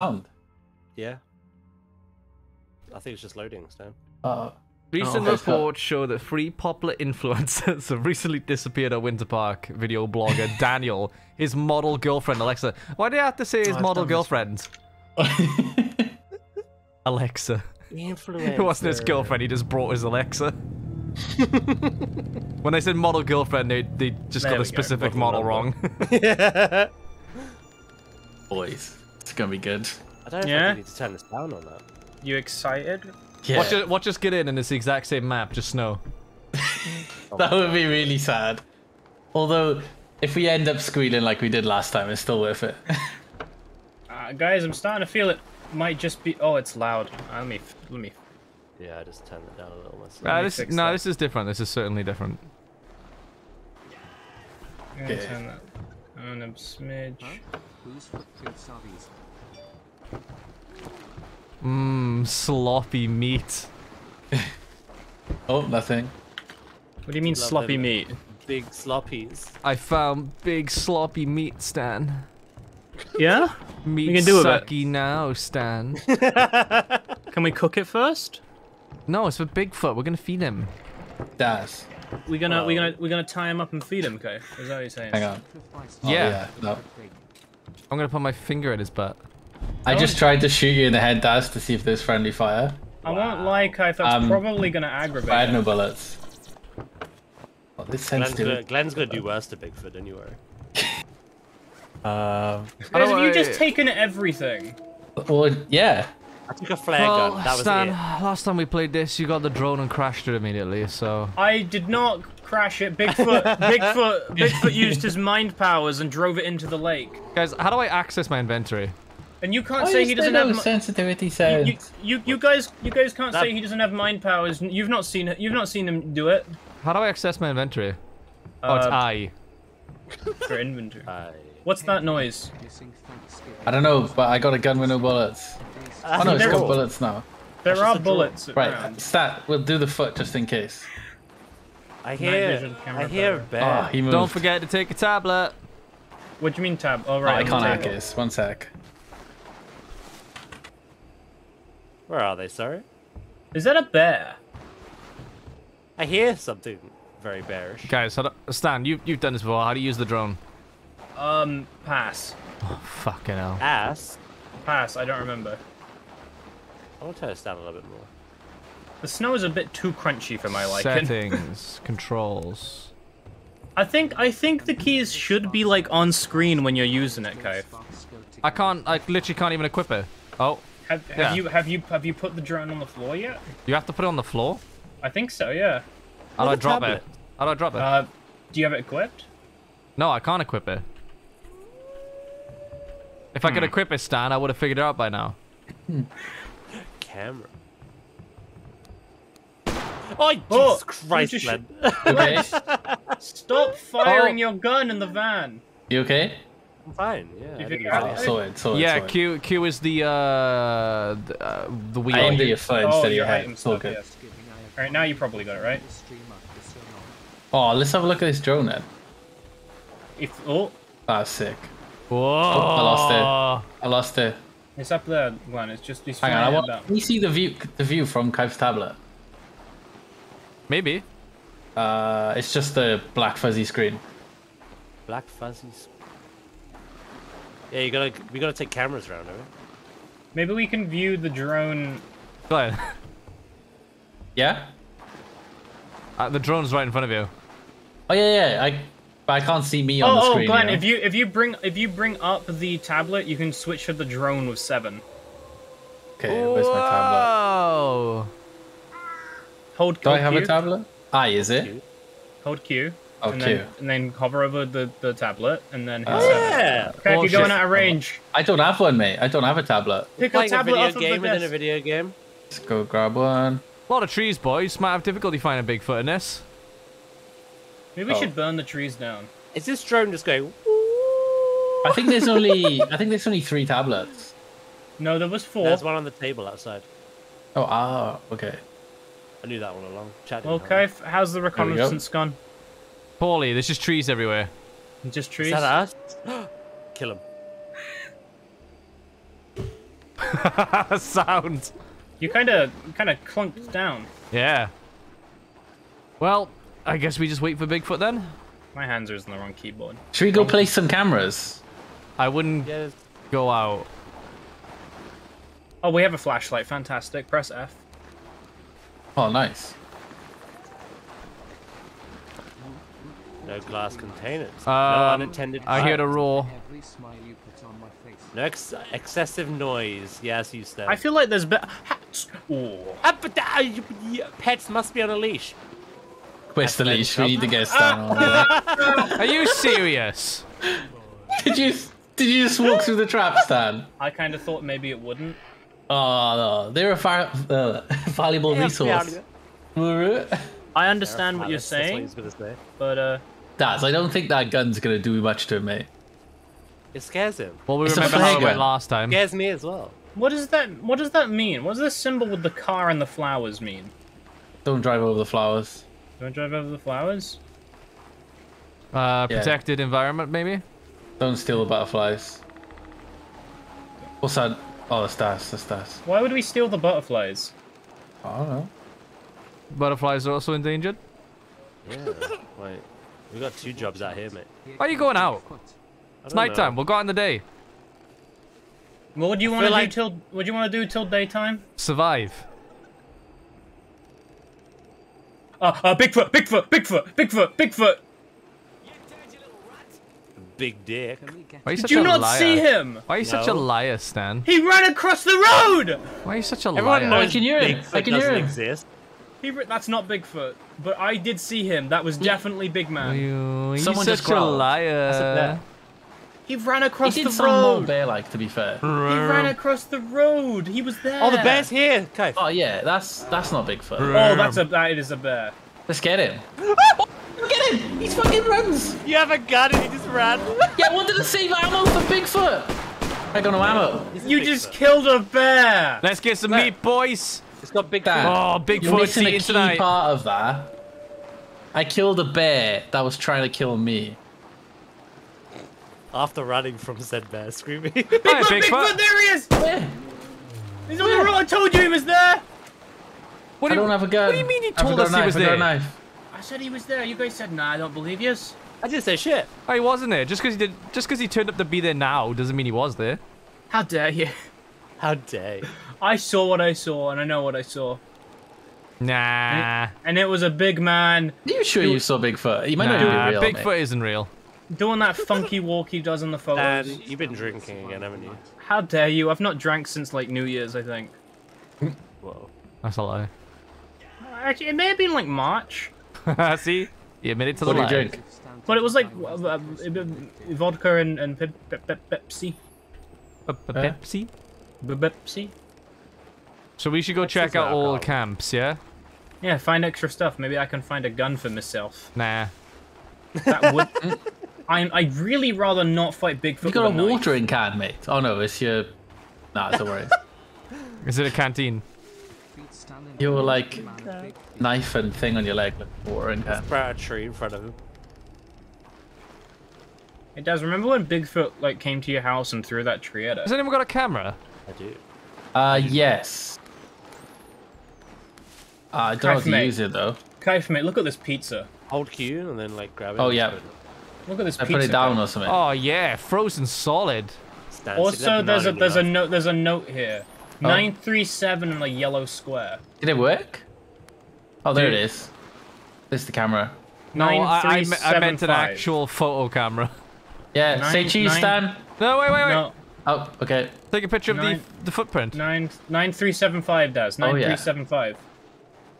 sound? Yeah. I think it's just loading, Stan. Uh, Recent okay, so- reports show that three popular influencers have recently disappeared at Winter Park. Video blogger Daniel, his model girlfriend Alexa. Why do you have to say his I've model girlfriend? Alexa. Influencer. It wasn't his girlfriend, he just brought his Alexa. when they said model girlfriend, they, they just There got we a specific model model number. wrong. Boys, it's gonna be good. I don't know Yeah? if I need to turn this down or not. You excited? Yeah, Watch, it, watch us get in and it's the exact same map, just snow. that would be really sad. Although, if we end up squealing like we did last time, it's still worth it. Uh, guys, I'm starting to feel it might just be. Oh, it's loud. Uh, let me. Let me. Yeah, I just turned it down a little myself. Uh, this, no, that. this is different. This is certainly different. I'm gonna Okay. turn that on a smidge. Whose footprints are these? Mmm, sloppy meat. oh, nothing. What do you mean Love sloppy them. meat? Big sloppies. I found big sloppy meat, Stan. Yeah? Meat can do a bit. sucky now, Stan. Can we cook it first? no, it's for Bigfoot. We're gonna feed him. Daz, We're gonna we Well- gonna we're gonna tie him up and feed him, okay? Is that what you're saying? hang on. Sacrifice Oh, Yeah. No. I'm gonna put my finger at his butt. I just tried to shoot you in the head, Daz, to see if there's friendly fire. I won't lie, Kai. That's Um, probably gonna aggravate. I had no bullets. Oh, this Glenn's sensitive. gonna, Glenn's gonna do worse to Bigfoot anyway. Um, Guys, have you just taken everything? well, yeah. I took a flare Well, gun. That was Stan, it. last time we played this, you got the drone and crashed it immediately. So I did not crash it. Bigfoot, Bigfoot, Bigfoot used his mind powers and drove it into the lake. Guys, how do I access my inventory? And you can't Oh, say he doesn't have. those mi- sensitivity You, you, you guys, you guys can't That- say he doesn't have mind powers. You've not seen it. You've not seen him do it. How do I access my inventory? Oh, it's Uh, I. for inventory. Aye. What's that noise? I don't know, but I got a gun with no bullets. Oh no, it's there- got bullets now. There just are bullets Right, around. stat. We'll do the foot just in case. I hear. vision I hear a bear. Ah, he moved. Don't forget to take a tablet. What do you mean tab? Oh Oh, right. I can't hack this. One sec. Where are they? Sorry. Is that a bear? I hear something very bearish. Guys, how do, Stan, you you've done this before. How do you use the drone? Um, pass. Oh, Fucking hell. Ass. Pass. I don't remember. I want to turn this down a little bit more. The snow is a bit too crunchy for my liking. Settings, controls. I think I think the keys should be like on screen when you're using it, Kai. Sparks go together. I can't. I literally can't even equip it. Oh, Have, have Yeah. you have you have you put the drone on the floor yet? you have to put it on the floor. I think so. Yeah. How do I With drop tablet. it? How do I drop it? Uh, do you have it equipped? no, I can't equip it. If I could equip it, Stan, I would have figured it out by now. Camera. Oh, Jesus Oh, Christ, just Glenn. Okay. Stop firing Oh. your gun in the van. you okay? I'm fine. Yeah. I If didn't you do got Oh, anything. sorted, sorted. yeah, sorted. Q Q is the uh the, uh, the wheel. I aimed at your foot oh, instead of your your head. item It's all good. yes. Thanksgiving, I have All right, now you probably got it right. the stream of the sun Oh, let's have a look at this drone then. If oh, That's sick. Whoa! I lost it. I lost it. it's up there, Glenn. It's just he's Hang on, I want. down. Can you see the view? The view from Kai's tablet. Maybe. Uh, it's just a black fuzzy screen. Black fuzzies. Yeah, you gotta we gotta take cameras around, don't? Maybe we can view the drone. Go. Yeah. Uh, the drone's right in front of you. Oh yeah, yeah. I, but I can't see me on Oh, the oh, screen. Glenn, you know? if you if you bring if you bring up the tablet, you can switch to the drone with seven. Okay, where's my tablet? Whoa! Hold. Do I have Q, a tablet? Ah, is it? Hold Q. Oh, and Then, and then hover over the, the tablet, and then hit Oh, seven. Yeah. Okay, if Oh, you're going shit. out of range, I don't have one, mate. I don't have a tablet. pick a Playing a tablet video off of game the within a video game. Let's go grab one. A lot of trees, boys. Might have difficulty finding Bigfoot in this. Maybe we Oh. should burn the trees down. Is this drone just going? I think there's only. I think there's only three tablets. No, there was four. There's one on the table outside. Oh, ah, okay. I knew that one along. Chat didn't Okay, how's the we go. reconnaissance gone? Poorly. There's just trees everywhere. Just Is trees. that us? Kill him. Sound. You kind of kind of clunked down. Yeah. Well, I guess we just wait for Bigfoot then. My hands are in the wrong keyboard. Should we go place some cameras? I wouldn't Yeah, go out. Oh, we have a flashlight. Fantastic. Press F. Oh, nice. No glass containers. no Um, unintended. I hear the roar. Every smile you put on my face. No ex- excessive noise. Yes, you said. I feel like there's be- hats. Ooh. Ah, but, ah, you- you- Pets must be on a leash. Where's the leash? We need to get Stan on there. Are you serious? Did you did you just walk through the trap, Stan? I kind of thought maybe it wouldn't. Oh no, they're a far, uh, valuable resource. I understand what you're saying, he's gonna say. but uh, Daz, I don't think that gun's gonna do much to him, mate. It scares him. Well, we It's a remember how it went last time. scares me as well. what does that what does that mean? What does this symbol with the car and the flowers mean? Don't drive over the flowers. Do I drive over the flowers? Uh, Yeah. protected environment, maybe? Don't steal the butterflies. What's that? Oh, the stars, the stars. Why would we steal the butterflies? I don't know. Butterflies are also endangered. Yeah. Wait. We got two jobs out here, mate. Why are you going out? It's nighttime. We'll go out in the day. What do you want to like- do till? What do you want to do till daytime? Survive. Uh, uh, Bigfoot, Bigfoot, Bigfoot, Bigfoot, Bigfoot. Big dick. Can we get Why are you Did such you a not liar? see him? Why are you such a liar, Stan? He ran across the road. Why are you such a Everyone liar? knows I can hear him. Bigfoot I can hear doesn't him. exist. He ra- that's not Bigfoot, but I did see him. That was definitely Big Man. you, you Someone such just a liar. He ran He across did the sound more road. bear-like, to be fair. He ran across the road. He was there. Oh, the bear's here. Okay. Oh yeah, that's that's not Bigfoot. Oh, that's a that is a bear. Let's get him. Get him! He's fucking runs. You have a gun and he just ran. Yeah, what did it save ammo for Bigfoot? I got no ammo. You just killed a bear. Let's get some meat, boys. It's got big. Dan, Oh, You're Bigfoot missing a key tonight. part of that. I killed a bear that was trying to kill me. After running from said bear screaming. Hi, Bigfoot, Bigfoot. Bigfoot, there he is. Where? He's on the road. I told you he was there. What I do you- don't have a gun. What do you mean he I told forgot us a he knife, was I got a there? knife. I said he was there. You guys said, nah, I don't believe yous. I didn't say shit. Oh, he wasn't there. Just because he did, just because he turned up to be there now doesn't mean he was there. How dare you? How dare you? I saw what I saw, and I know what I saw. Nah. And it was a big man Are you sure you saw Bigfoot? He might not Nah, be real. Bigfoot mate. isn't real. doing that funky walk he does in the photos. Dan, you've been drinking again, haven't you? How dare you? I've not drank since like New Year's, I think. Whoa. That's a lie. Actually, it may have been like March, See? He admitted to the What do you lie. drink? but it was like uh, uh, vodka and, and Pepsi. Pe- pe- Pepsi. B- Pepsi. So we should go check out all the camps, yeah? Yeah, find extra stuff. Maybe I can find a gun for myself. Nah. That would. I I'd really rather not fight Bigfoot. You got a with knife. watering can, mate. Oh no, it's your. Nah, don't worry. Is it a canteen? feet standing You were up, like- man, Knife and thing on your leg, like watering can. Sprout a tree in front of him. It does. Remember when Bigfoot like came to your house and threw that tree at us? Has anyone got a camera? I do. Uh, yes. Uh, I don't know how to Mate. use it though. Kaif, mate, look at this pizza. Hold Q and then like grab it. Oh, yeah. it- Look at this I pizza. put it down mate. or something. Oh yeah, frozen solid. Also, there's a banana there's a in note there's a note here. Oh. Nine three seven in a yellow square. Did it work? Oh, there it Dude. is. This is the camera. No, Nine I, I, three me- I meant an five. actual photo camera. Yeah, Nine- say cheese, nine- Stan. No, wait, wait, wait. No, Oh, okay. Take a picture of the the footprint. nine nine three seven five does. Oh, Nine yeah. three seven five.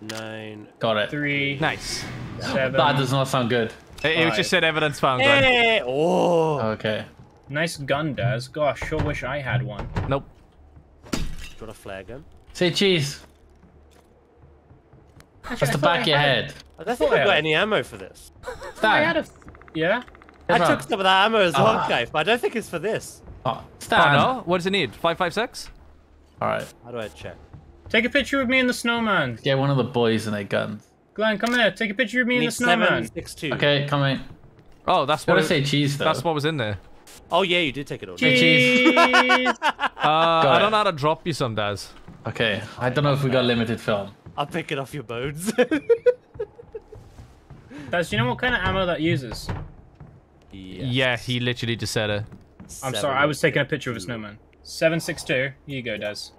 Nine. Got it. Three Nice. seven. That does not sound good. It, it just said evidence found. Hey! Oh! Okay. Nice gun, Daz. Gosh, sure wish I had one. Nope. Got a flare gun. Say cheese. That's the back of your head. I don't think I've got yeah. any ammo for this. I had a. Yeah. I took some of that ammo as well, Ah. Kate, but I don't think it's for this. Oh, Oh Stan. no. What does it need? Five five six. All right. How do I check? Take a picture of me and the snowman. Get one of the boys and their guns. Glenn, come here. Take a picture of me and the snowman. seven six two. Okay, come in. Oh, that's what Gotta say cheese though. that's what was in there. Oh yeah, you did take it over. Cheese. Cheese. Uh, I don't know how to drop you some, Daz. Okay, I don't know if we got limited film. I'll pick it off your bones. Does you know what kind of ammo that uses? Yes. Yeah, he literally just said it. I'm sorry, I was taking a picture of a snowman. 762. Here you go, Daz.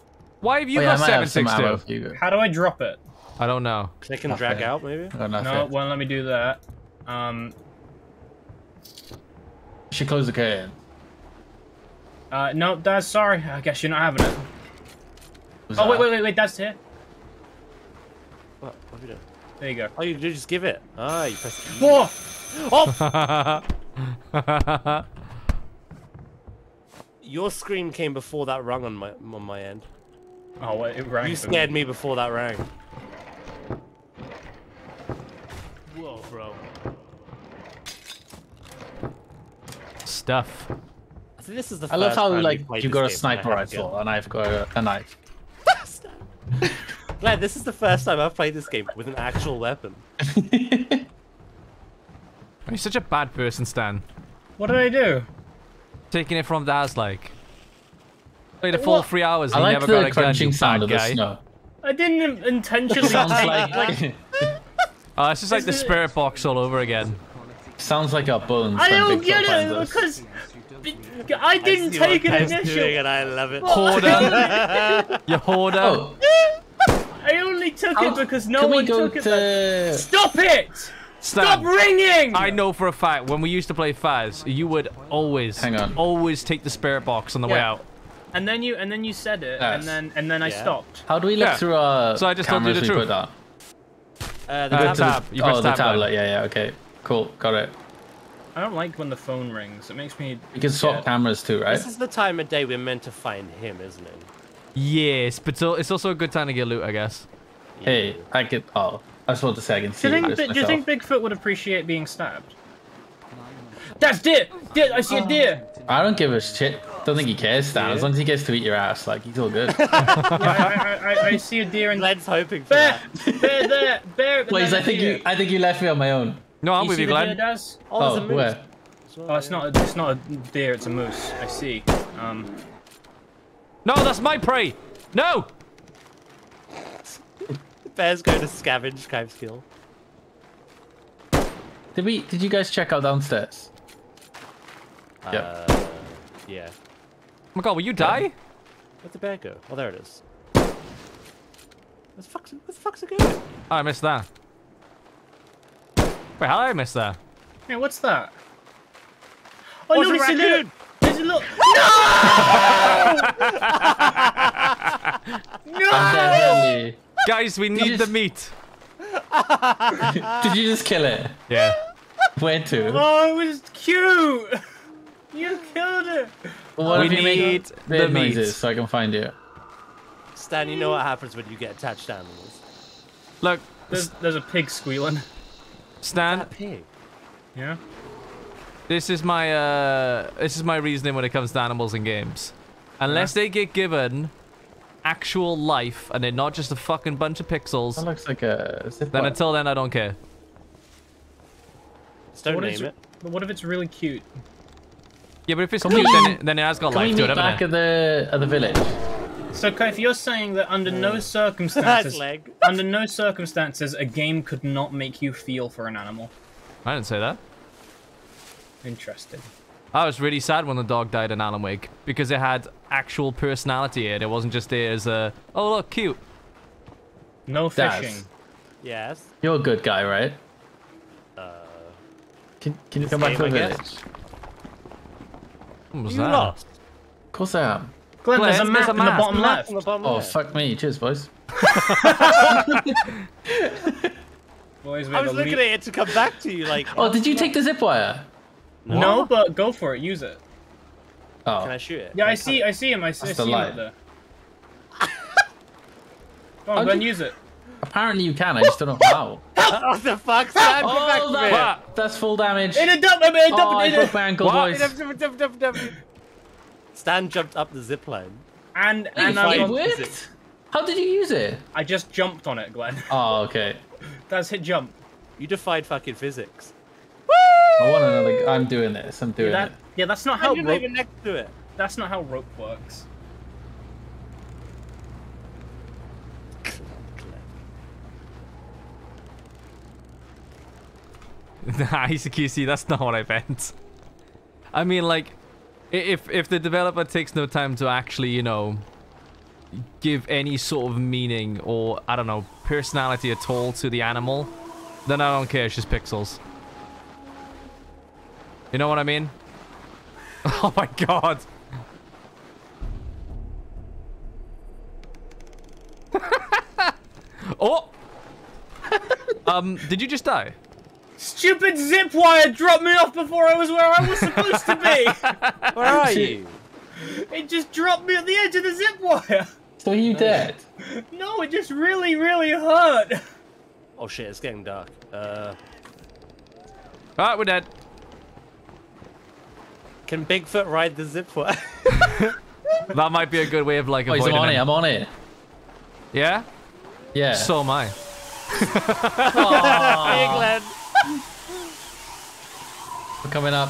Why have you Oh, yeah, got might have some 762? How do I drop it? I don't know. Click and drag Okay. out, maybe. I got No, nothing. well, let me do that. Um, You should close the curtain. uh, no, Daz, sorry. I guess you're not having it. Was Oh, wait, wait, wait, wait, Daz here. What? What have you done? There you go. Oh, you did just give it. Ah, you pressed. E. Whoa! Oh, your scream came before that rung on my on my end. Oh, wait, it rang. You scared me before that rang. Whoa, bro. Stuff. I think this is the. I love first how like you got a game and I sniper rifle and I've got a, a knife. got- Glad this is the first time I've played this game with an actual weapon. You're such a bad person, Stan. What did I do? Taking it from Daz, like. Played a full What? three hours I and like never got the a crunching you sound bad of the guy. snow. I didn't intentionally Sounds take- like Oh, it's just like the Isn't it- spirit box all over again. sounds like our bones. I don't get it because I didn't see what take an Ken's initial. doing and I love it. Hoarder. you hoarder. Oh, I only took how- it because no can one we go took it. to? Stop it! Stop ringing! I know for a fact when we used to play Faz, you would always, Hang on. always take the spirit box on the way out. And then you and then you said it, Yes. and then and then I stopped. How do we look Yeah. through our So I just told you cameras the we truth. put down? Uh, the Uh, tab- tab. You press oh, the tab button. tablet. Yeah, yeah. Okay. Cool. Got it. I don't like when the phone rings. It makes me. You can swap cameras too, right? This is the time of day we're meant to find him, isn't it? Yes, but so- it's also a good time to get loot, I guess. Hey, I can. Oh, I was about to say I can see Do you think? Do you think. Bigfoot would appreciate being stabbed? That's deer. Deer. I see a deer. I don't give a shit. Don't think he cares, Stan. As long as he gets to eat your ass, like he's all good. Yeah, I, I, I, I see a deer and Glenn's hoping for Bear, that. bear, there, bear. Please, I think deer. you. I think you left me on my own. No, I'm You with you, the deer, Glenn. Daz? Oh, there's Oh, a where? Oh, it's not. A, it's not a deer. It's a moose. I see. Um. No, that's my prey. No. Bear's go to scavenge Kaif's kill. Did we? Did you guys check out downstairs? Yeah. Uh, yeah. Oh my god, will you die? Where'd the bear go? Oh, there it is. Where the fuck's, where the fuck's it going? Oh, I missed that. Wait, how did I miss that? Hey, what's that? Oh, Oh, no, it's a it's raccoon! There's a little. No! no! Definitely. Guys, we need just- the meat. Did you just kill it? Yeah. Where to? Oh, it was cute. You killed it. What We if you make need weird the meat. noises so I can find you? Stan, you know what happens when you get attached to animals. Look, There's, there's a pig squealing. Stan, Pig. Yeah. this is my uh this is my reasoning when it comes to animals in games. Unless they get given actual life and they're not just a fucking bunch of pixels. That pixels, looks like a then line. until then I don't care. Just don't What name is it. But what if it's really cute? Yeah, but if it's Can cute, we- then it, then it has got Can life to it, back hasn't at it? the at the village? So, Kai, if you're saying that under no That's circumstances, leg. under no circumstances, a game could not make you feel for an animal. I didn't say that. Interesting. I was really sad when the dog died in Alan Wake because it had actual personality in it. It wasn't just there as a, oh look, cute. No Daz. fishing. Yes. You're a good guy, right? Uh, Can, can you come back to the game, I village? Guess. What was you that? lost. Of course I am. Glenn, there's a map there's a in the map. bottom left. the bottom Oh, left. fuck me. Cheers, boys. Boys, I was looking lead- at it to come back to you, like. Oh, did you take the zip wire? No, but go for it. Use it. Oh, Can I shoot it? Yeah, Can I see. I see him. I see, I That's the see him up there. Go on, How'd Glenn, you- use it. Apparently you can. I just don't know how. oh, the fuck, Stan? Come back oh, to that, me. that's full damage. In a dump, oh, I mean, a Oh, dump, I broke my ankle, boys. Stan jumped up the zip line. And Hey, and it I, fine. worked. How did you use it? I just jumped on it, Glenn. Oh, okay. That's hit jump. You defied fucking physics. Woo! I want another. I'm doing this. I'm Hear doing that? it. Yeah, that's not How how you not rope. next to it? That's not how rope works. Nice, QC. That's not what I meant. I mean, like, if if the developer takes no time to actually, you know, give any sort of meaning or I don't know personality at all to the animal, then I don't care. It's just pixels. You know what I mean? Oh my god. oh. um, did you just die? Stupid zip wire dropped me off before I was where I was supposed to be. Where are you? It just dropped me at the edge of the zip wire. So you dead? No, it just really, really hurt. Oh shit, it's getting dark. Uh, Alright, we're dead. can Bigfoot ride the zip wire? That might be a good way of like Oh, he's avoiding on it. him. I'm on it. Yeah? Yeah. So am I. hey, Glenn. We're coming up.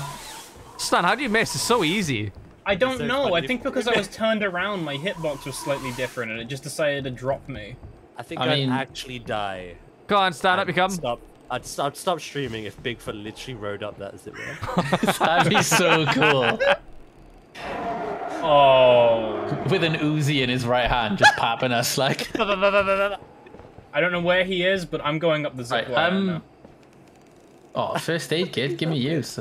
Stan, how do you miss? It's so easy. I don't so know. I think because I was turned around, my hitbox was slightly different, and it just decided to drop me. I think I I mean- would actually die. Go on, stand up, you come. Stop. I'd, st- I'd stop streaming if Bigfoot literally rode up that zip wire. That'd be so cool. Oh. With an Uzi in his right hand, just popping us like. I don't know where he is, but I'm going up the zip Right, wire. um, now. Oh, first aid kit. Give me use.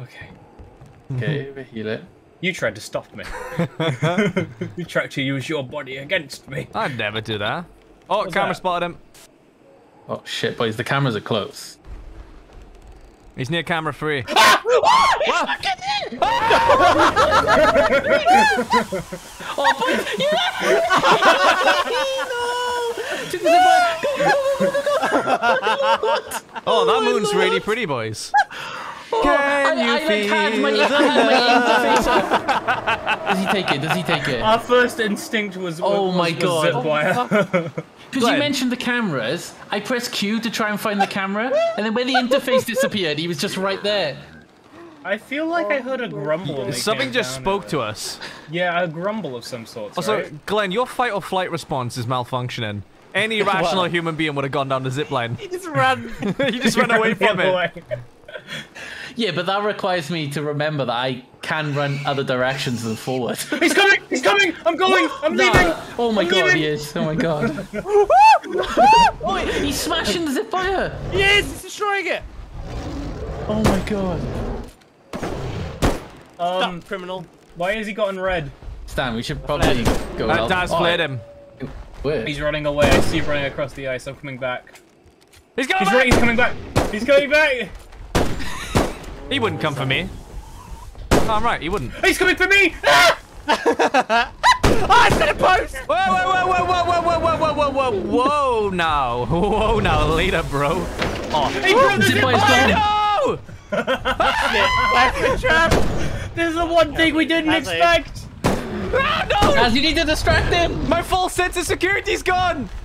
Okay. Okay, we heal it. You tried to stop me. you tried to use your body against me. I'd never do that. Oh, What's camera that? spotted him. Oh shit, boys! The cameras are close. He's near camera three. Ah! Ah! Oh, boys! Oh, that oh moon's really pretty, boys. Oh, Can I, you I like had my, I had my. Does he take it? Does he take it? Our first instinct was Oh was, my God. zip Oh. Because you Glenn. mentioned the cameras, I pressed Q to try and find the camera, and then when the interface disappeared, he was just right there. I feel like I heard a grumble. when Something just spoke to us. Yeah, a grumble of some sort. Also, right? Glenn, your fight or flight response is malfunctioning. Any rational Well. human being would have gone down the zip line. He just ran. you just ran away from it. way. Yeah, but that requires me to remember that I can run other directions than forward. He's coming! He's coming! I'm going! I'm leaving! Oh my I'm god, leaving. he is. Oh my god. oh, he's smashing the zip wire. he is. He's destroying it. Oh my god. Um, Stop, criminal. why has he gotten red? Stan, we should probably go Uh, help. Daz Oh, flayed him. Where? He's running away. I see him running across the ice. I'm coming back. He's going He's back! right. He's coming back. He's coming back. He wouldn't come for me. Oh, I'm right, he wouldn't. He's coming for me. Ah! I set a post. Whoa, whoa, whoa, whoa, whoa, whoa, whoa, whoa, whoa, whoa, whoa, whoa, now. Whoa, now, later, bro. Oh, He broke the Zip zip wire's wire. gone. No! Back the trap. This is the one thing we didn't That's it. Expect. Ah, no! Daz, you need to distract him. My full sense of security's gone!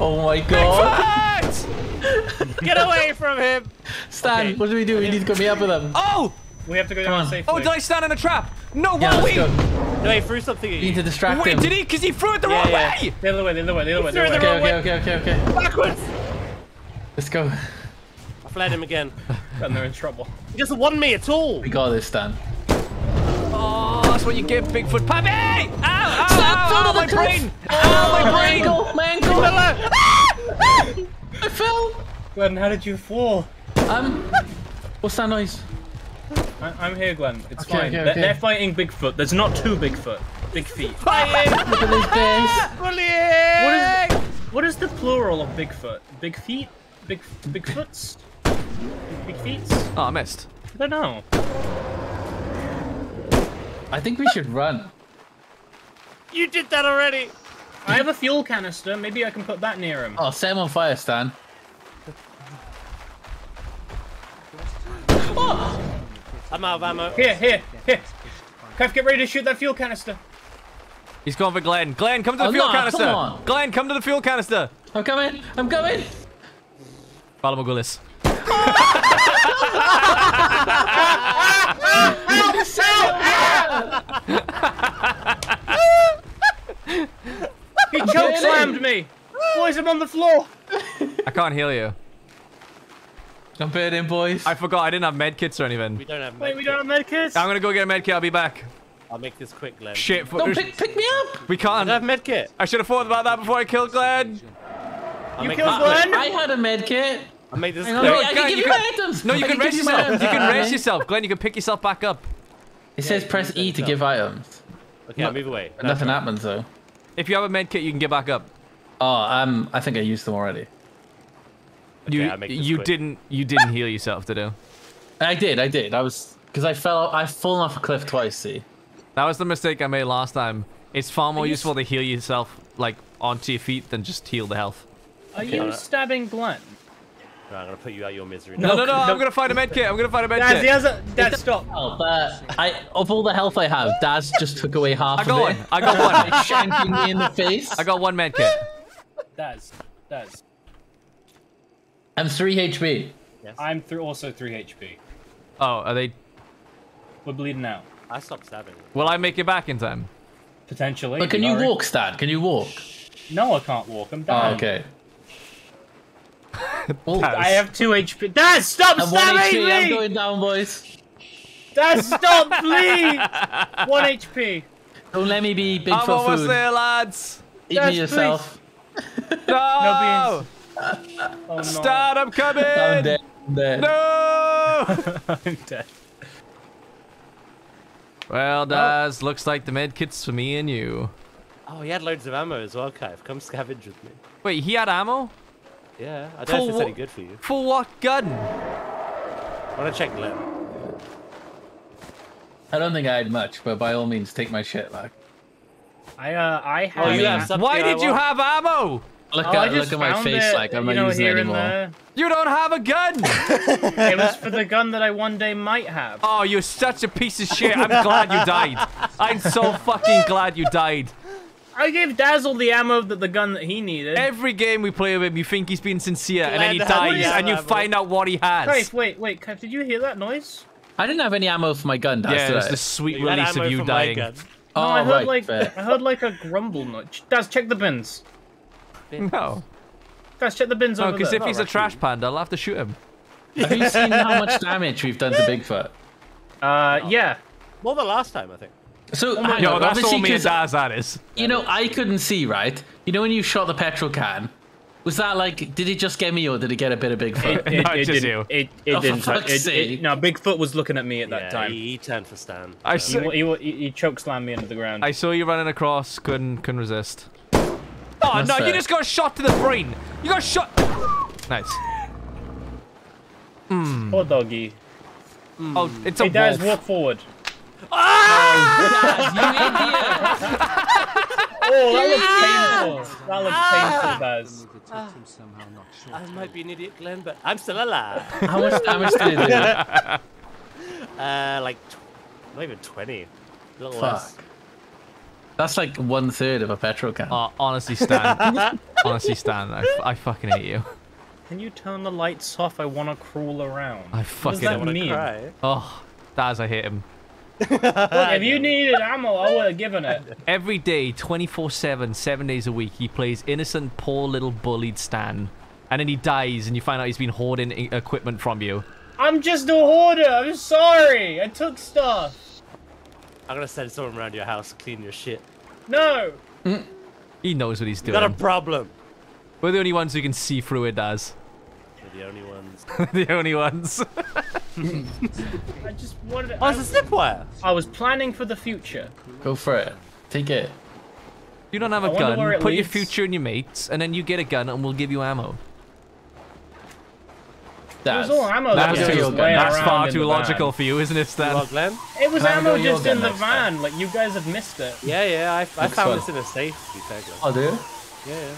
Oh my god. What? Get away from him. Stan, Okay. what do we do? We need to go meet up with him. Oh! We have to go Come down on. safely. Oh, did I stand in a trap? No, Yeah, what? let's go. No, he threw something at We need to you. distract Wait, him. did he? Because he threw it the Yeah, wrong yeah. way! The other way. The other way. The other way. The other the way. Okay, wrong okay, okay, okay, okay. Backwards. Let's go. I fled him again. And they're in trouble. He doesn't want me at all. We got this, Stan. Oh, that's what you get, Bigfoot. Puppy! Ow, ow, Stop, ow, ow, don't my touch- brain! Ow, my my brain! ankle, my ankle. I fell. Glenn, how did you fall? Um, what's that noise? I- I'm here, Glenn. It's Okay, fine. okay, They're- They're fighting Bigfoot. There's not two Bigfoot. Big feet. Fighting. Look at these bears. Bullying. What is what is the plural of Bigfoot? Big feet? Big Bigfoots? Big feet? Oh, I missed. I don't know. I think we should run. You did that already. I have a fuel canister. Maybe I can put that near him. Oh, set him on fire, Stan. Oh! I'm out of ammo. Here, here, here. Kev, get ready to shoot that fuel canister. He's going for Glenn. Glenn, come to the Oh, fuel no, canister. come on. Glenn, come to the fuel canister. I'm coming. I'm coming. Follow Magulis. He choke slammed me. Boys, I'm on the floor. I can't heal you. Jump it in, boys. I forgot I didn't have medkits or We anything. don't have. Wait, we medkit. don't have medkits. I'm gonna go get a medkit. I'll be back. I'll make this quick, Glenn. Shit. fu- Don't pick, pick me up. We I don't have can't. medkit. I should have thought about that before I killed Glenn. I'll You killed this. Glenn? I had a med kit. I'll make this Hang on, quick. I can give you you can- my items. No, you I can give rest yourself. You can Yeah, rest yourself, Glenn. You can pick yourself back up. It says press E to yourself. give items. Okay, I'll move away. No, Nothing happens though. If you have a med kit, you can get back up. Oh, um, I think I used them already. You I'll make this you quick. didn't you didn't heal yourself, did you? I did, I did. I was because I fell. I've fallen off a cliff twice. See. That was the mistake I made last time. It's far more you useful to heal yourself like onto your feet than just heal the health. Are you stabbing Glenn? No, I'm gonna put you out of your misery. No, no, no, no. I'm gonna find a medkit. I'm gonna find a Daz, he medkit. has a. Daz, stop. Oh, but I of all the health I have, Daz just took away half I got of one. it. I got one. By shanking me in the face. I got one medkit. Daz, Daz. I'm three HP. Yes. I'm through also 3 HP. Oh, are they? We're bleeding out. I stopped stabbing. Will I make it back in time? Potentially. But can you Sorry. walk, Stan? Can you walk? No, I can't walk. I'm Oh, down. Oh, okay. well, I have 2 HP. Daz, stop I'm stabbing HP. I'm going down, boys. Daz, stop, please! 1 HP. Don't let me be big I'm for almost food. there, lads. Eat Daz, me yourself. No, Oh no. Stan, I'm coming. I'm dead. I'm dead. No. I'm dead. well, Daz, looks like the medkit's for me and you. Oh, he had loads of ammo as well, Kai. Come scavenge with me. Wait, he had ammo? Yeah, I For don't know if it's wha- any good for you. For what gun? I wanna check Glenn. I don't think I had much, but by all means, take my shit back. I uh I have. Oh, you have something Why I did you want. have ammo? Look Oh, at look at my face, it, like I'm not know, using it anymore. there. You don't have a gun. It was for the gun that I one day might have. oh, you're such a piece of shit. I'm glad you died. I'm so fucking glad you died. I gave Dazzle the ammo that the gun that he needed. Every game we play with him, you think he's being sincere, and then he Glad to have dies, and you find out what he has. Kev, wait, wait, Kev, did you hear that noise? I didn't have any ammo for my gun. That's yeah, it's it. the sweet You release of you dying. gun. Oh, I heard right, like fair. I heard like a grumble noise. Daz, check the bins. No, Daz, check the bins no, over because there. if he's a trash panda, I'll have to shoot him. Have you seen how much damage we've done to Bigfoot? Uh, yeah. More than last time, I think. So, hang Yo, on, that's obviously, all me and 'cause, Daz, that is. you know, I couldn't see, right? You know, when you shot the petrol can, was that like, did it just get me or did it get a bit of Bigfoot? It, No, it just didn't. you. It, it Oh, didn't. touch- fuck's It, sake. it, no, Bigfoot was looking at me at that yeah, time. He, he turned for Stan. I so- s- He, he, he choke slammed me into the ground. I saw you running across, couldn't couldn't resist. Oh, oh That's no, you just got shot to the brain. You got shot. Nice. Poor doggy. Oh, it's a Hey, Daz, walk forward. Daz, you idiot! Oh, that looks painful. That looks painful. The totem somehow not short. I might be an idiot, Glenn, but I'm still alive. How much damage did it do? uh, like, not even 20. A little Fuck. less. That's like one third of a petrol can. Oh, honestly, Stan. honestly, Stan, I, f- I fucking hate you. Can you turn the lights off? I want to crawl around. I What does fucking that I want to mean? cry. Oh, Daz, I hate him. Look, if you needed ammo, I would have given it. Every day, 24-7, seven days a week, he plays innocent, poor little bullied Stan. And then he dies, and you find out he's been hoarding e- equipment from you. I'm just a hoarder. I'm sorry. I took stuff. I'm gonna send someone around your house to clean your shit. No. Mm. He knows what he's You got a problem. We're the only ones who can see through it, Daz. We're the only ones. the only ones. I just wanted. Oh, it's a zip wire. I was planning for the future. Go for it. Take it. You don't have I a wonder gun, where it put your future in your mates, and then you get a gun and we'll give you ammo. It was all ammo that That's, was Yeah, too, that's far too logical van. for you, isn't it, Stan? Well, Glenn? It was Can ammo just in the next time? van. Like you guys have missed it. Yeah, yeah, I, I found fun. this in a safe, to be fair, Glenn. Oh, dude. Yeah, yeah.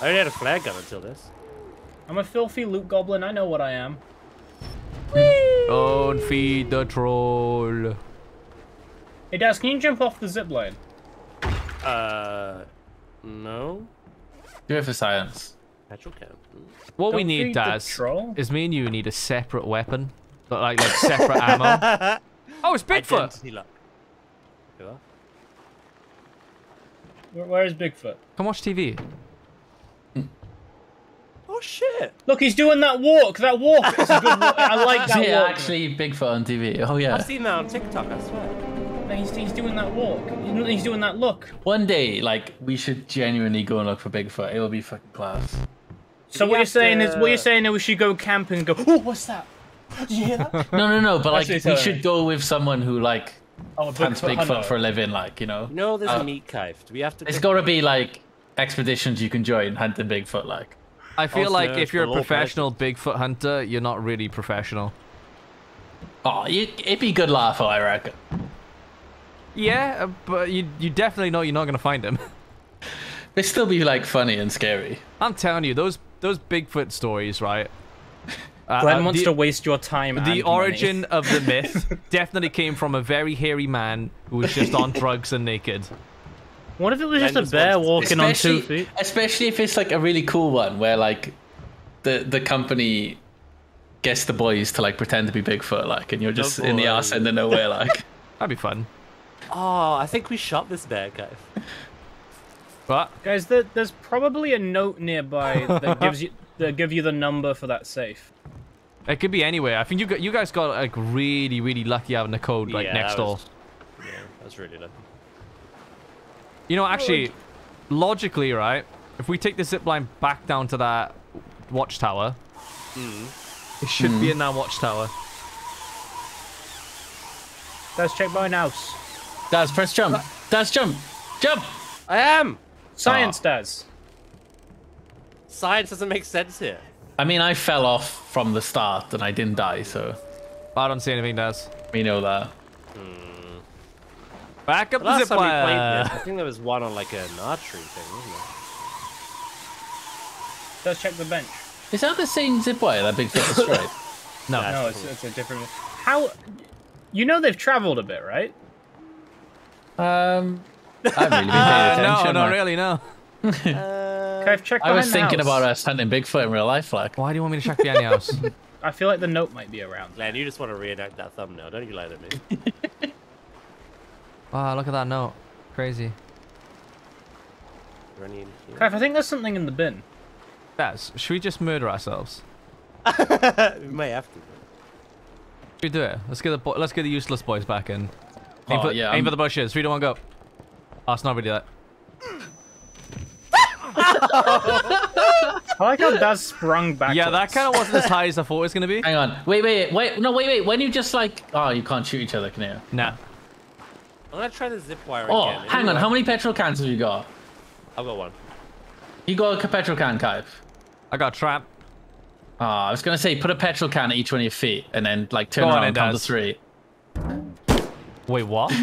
I only had a flare gun until this. I'm a filthy loot goblin. I know what I am. Don't feed the troll. Hey, Daz, can you jump off the zip line? Uh, no. Do it for science. Petrol can. Mm. What we Don't need, feed the Daz, is me and you need a separate weapon, but like like separate ammo. Oh, it's Bigfoot. Identity lock. You are? Where, where is Bigfoot? Come watch TV. Oh shit! Look, he's doing that walk. That walk is a good walk. I like that yeah, walk. actually Bigfoot on TV. Oh yeah. I've seen that on TikTok. I swear. No, He's, he's doing that walk. He's- He's doing that look. One day, like we should genuinely go and look for Bigfoot. It will be fucking class. So we what you're have saying is, what you're saying is we should go camping and go, oh, what's that? Did you hear that? No, no, no. But like, Actually, we should go with someone who like Oh, hunts Bigfoot hunter. for a living. Like, you know, You know, there's Uh, a meat cave. Do we have to? It's got to be like expeditions you can join hunting Bigfoot. Like, I feel Also, like if you're a for all professional Bigfoot hunter, you're not really professional. oh, you, it'd be good laugh, I reckon. Yeah, uh, but you you definitely know you're not gonna find him. It'd still be like funny and scary. I'm telling you, those those Bigfoot stories, right? Uh, Glenn uh, wants the, to waste your time. the and money. origin of the myth definitely came from a very hairy man who was just on drugs and naked. What if it was just a bear wants walking on especially, two feet? especially if it's like a really cool one where like the the company gets the boys to like pretend to be Bigfoot, like, and you're just in the boy. arse end of nowhere, like. That'd be fun. Oh, I think we shot this bear cave. But Guys, there, there's probably a note nearby that gives you that give you the number for that safe. it could be anywhere. I think you got you guys got like really really lucky having the code like Yeah, next door. was- Yeah, that's really lucky. You know, actually, logically, right? If we take the zip line back down to that watchtower, it should be hmm. in that watchtower. Let's check my house. Daz, press jump. Daz, jump. Jump. I am. Science ah. does. Science doesn't make sense here. I mean, I fell off from the start and I didn't die, so I don't see anything, Daz. we know that. Back up The the last zip time we played this, I think there was one on like an archery thing, wasn't there? Let's check the bench. Is that the same zip wire that Bigfoot destroyed? No. Yeah. No, it's, it's a different. How? You know they've traveled a bit, right? um, I haven't really been paying Uh, attention. no, not like. really, no. Okay, I've checked I was the thinking house. about us hunting Bigfoot in real life, like. Why do you want me to check behind the house? I feel like the note might be around. Glenn, you just want to reenact that thumbnail, don't you, lie to me? Wow, look at that note. Crazy. Is there any in here? Clive, I think there's something in the bin. Daz, should we just murder ourselves? we may have to. Should we do it? Let's get the bo- let's get the useless boys back in. Aim, Oh, for, yeah, aim I'm- for the bushes. Three, two, one, go. Oh, it's not really that. I like how Daz sprung back. Yeah, that kind of wasn't as high as I thought it was gonna be. Hang on. Wait, wait, wait. No, wait, wait. When you just like. Oh, you can't shoot each other, can you? Nah. I'm gonna try the zip wire Oh, again. hang on. How many petrol cans have you got? I've got one. You got a petrol can, Kaif. I got a trap. Oh, I was gonna say put a petrol can at each one of your feet and then like turn Go around then, and count to Daz. three. Wait, what?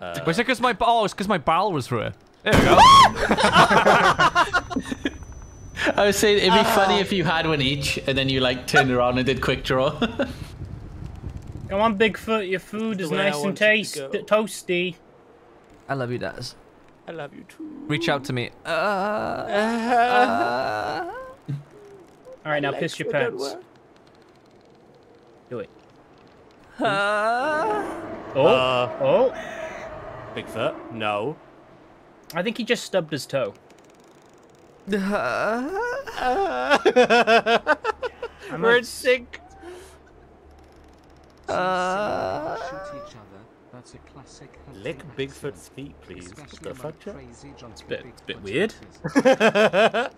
Uh, Was it because my oh, it's because my barrel was through it. There we go. I was saying it'd be funny if you had one each and then you like turned around and did quick draw. Come on, Bigfoot, your food is the way I nice and want it to taste toasty. I love you, Daz. I love you too. Reach out to me. Uh, All right, now piss your pants. Do it. Oh, Uh, oh! Bigfoot? No. I think he just stubbed his toe. I We're might- in sync. Shoot each other. That's a classic Lick Bigfoot's feet, please. What the fuck, Jack? crazy jungle bit- it's a bit weird.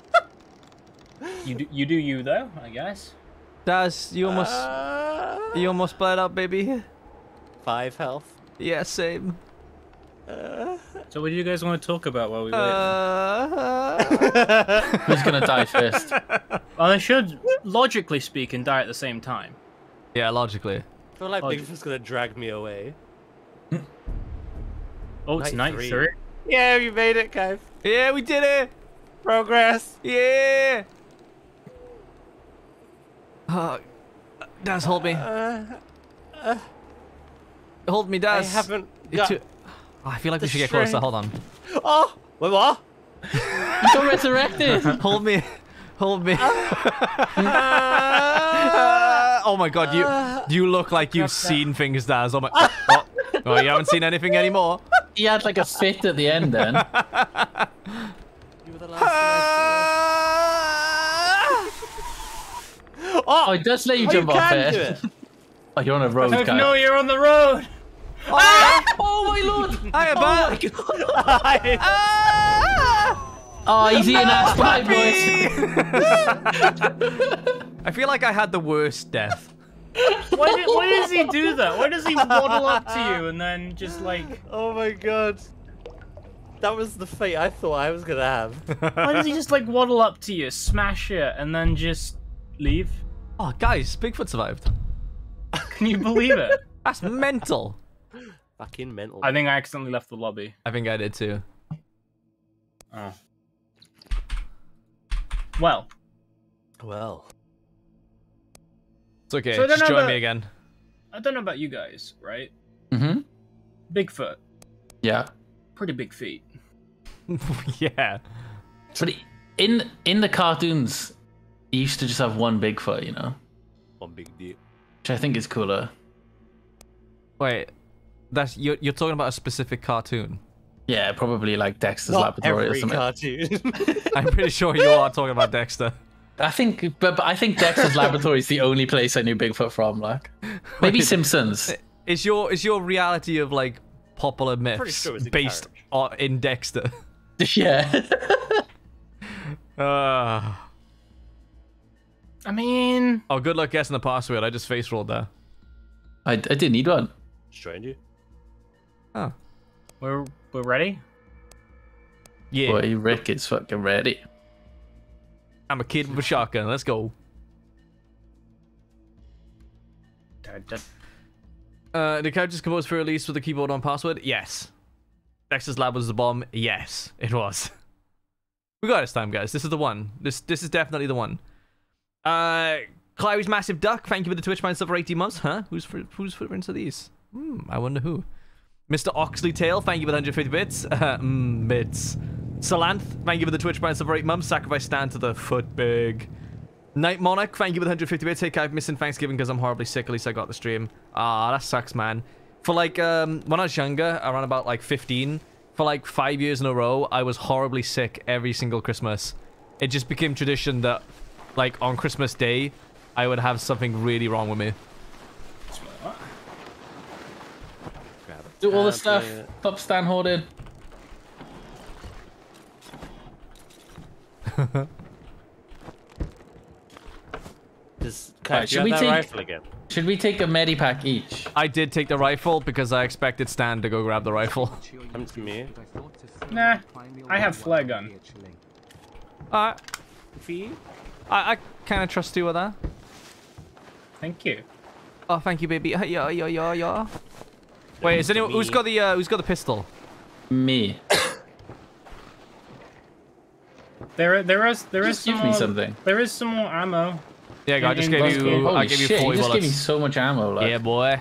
You do, you do you though, I guess. Daz, you almost you almost bled out, baby. Five health. Yeah, same. So what do you guys want to talk about while we wait? Uh, Who's gonna die first? well, they should, logically speaking, die at the same time. yeah, logically. I feel like Oh, Bigfoot's gonna drag me away. Oh, it's Night night three. three. Yeah, we made it, guys. Yeah, we did it. Progress. Yeah. Uh, Daz, hold me. uh hold me, Daz. I haven't got. too- Oh, I feel like we the should get closer. Hold on. Oh, wait, what? You got resurrected. Hold me. Hold me. oh my god, you uh, you look like you've seen things, Daz. Oh my. Oh, oh, you haven't seen anything anymore. He had like a fit at the end then. You were the last Oh, it does let you Oh, jump you off can it. do it. Oh, you're on a road, Oh, guy. no, you're on the road. Oh, oh my lord! Hiya, Bat. Oh, Oh, he's eating ass pie, boys. I feel like I had the worst death. Why, did, why does he do that? Why does he waddle up to you and then just like? Oh my god. That was the fate I thought I was gonna have. Why does he just like waddle up to you, smash it, and then just leave? Oh, guys, Bigfoot survived. Can you believe it? That's mental. Fucking mental. I think I accidentally left the lobby. I think I did too. Oh. Well, Well. It's okay. So Just join about- me again. I don't know about you guys, right? Mm-hmm. Bigfoot, Yeah. pretty big feet. yeah. But in in the cartoons, he used to just have one Bigfoot, you know, One big deal. which I think is cooler. Wait, that's you're you're talking about a specific cartoon. Yeah, probably like Dexter's Not Laboratory or something. cartoon. I'm pretty sure you are talking about Dexter. I think, but, but I think Dexter's Laboratory is the only place I knew Bigfoot from. Like, maybe Wait. Simpsons. Is your is your reality of like popular myths sure based on, in Dexter? yeah. Uh, I mean, oh, good luck guessing the password. I just face rolled there. I, I didn't need one. Strained you. Oh, we're we're ready. yeah. Boy, Rick is fucking ready. I'm a kid with a shotgun. Let's go. Da- da- Uh, the characters composed for release with a keyboard on password? Yes. Dexter's Lab was the bomb? Yes, it was. We got this time, guys. This is the one. This this is definitely the one. Uh, Clowey's Massive Duck, thank you for the Twitch Prime sub for 18 months. Huh? Who's for, who's footprints are these? Hmm, I wonder who. Mr. Oxley Tail, thank you for the 150 bits. mm, bits. Salanth, thank you for the Twitch sub for 8 months. Sacrifice Stan to the foot big. Night Monarch, thank you for the 150 bits. Hey, I've missing Thanksgiving because I'm horribly sick. At least I got the stream. Ah, that sucks, man. For like, um, when I was younger, around about like 15, for like five years in a row, I was horribly sick every single Christmas. It just became tradition that, like, on Christmas Day, I would have something really wrong with me. Grab it. Do all the Uh, stuff. play it. Stop Stan hoarding. Does, Right, should we that take- rifle again? Should we take a medipack each? I did take the rifle because I expected Stan to go grab the rifle. Come to me. Nah, I have flare gun. Alright, Fee? I, I kind of trust you with that. Thank you. Oh, thank you, baby. Yeah, yeah, yeah, yeah. Wait, is anyone who's got the uh, who's got the pistol? Me. There, there is, there is Just some give me more, something. There is some more ammo. Yeah, I just In- gave in you. Buzzkill. I Holy gave you shit, 40 you just gave me so much ammo. Like. Yeah, boy.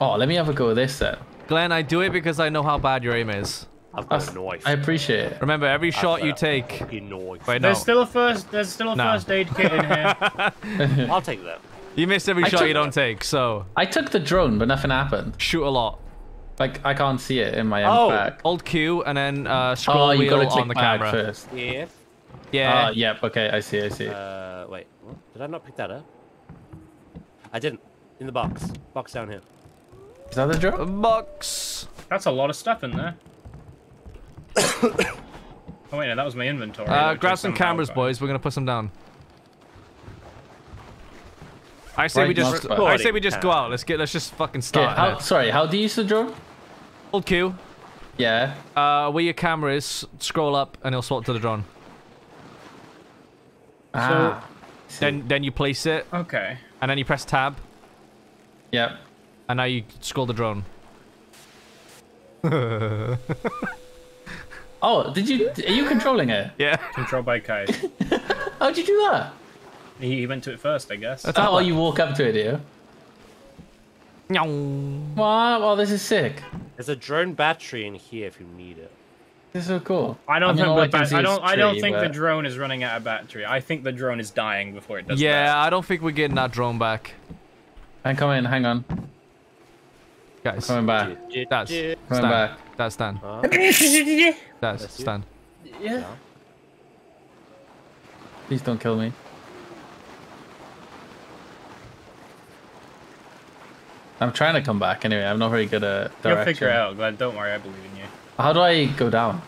Oh, let me have a go with this then. Glenn, I do it because I know how bad your aim is. I've got That's- a knife. I appreciate it. Remember, every shot you take. Fucking knife. Wait, no. There's still a first, there's still a No. first aid kit in here. I'll take that. You miss every I shot you don't take, so I took the drone, but nothing happened. shoot a lot. Like I can't see it in my Oh. oh. back. Hold Q and then uh, scroll Oh, you wheel gotta click on the camera. first. Yeah. Yeah. Ah, yep. Okay, I see. I see. Uh, wait. Did I not pick that up? I didn't. In the box. Box down here. Is that the drone? Box. That's a lot of stuff in there. oh wait, no, that was my inventory. Uh, grab some cameras, boys. We're gonna put some down. I say Right, we just. I say we just go out. Let's get. Let's just fucking Okay, start. how, sorry, how do you use the drone? Hold Q. Yeah. Uh, where your camera is, scroll up, and it'll swap to the drone. Ah. Then, then you place it, Okay. and then you press tab, Yep. and now you scroll the drone. Oh, did you? Are you controlling it? Yeah. Controlled by Kai. How'd you do that? He, he went to it first, I guess. That's Oh, how. you walk up to it, do you? Wow, well, this is sick. There's a drone battery in here if you need it. This is so cool. I don't mean, think the can I don't I don't tree, think the drone is running out of battery. I think the drone is dying before it does Yeah, that. I don't think we're getting that drone back. And come in. Hang on. Guys, Coming back. that's Coming Stan. back. That's Stan. Huh? That's That's. Stan. yeah. Please don't kill me. I'm trying to come back anyway. I'm not very good at direction. You'll figure it out, Glenn. Don't worry, I believe in you. How do I go down?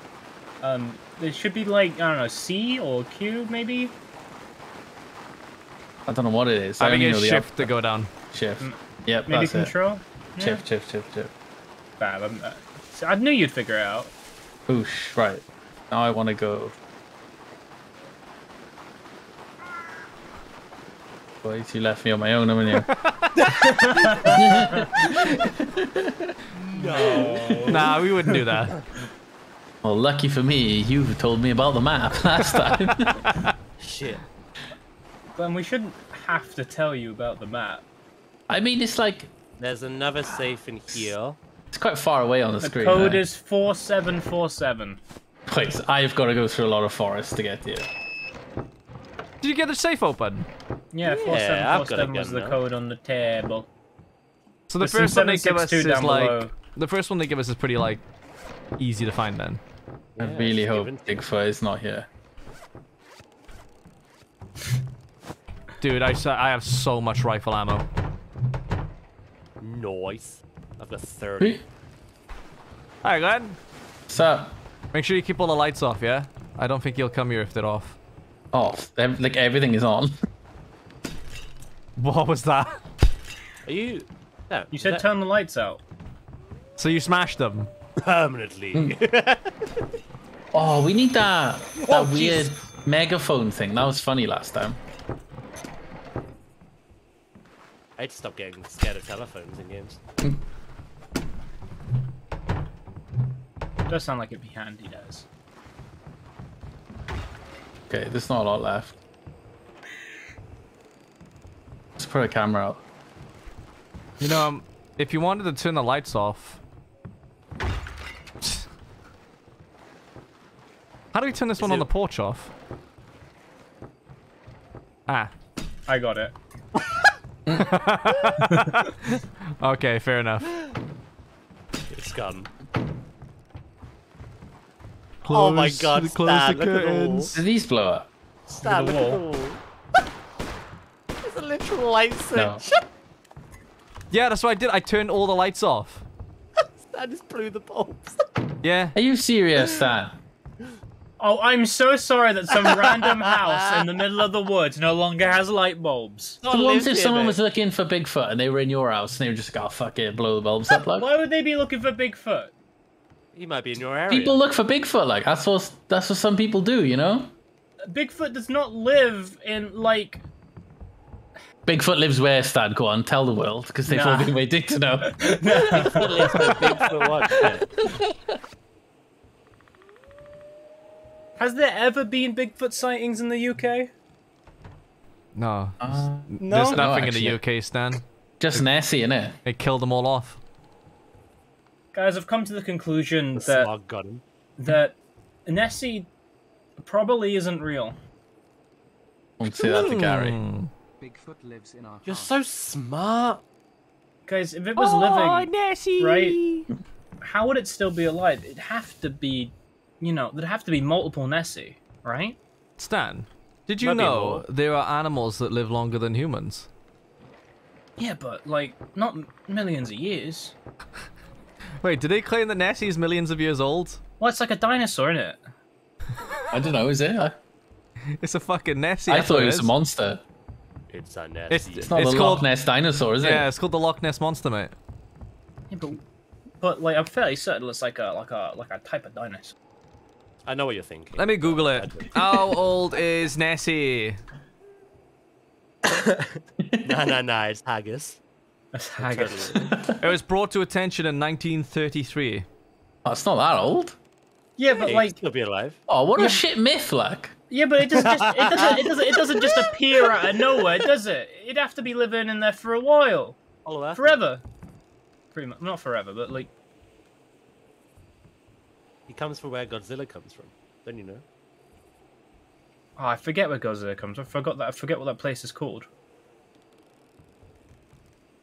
Um, there should be like I don't know, C or Q maybe. I don't know what it is. I think only it's know shift up- to go down. Shift. Mm, Yep, Maybe that's it. control. Yeah. Shift, shift, shift, shift. Fab. I'm, uh, I knew you'd figure it out. Boosh. Right. Now I want to go. Boys, you left me on my own, haven't you? Nah, we wouldn't do that. well, lucky for me, you told me about the map last time. Shit. Glenn, we shouldn't have to tell you about the map. I mean, it's like There's another safe in here. it's quite far away on the, The screen. code eh? is four seven four seven. Wait, I've got to go through a lot of forest to get to you. Did you get the safe open? Yeah, four seven Yeah, four I've got a seven was the now. code on the table. So the There's first one they give us is like below. the first one they give us is pretty like easy to find then. I Yeah, really hope given. Bigfoot is not here. Dude, I I have so much rifle ammo. Noise. I've got 30. Alright, Glenn. What's up? Make sure you keep all the lights off, yeah? I don't think he'll come here if they're off. Oh, ev- like everything is on. What was that? Are you? No. You said that- turn the lights out. So you smashed them? permanently. Hmm. Oh, we need that that Oh, weird jeez. megaphone thing. That was funny last time. I had to stop getting scared of telephones in games. Hmm. Does sound like it'd be handy, does. Okay, there's not a lot left. Let's put a camera out. You know, um, if you wanted to turn the lights off. How do we turn this one on the porch off? Ah. I got it. Okay, fair enough. It's gone. Oh my God, Close Stan, the look at the curtains. Did these blow up? Stab the at the wall. wall. It's a literal light switch. No. Yeah, that's what I did. I turned all the lights off. Stan just blew the bulbs. Yeah. Are you serious, Stan? Oh, I'm so sorry that some random house in the middle of the woods no longer has light bulbs. Not The ones if someone mate. was looking for Bigfoot and they were in your house and they were just like, oh, fuck it, blow the bulbs up. Like, Why would they be looking for Bigfoot? He might be in your area. people look for Bigfoot. Like that's what that's what some people do, you know. Bigfoot does not live in like. Bigfoot lives where, Stan? Go on, tell the world because they've all been waiting to know. Bigfoot lives where Bigfoot wants. Has there ever been Bigfoot sightings in the UK? No. Uh, There's No. nothing No, in the. UK, Stan. just Nessie, innit? It killed them all off. Guys, I've come to the conclusion The that slug got him. that Nessie probably isn't real. Won't say that to Gary. Hmm. Bigfoot lives in our You're hearts. so smart. Guys, if it was Oh, living, Nessie. right? how would it still be alive? It'd have to be, you know, there'd have to be multiple Nessie, right? Stan, did you Might be know there are animals that live longer than humans? Yeah, but like not millions of years. Wait, did they claim that Nessie is millions of years old? Well, it's like a dinosaur, isn't it? I don't know, is it? I, It's a fucking Nessie. I that's thought what it was is. a monster. It's a It's- It's not It's the called- Loch Ness dinosaur, is it? Yeah, it's called the Loch Ness Monster, mate. Yeah, but but like I'm fairly certain it's like a like a like a type of dinosaur. I know what you're thinking. Let me Google it. How old is Nessie? nah, nah, nah. It's haggis. That's haggis. It was brought to attention in 1933. Oh, it's not that old. Yeah, but Hey, like he'll be alive. Oh, what a shit myth, like. yeah, but it doesn't just it doesn't it doesn't it doesn't just appear out of nowhere, does it? It'd have to be living in there for a while, Follow that. forever. Pretty much, not forever, but like He comes from where Godzilla comes from. Don't you know? Oh, I forget where Godzilla comes. From. I forgot that. I forget what that place is called.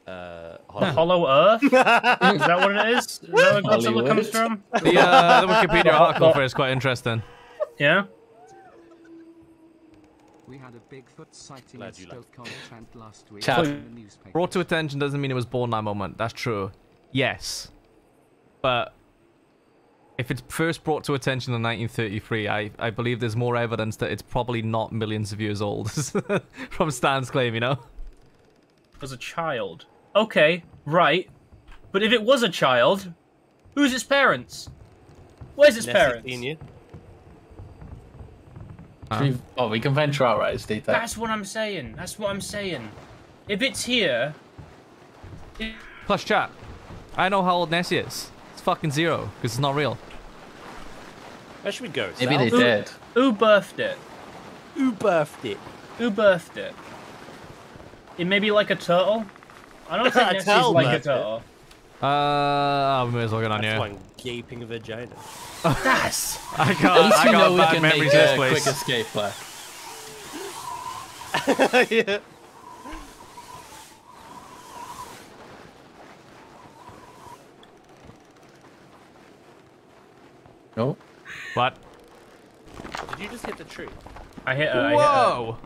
Uh, The Hollow- Hollow Earth. is that what it is? Is that where Godzilla comes from? The, uh, the Wikipedia article for it is quite interesting. Yeah. We had a Bigfoot sighting Glad in you Stoke-on-Trent last week Chat. in the newspaper. Brought to attention doesn't mean it was born that moment. That's true. Yes. But if it's first brought to attention in 1933, I, I believe there's more evidence that it's probably not millions of years old. From Stan's claim, you know? As a child. Okay, right. But if it was a child, who's its parents? Where's its Nessie parents? Senior. We- oh, we can venture out, right, Steve? That's what I'm saying. That's what I'm saying. If it's here, it- Plus, chat. I know how old Nessie is. It's fucking zero, because it's not real. Where should we go? Maybe South? they did. who birthed it? Who birthed it? Who birthed it? It may be like a turtle. I don't think A Nessie's turtle like a birthed it. turtle. Uh, we may as well get on That's here. one gaping vagina. That's I At got, least I we got know bad can memories make of this a quick escape, like. yeah. No. What? Did you just hit the tree? I hit a, I hit a, Whoa!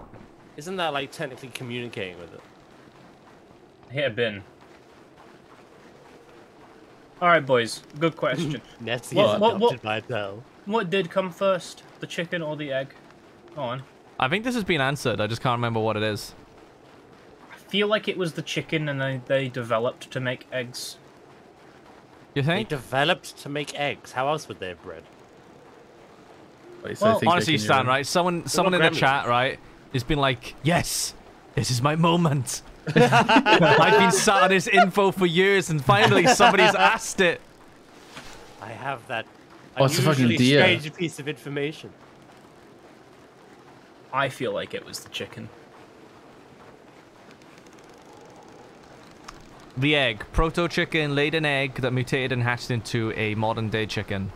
Isn't that like technically communicating with it? I hit a bin. All right, boys. Good question. Nessie What- is what- what- adopted by Adele. what did come first, the chicken or the egg? Go on. I think this has been answered. I just can't remember what it is. I feel like it was the chicken, and then they developed to make eggs. You think? They developed to make eggs. How else would they have bred? Wait, so I Well, think they Honestly, can Stan, use- right? Someone, someone in the chat, right, has been like, "Yes, this is my moment." I've been sat on this info for years, and finally somebody's asked it. I have that Oh, it's a fucking unusually deer. strange piece of information. I feel like it was the chicken. The egg, proto chicken, laid an egg that mutated and hatched into a modern day chicken.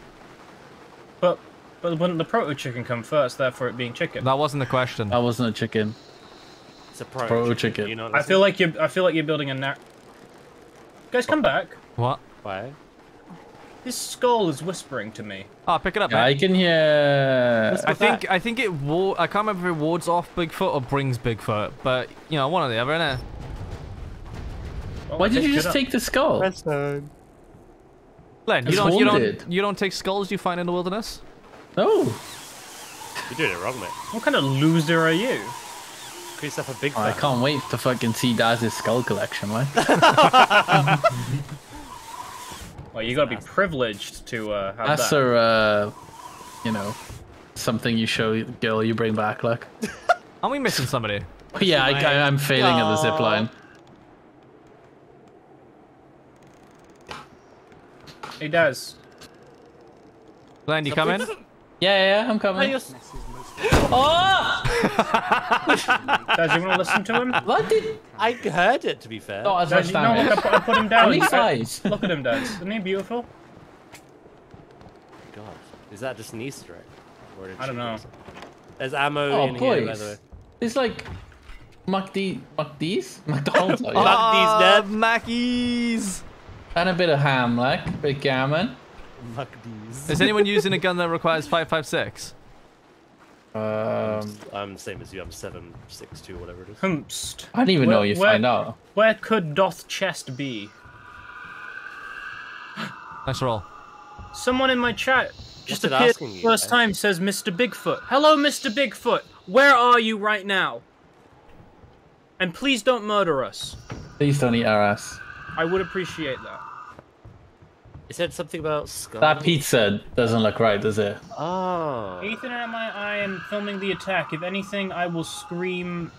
But but wouldn't the proto chicken come first, therefore it being chicken? That wasn't the question. That wasn't a chicken. It's a pro, Pro chicken. chicken. You know I feel like you're I feel like you're building a nar- Guys, come back. What? why. This skull is whispering to me. Oh, pick it up, Yeah, I can hear. I think I think it wa- I can't remember if it wards off Bigfoot or brings Bigfoot, but you know, one or the other, innit? Oh, Why I did you just take the skull? Redstone. Len, you It's don't, you don't, you don't take skulls you find in the wilderness. No. You're doing it wrong, mate. What kind of loser are you? Call yourself a big Oh, I can't wait to fucking see Daz's skull collection, man. Well, you gotta be privileged to uh, have That's that. a, uh, you know, something you show the girl you bring back, like. Aren't we missing somebody? Yeah, I, I, I'm failing at the zip line. He does. Len, you come in? Yeah, yeah, yeah, I'm coming. Oh! Does you want to listen to him? What did? I heard it, to be fair. Not as Does much you, no, look, I damage. put, I put him down. Only Look at- size. Look at him, Dad. Isn't he beautiful? God. Is that just an Easter egg? Or I don't know. do? There's ammo Oh, in here, by the way. It's like McD, McD's, McDonald's, oh, yeah. Muck- Ah, Mackies! and a bit of ham, like, bit of gammon. Muckdees. Is anyone using a gun that requires 556? Um, I'm the same as you. I'm seven, six, two, whatever it is. Humpst. I didn't even know Where- you where- find out. Where could doth chest be? Nice roll. Someone in my chat just What's appeared asking you, first man? time says Mr. Bigfoot. Hello, Mr. Bigfoot. Where are you right now? And please don't murder us. Please don't eat our ass. I would appreciate that. It said something about skull. That pizza doesn't look right, does it? Oh. Ethan and I, I am filming the attack. If anything, I will scream.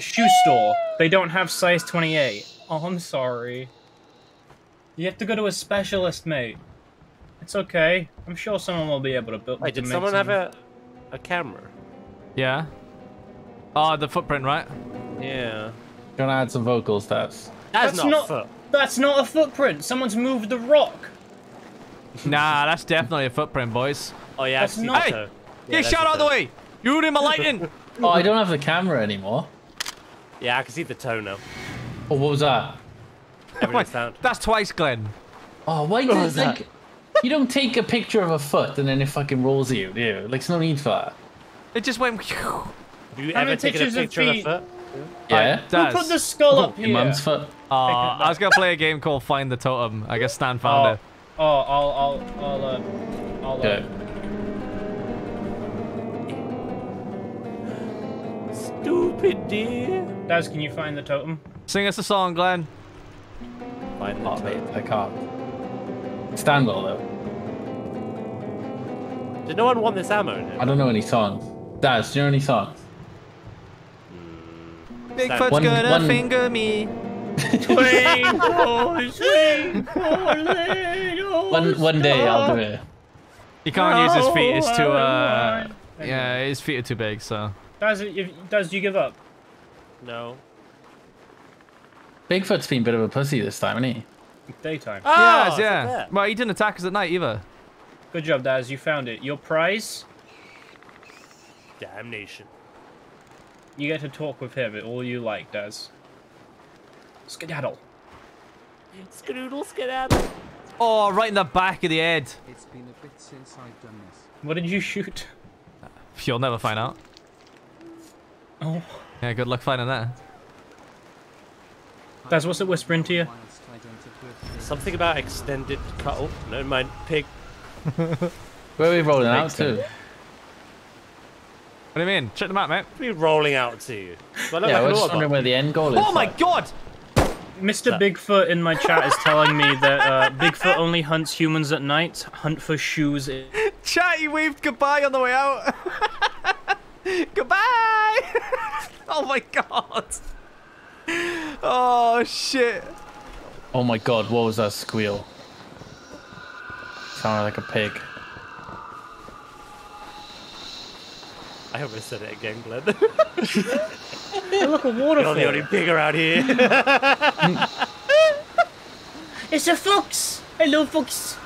Shoe store. They don't have size 28. Oh, I'm sorry. You have to go to a specialist, mate. It's okay. I'm sure someone will be able to build. Wait, did someone some- have a a camera? Yeah? Ah, the footprint, right? Yeah. Gonna add some vocals, that's. That's, That's not, not- foot. That's not a footprint. Someone's moved the rock. Nah, that's definitely a footprint, boys. Oh yeah, That's not- the Hey, toe. Yeah, that's shout the out the way. You're in my lightning. Oh, I don't have the camera anymore. Yeah, I can see the toe now. Oh, what was that? Everything's found. That's twice, Glenn. Oh, why What does that? like you don't take a picture of a foot and then it fucking rolls you, do you? Like, there's no need for that. It just went. Have you ever taken a pictures of picture of a foot? Yeah. Who Daz. put the skull up Your here? mum's foot. Uh, I was gonna play a game called Find the Totem. I guess Stan found Oh, it. oh, I'll, I'll, I'll, uh, I'll, uh, Yeah. Stupid deer. Daz, can you find the totem? Sing us a song, Glenn. Find the Oh, toe. mate, I can't. Stand well though. Did no one want this ammo? No? I don't know any songs. Daz, do you know any songs? Bigfoot's One- gonna one- finger me. Twinkle, twinkle, One one day I'll do it. He can't use his feet. It's too. Oh, Uh, yeah, his feet are too big. So. Daz, if, Daz, do you give up? No. Bigfoot's been a bit of a pussy this time, isn't he? Daytime. Oh, yeah, yeah. up. Well, he didn't attack us at night either. Good job, Daz. You found it. Your prize? Damnation. You get to talk with him all you like, Daz. Skedaddle. Skadoodle skedaddle. Oh, right in the back of the head. It's been a bit since I've done this. What did you shoot? You'll never find out. Oh. Yeah, good luck finding that. Daz, what's it whispering to you? Something about extended cut. Oh, no mind. Pig. Where are we rolling out to? What do you mean? Check the map, mate. What are you rolling out to you? Do I look Yeah, like we're an just wondering where the end goal is. Oh my like. god! Mr. That- Bigfoot in my chat is telling me that uh, Bigfoot only hunts humans at night. Hunt for shoes. Chat, Chatty waved goodbye on the way out. goodbye! oh my god! Oh shit! Oh my god, what was that squeal? Sounded like a pig. I hope I said it again, Glenn. Hey, look, a You're the waterfall. only pig around here. It's a fox. Hello, fox.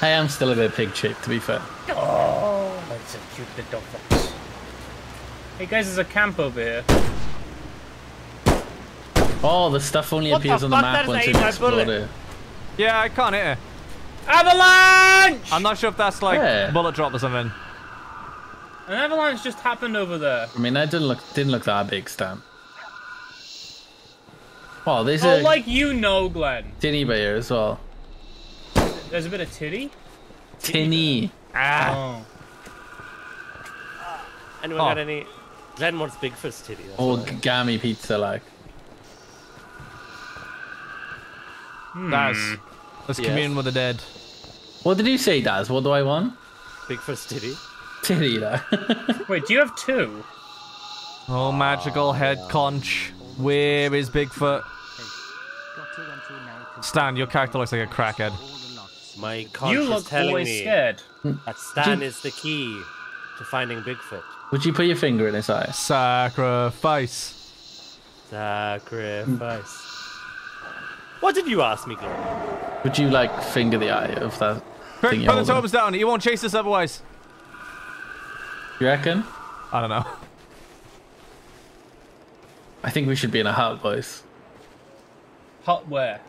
I am still a bit pig shaped, to be fair. Oh, that's a cute little fox. Hey guys, there's a camp over here. Oh, the stuff only What the appears on the map once you've explored it. Yeah, I can't hit it. Avalanche! I'm not sure if that's like Yeah. bullet drop or something. An avalanche just happened over there. I mean, that didn't look didn't look that big, Stan. Oh, there's Oh, a like you know, Glenn. tinny bear as well. There's a bit of titty. Tinny. Ah. Oh. Ah. Anyone Oh. got ah. any? Glenn wants Bigfoot's titty. That's Or why. gammy pizza, like. Hmm. That's let's Yes. commune with the dead. What did you say, Daz? What do I want? Bigfoot's titty. Titty, like. Wait, do you have two? Oh, magical head conch. Where is Bigfoot? Got to run to American Stan, your character looks like a crackhead. all the. My you conscience look telling always me scared. that Stan is the key to finding Bigfoot. Would you put your finger in his eye? Sacrifice. Sacrifice. What did you ask me, Glenn? Would you like finger the eye of that Quick, thing put you're the holding? down. He won't chase us otherwise. You reckon? I don't know. I think we should be in a hut, boys. Hot where?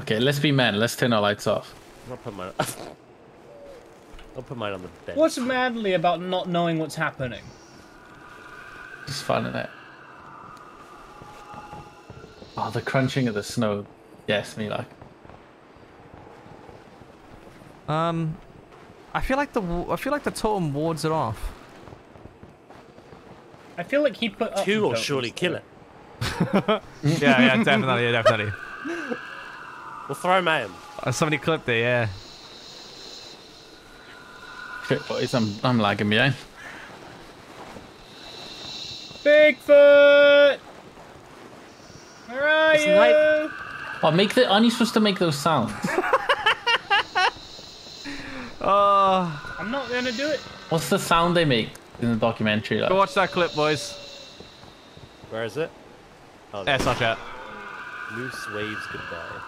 Okay, let's be men. Let's turn our lights off. I'll put mine. I'll put mine on the bed. What's madly about not knowing what's happening? Just fun in it. Oh, the crunching of the snow. Yes, me like. Um, I feel like the I feel like the totem wards it off. I feel like he put up Two the will totems surely kill it. yeah, yeah, definitely, yeah, definitely. We'll throw him at him. Uh, somebody clipped it, yeah. Shit, boys, I'm I'm lagging behind. Bigfoot! Where are It's you? night- Oh, make the. Aren't you supposed to make those sounds? Oh, I'm not gonna do it. What's the sound they make in the documentary? Like? go watch that clip, boys. Where is it? Oh, Yeah, it's not yet. Moose waves goodbye.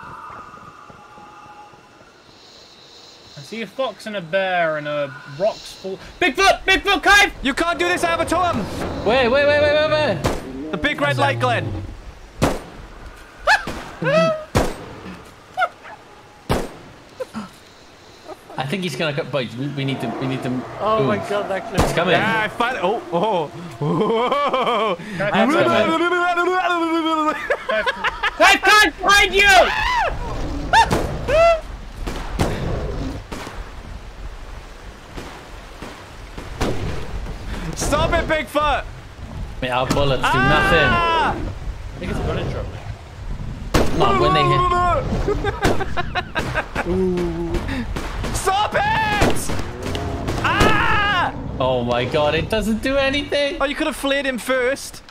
I see a fox and a bear and a rocks full. Bigfoot! Bigfoot, Kai! You can't do this, Avatar! Wait, wait, wait, wait, wait, wait. The big red light, Glenn. Ah! I think he's gonna go. Boys, we, we need to. We need to. Oh move. my god, that clip. Come in. Yeah, I found Oh, oh. oh. Kai, That's Kai, okay. Kai, Kai, behind you! Stop it, Bigfoot! Mate, our bullets do nothing. Ah! I think it's a bullet drop. Not when they hit. Stop it! Ah! Oh my god, it doesn't do anything. Oh, you could have flayed him first.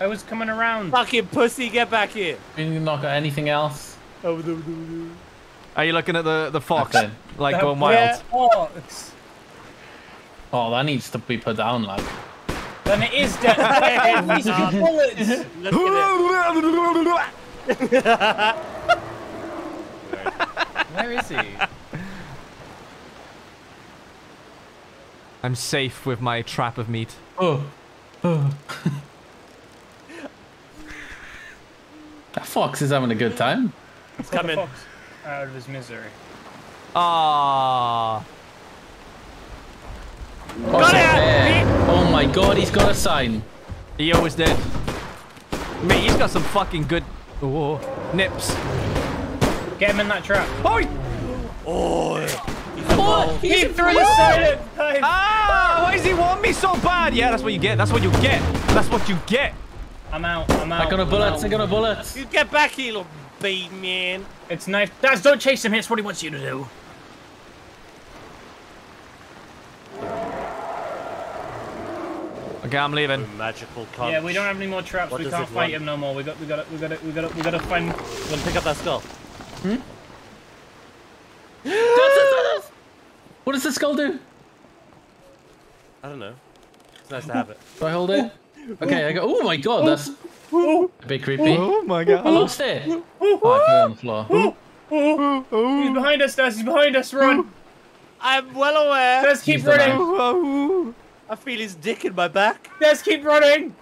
I was coming around. Fucking pussy, get back here. We not got anything else. Are you looking at the, the fox? Like That going wild? bear fox. Oh, that needs to be put down, like. Then it is dead. At least two bullets. Look at Where is he? I'm safe with my trap of meat. Oh. oh. that fox is having a good time. It's Put the coming. fox out of his misery. Ah. Got it! Oh my god, he's got a sign. He always did. Mate, he's got some fucking good oh, nips. Get him in that trap. Oh! What? He threw the side at Ah! Why does he want me so bad? Yeah, that's what you get. That's what you get. That's what you get. I'm out. I'm out. I got a I'm bullet, out. I got a bullet. You get back here, little baby man. It's knife. Daz, don't chase him. It's what he wants you to do. Okay, I'm leaving. Magical punch. Yeah, we don't have any more traps. What we can't fight want? him no more. We got. We got. it, We got. it, We got. it, We got to find. We're gonna pick up that skull? What does the skull do? I don't know. It's nice to have it. Do I hold it? Okay, I go. Oh my god, that's a bit creepy. Oh my god. I god. lost it. Oh, I put it on the floor. He's behind us, Daz. He's behind us. Run. I'm well aware. Daz, keep He's running. Oh, I feel his dick in my back. Daz, keep running.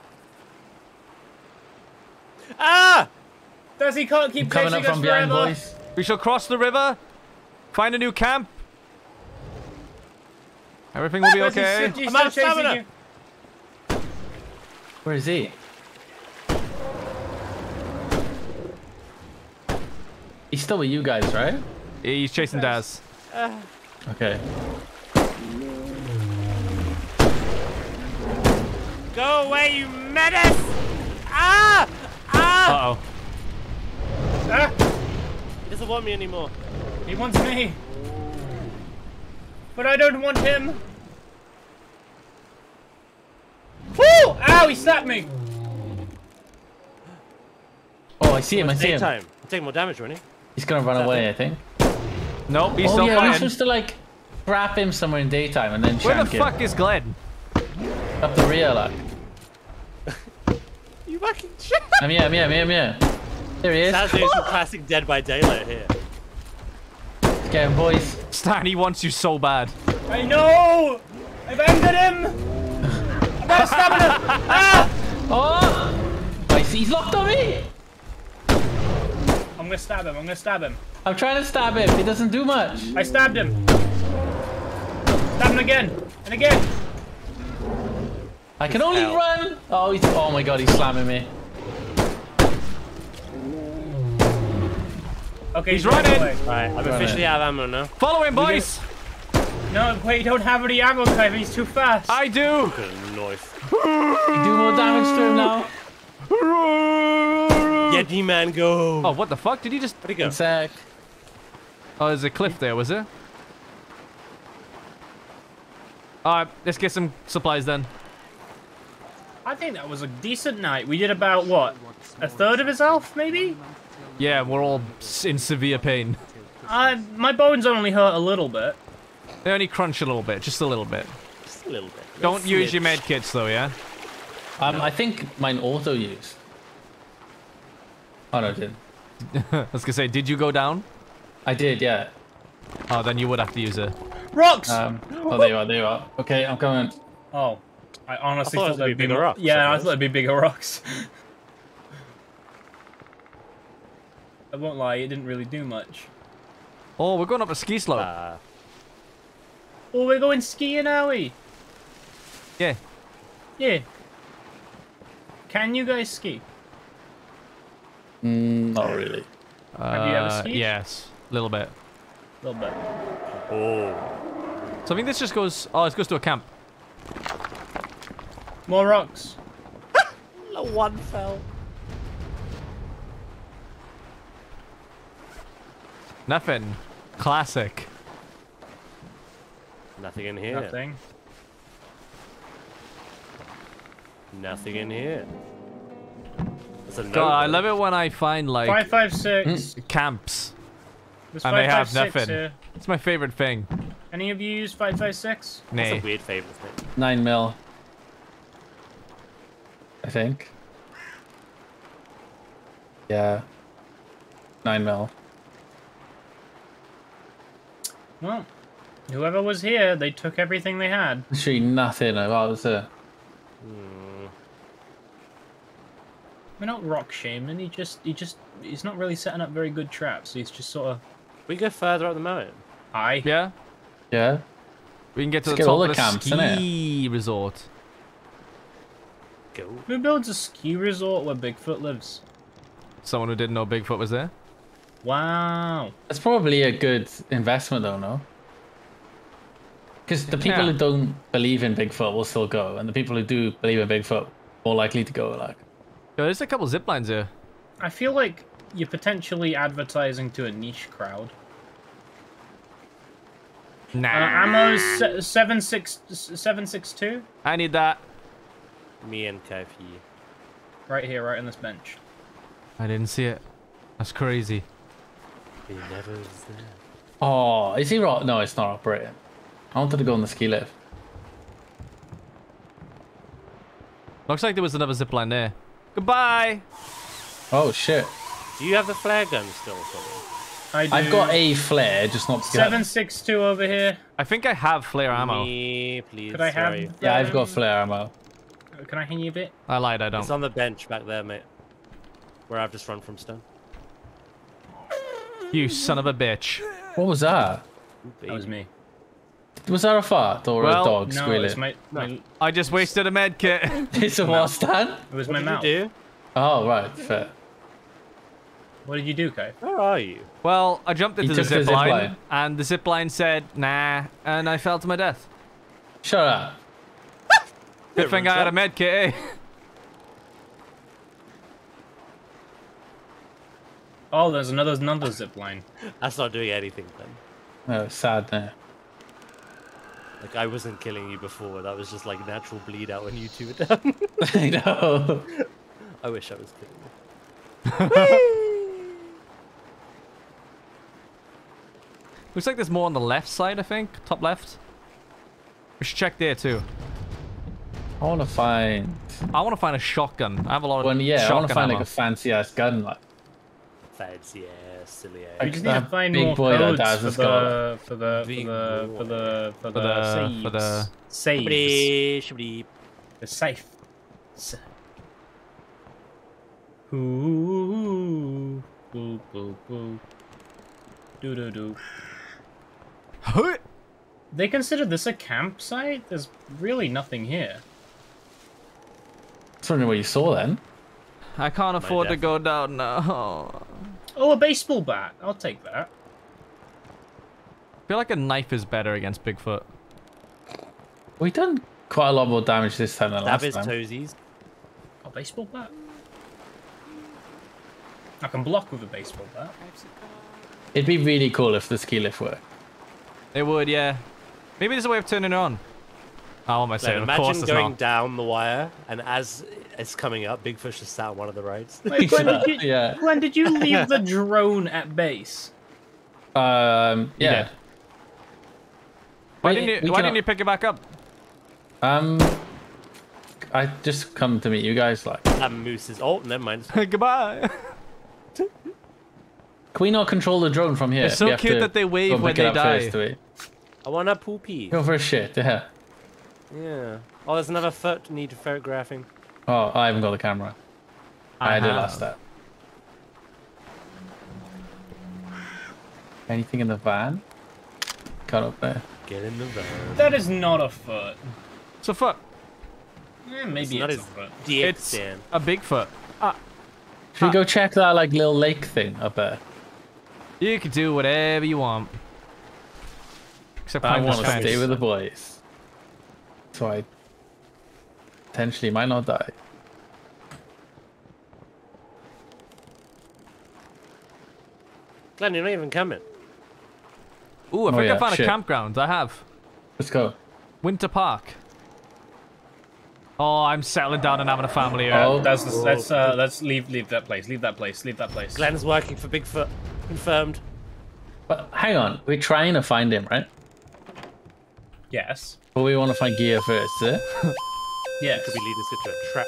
Ah! Daz, he can't keep I'm coming chasing up us from behind, forever. boys. We shall cross the river, find a new camp. Everything will be okay. still- I'm out of chasing stamina. you. Where is he? He's still with you guys, right? He's chasing Daz. Okay. Go away, you menace! Ah! Ah! Uh-oh. Ah, He doesn't want me anymore. he wants me. But I don't want him. Woo! Ow, he slapped me. Oh, I see him, I see him. Daytime. You take more damage, Ronnie. He's gonna run away, I think. Nope, he's Oh still yeah, we're supposed to like trap him somewhere in daytime and then Where the shank him fuck is Glenn? up the rear, like. You fucking shit! I'm here, I'm here, I'm here, I'm here. There he is. Sounds like some classic Dead by Daylight here. Let's Get him, boys. Stan, he wants you so bad. I know. I've angered him. I'm out of stamina. ah! Oh! I see, he's locked on me. I'm gonna stab him. I'm gonna stab him. I'm trying to stab him. He doesn't do much. I stabbed him. Stab him again and again. I can only Hell. run. Oh, he's. Oh my god, he's slamming me. Okay, He's running running. away. Alright, I'm Run officially out of ammo now. Follow him, boys. No, wait, you don't have any ammo, Kyver. He's too fast. I do. Good noise. You do more damage to him now. Get me, man, go! Oh, what the fuck? Did he just? Where'd he go? One. Oh, there's a cliff there, was there? Alright, let's get some supplies then. I think that was a decent night. We did about what? A third of his health, maybe? Yeah, we're all in severe pain. Uh, my bones only hurt a little bit. They only crunch a little bit, just a little bit. Just a little bit. Don't use your Smidge. med kits though, yeah? Um, I think mine auto used. Oh no, I didn't. I was gonna say, did you go down? I did, yeah. Oh, then you would have to use it. Rocks! Um, oh, there you are, there you are. Okay, I'm coming. oh. I honestly I thought it thought was there'd be bigger more- rocks, Yeah, I I thought it'd be bigger rocks. I won't lie, it didn't really do much. Oh, we're going up a ski slope. Uh, Oh, we're going skiing, are we? yeah. Yeah. Can you guys ski? Mm, not really. Have you ever Uh, skied? Yes, a little bit. A little bit. oh. So I think this just goes. Oh, it goes to a camp. More rocks. One fell. Nothing. Classic. Nothing in here. Nothing. Nothing in here. There's a note God, I love it when I find like Five five six. Hmm? camps. There's And they have 556 nothing. here. It's my favorite thing. Any of you use five five six? That's Nay. a weird favorite thing. Nine mil. I think. Yeah. Nine mil. Well, whoever was here, they took everything they had. Literally nothing about was there. Hmm. We're not rock shaming. He just, he just, he's not really setting up very good traps. He's just sort of We go further up the mountain. high. Yeah. Yeah. We can get to Let's the get top all of the the camps, ski resort. Go. Who builds a ski resort where Bigfoot lives? Someone who didn't know Bigfoot was there. Wow. That's probably a good investment though, no? Because the people Yeah. who don't believe in Bigfoot will still go, and the people who do believe in Bigfoot more likely to go. Like, Yo, there's a couple zip lines here. I feel like you're potentially advertising to a niche crowd. Uh, ammo se- seven six seven six two. I need that. Me and Kofi. Right here, right on this bench. I didn't see it. That's crazy. He never was there. oh, is he right? No, it's not operating. I wanted to go on the ski lift. Looks like there was another zip line there. Goodbye. Oh shit! Do you have the flare gun still, Tommy? I do. I've got a flare, just not seven six two over here. I think I have flare ammo. Me, please. Could I have? sorry. Yeah, I've got um, flare ammo. Can I hang you a bit? I lied. I don't. It's on the bench back there, mate. Where I've just run from stone. You son of a bitch. What was that? That was me. Was that a fart or Well, a dog No, squealing? it's my, my I just wasted a med kit. It's a what stand? it was What my did mouth. you do? Oh right, fair. What did you do, Kai? Where are you? well, I jumped into the took the zip zip line, line. and the zip line said nah, and I fell to my death. Shut up. Good thing I had a med kit, eh? Oh, there's another another zip line. That's not doing anything then. No, sad now. Like I wasn't killing you before. That was just like natural bleed out when you two were down. I know. I wish I was killing you. Looks like there's more on the left side, I think. Top left. We should check there too. I want to find I want to find a shotgun. I have a lot of one. Yeah, I want to find ammo. like a fancy ass gun. Like, Fancy ass, silly ass. We Like just need to that find big more boy that codes Daz for has the, got. for the for Big the for the for the the- saves. for the- saves. Shibbity, shibbity. The safe. S- Ooh, boo, boo, boo. Doo doo doo. Huh? They consider this a campsite? There's really nothing here. I was wondering what you saw then. I can't afford to go down now. Oh, a baseball bat. I'll take that. I feel like a knife is better against Bigfoot. We've done quite a lot more damage this time than Stab last his time. toesies. A baseball bat? I can block with a baseball bat. It'd be really cool if the ski lift worked. It would, yeah. Maybe there's a way of turning it on. Oh, what am I Like, saying? of course imagine going not. down the wire, and as it's coming up, Big Fish just sat on one of the rides. Wait, Glenn, did you, yeah. Glenn, did you leave the drone at base? Um. Yeah. Why didn't you? Why cannot- didn't you pick it back up? Um. I just come to meet you guys. Like, That moose is. Oh, never mind. Goodbye. Can we not control the drone from here? It's so cute that they wave when they die. First. I want a poopy. Go for a shit, yeah. Yeah. Oh, there's another foot need photographing. Oh, I haven't got the camera. I, did have. last that. Anything in the van? Cut up there. Get in the van. That is not a foot. It's a foot. Eh, maybe not it's, his a foot. dick, It's Dan. a big foot. Should we go check that like little lake thing up there? You can do whatever you want. Except I want to stay with the boys. So I potentially might not die. Glenn, you're not even coming. Ooh, I Oh, think I yeah, found a campground. I have. Let's go. Winter Park. Oh, I'm settling down and having a family here. Oh. That's the, let's uh let's leave leave that place. Leave that place. Leave that place. Glenn's working for Bigfoot. Confirmed. But hang on, we're trying to find him, right? Yes. But we want to find gear first, eh? Yes. Could we lead us into a trap?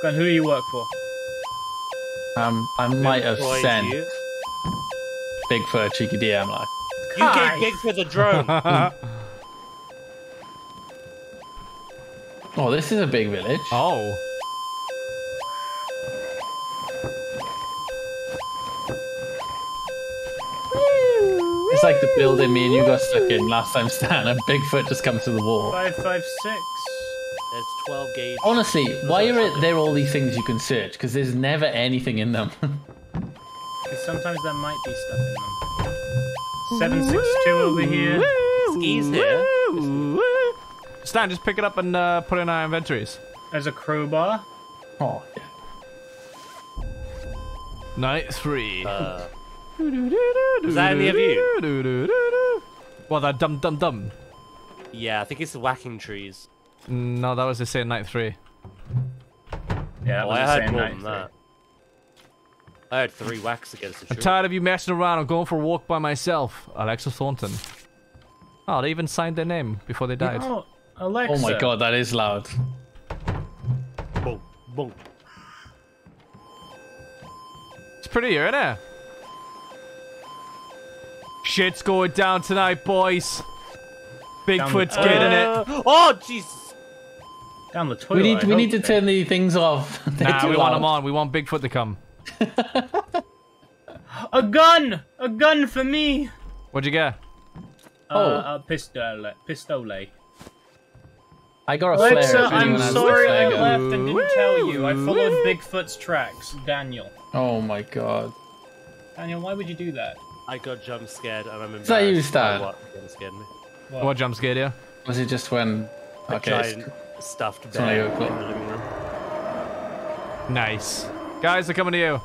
Glenn, who do you work for? Um, I might have Employs sent You, Bigfoot a cheeky DM like. you Hi. gave Bigfoot a drone. Oh, this is a big village. Oh. Like the building me and you got stuck in last time, Stan, and Bigfoot just comes to the wall. Five five six. There's 12 gauge. Honestly, why are it, there all these things you can search? Because there's never anything in them. Because sometimes there might be stuff in them. Seven six two over here. Skis here. Stan, just pick it up and uh, put it in our inventories. There's a crowbar. oh, yeah. Night three. Uh, was that any of you? Well, that dum dum dum. Yeah, I think it's the whacking trees. No, that was the same night three. Yeah, that Oh, was I the heard same more night. than that. I had three whacks against the I'm tired of you messing around. I'm going for a walk by myself. Alexa Thornton. Oh, they even signed their name before they died. Oh, Alexa. Oh my god, that is loud. Boom, boom. It's pretty here, isn't it? Shit's going down tonight, boys. Bigfoot's the- getting it. Oh, Jesus. Down the toilet. We need we need to turn the things off. Nah, too we want loud. them on. We want Bigfoot to come. A gun! A gun for me! What'd you get? Uh, a pistol. Pistole. I got a Alexa, flare. if I'm anyone has a sorry I left and didn't tell you. I followed Bigfoot's tracks. Daniel. Oh my god. Daniel, why would you do that? I got jump scared and I'm embarrassed. that you, by Stan? What jump scared me? What jump scared you? Was it just when? A Okay. giant stuffed bear in the living room. Nice. Guys, they're coming to you.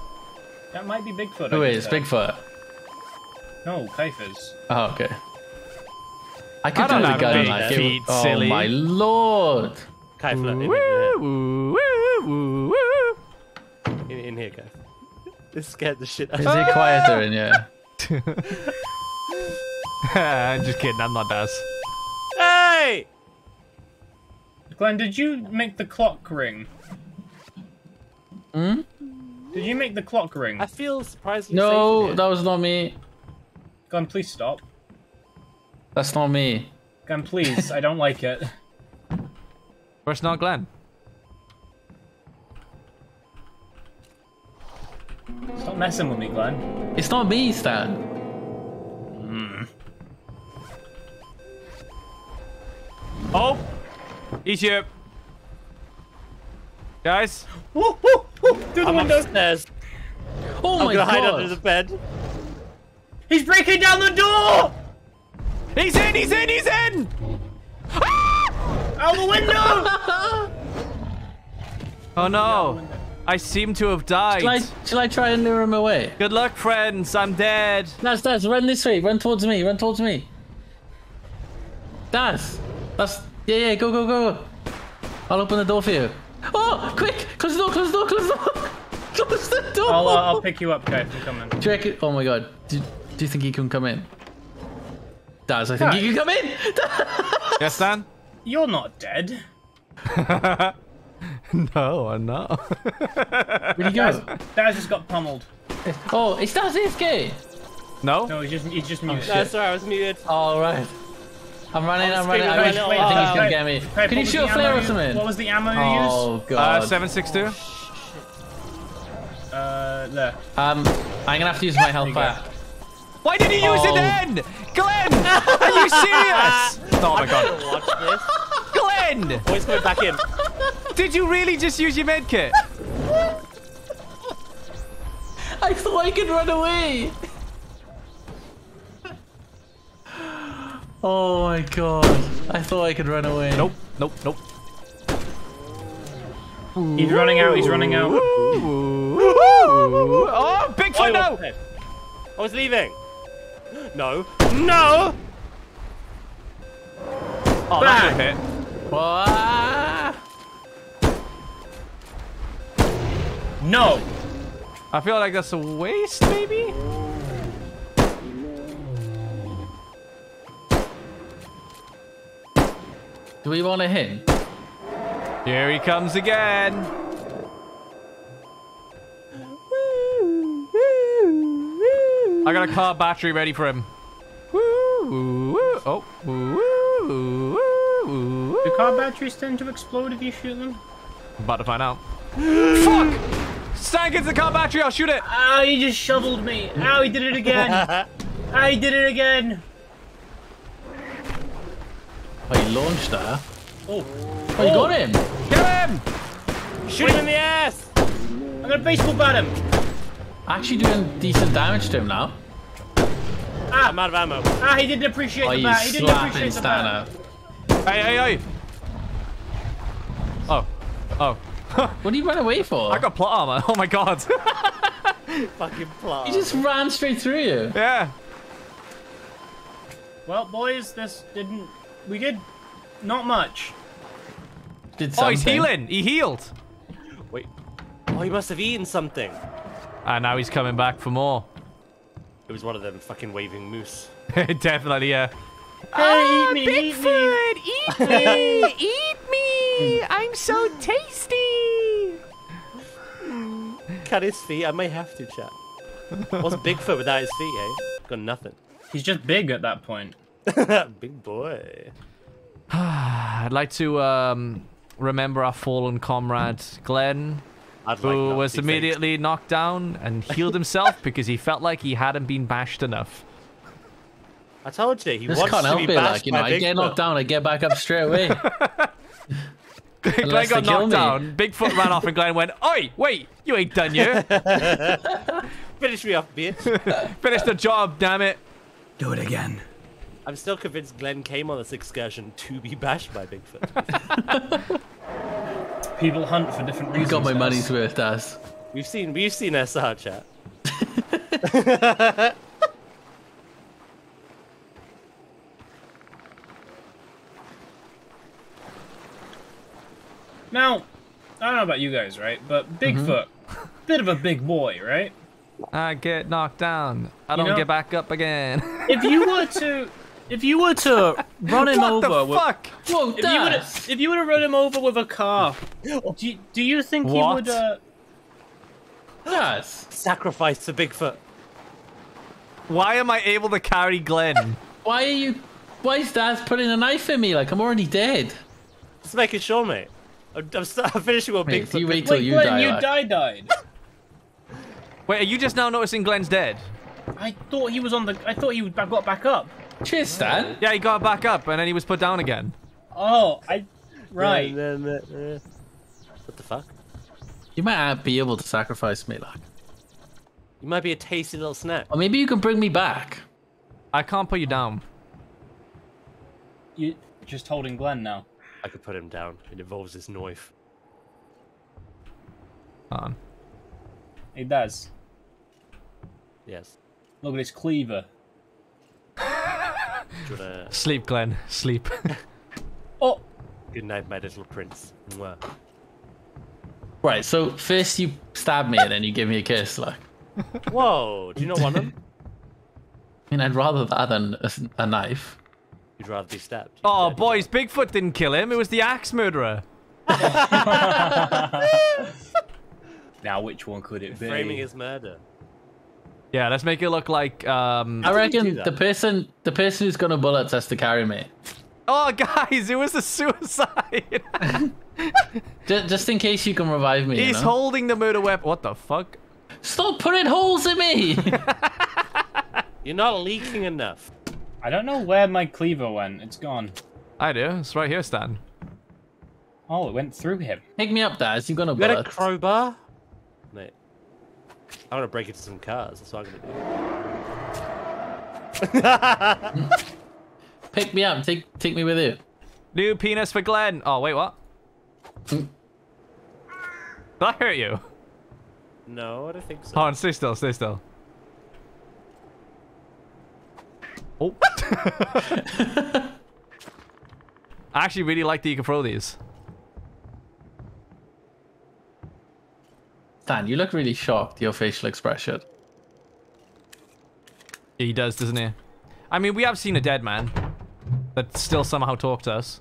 That might be Bigfoot. Who I is. Bigfoot? No, Kaifers. Oh, okay. I could I do don't the have gun big like feet. Oh silly. my lord! Kai, in, Woo, here, woo, woo, woo, woo. in, here. in, in here, Kai. This scared the shit out of me. Is it quieter in here? I'm just kidding. I'm not Daz. Hey! Glenn, did you make the clock ring? Hmm? Did you make the clock ring? I feel surprisingly safe in No, here. that was not me. Glenn, please stop. That's not me. Glenn, please. I don't like it. Where's not Glenn? Stop messing with me, Glenn. It's not me, Stan. Hmm. Oh! He's here. Guys, Woo, woo, woo, through the I'm window. upstairs. Oh I'm my gonna hide god! under the bed. He's breaking down the door! he's in, he's in, he's in! Ah! Out the window! Oh no, I seem to have died. Shall I, shall I try and lure him away? Good luck, friends. I'm dead. Daz, Daz, run this way. Run towards me. Run towards me. Daz, that's yeah, yeah. Go, go, go. I'll open the door for you. Oh, quick! Close the door. Close the door. Close the door. Close the door. I'll, uh, I'll pick you up, Kai, if you come in. Do you reckon? Oh my god. Do, do you think he can come in? Daz, I think he can come in. Yes, Dan? You're not dead. No, I'm not. Where'd he go? Daz just got pummeled. Oh, it's that AFK. no? No, he's just he's just muted. shit. No, sorry, I was muted. All right. I'm running. I was I'm running. screaming, I, wait, think wait, he's gonna wait. get me. Craig, Can you shoot a flare or something? What was the ammo you used? Oh Uh, god. 762. used? Uh, there. Um, I'm gonna have to use my health you back. Why did he use Oh. it then? Glenn! Are you serious? oh my god. Watch this. Glenn! Boys coming back in. Did you really just use your medkit? I thought I could run away. Oh my god. I thought I could run away. Nope, nope, nope. He's running out. He's running out. Oh, Bigfoot, I no! was. I was leaving. No. No! Oh, that should hit. Ah! No. I feel like that's a waste, maybe? Do we want to hit? Here he comes again. I got a car battery ready for him. Woo, woo, oh, car batteries tend to explode if you shoot them? About to find out. Fuck! Stand against the car battery, I'll shoot it! Ow, he just shoveled me. Ow, he did it again. Ow, he did it again. Oh, he launched that. Oh, Oh, you got him. Get him! Shoot him in the ass! I'm gonna baseball bat him. Actually doing decent damage to him now. Ah, I'm out of ammo. Ah, he didn't appreciate Oh, the bat. He didn't appreciate the Stan bat. out. Hey, hey, hey! Oh, oh. What did you run away for? I got plot armor. Oh my god. Fucking plot. He just ran straight through you. yeah. Well, boys, this didn't. We did not much. Did something. Oh, he's healing. He healed. Wait. Oh, he must have eaten something. And now he's coming back for more. It was one of them fucking waving moose. Definitely, yeah. Hey, eat me, eat me. eat me! eat me! I'm so tasty! Cut his feet. I may have to, chat. What's Bigfoot without his feet, eh? Got nothing. He's just big at that point. Big boy. I'd like to um, remember our fallen comrade, Glenn, I'd who not was to think. immediately knocked down and healed himself because he felt like he hadn't been bashed enough. I told you, he Just wants can't to help be it. bashed Like you know, I get knocked down, I get back up straight away. Glenn got knocked me. down. Bigfoot ran off and Glenn went, Oi, wait, you ain't done yet. Finish me off, bitch. Finish the job, damn it. Do it again. I'm still convinced Glenn came on this excursion to be bashed by Bigfoot. People hunt for different reasons. you reasons. got my money's worth, Daz. we've seen we've seen SR chat. Now, I don't know about you guys, right? But Bigfoot, bit of a big boy, right? I get knocked down. I don't know- get back up again. If you were to, if you were to run him what over, the with, fuck? Whoa, if you were to, if you were to run him over with a car, do you, do you think he would? Uh, Daz! Sacrifice to Bigfoot. Why am I able to carry Glenn? Why are you... Why is Daz putting a knife in me? Like, I'm already dead. Just making sure, mate. I'm, I'm, I'm finishing with Wait, Bigfoot. you wait till wait, you Glenn, die. you like. die died. Wait, are you just now noticing Glenn's dead? I thought he was on the. I thought he got back up. Cheers, Stan. Yeah, he got back up and then he was put down again. Oh, I. Right. What the fuck? You might be able to sacrifice me, like. You might be a tasty little snack. Or maybe you can bring me back. I can't put you down. You just holding Glenn now. I could put him down. It involves his knife. On. It does. Yes. Look at his cleaver. Wanna... Uh, Sleep, Glenn. Sleep. Oh, Good night, my little prince. Mwah. Right, so first you stab me and then you give me a kiss, like. Whoa! Do you not want him? I mean, I'd rather that than a, a knife. You'd rather be stabbed. oh, Yeah, boys, Bigfoot didn't kill him. It was the axe murderer. now, which one could it be? Framing his murder. Yeah, let's make it look like um I did he do reckon the person the person who's gonna bullets has to carry me. Oh guys, it was a suicide. Just, just in case you can revive me. you He's know? holding the murder weapon. What the fuck? Stop putting holes in me! You're not leaking enough. I don't know where my cleaver went. It's gone. I do. It's right here, Stan. Oh, it went through him. Pick me up, Daz. You're gonna You got a bullet. crowbar? Mate. I'm going to break into some cars. That's what I'm gonna do. Pick me up. Take take me with you. New penis for Glenn. Oh wait, what? Hmm. Did I hurt you? No, I don't think so. Hold on, stay still, stay still. Oh. I actually really like that you can throw these. Dan, you look really shocked. Your facial expression. Yeah, he does, doesn't he? I mean, we have seen a dead man that still somehow talk to us.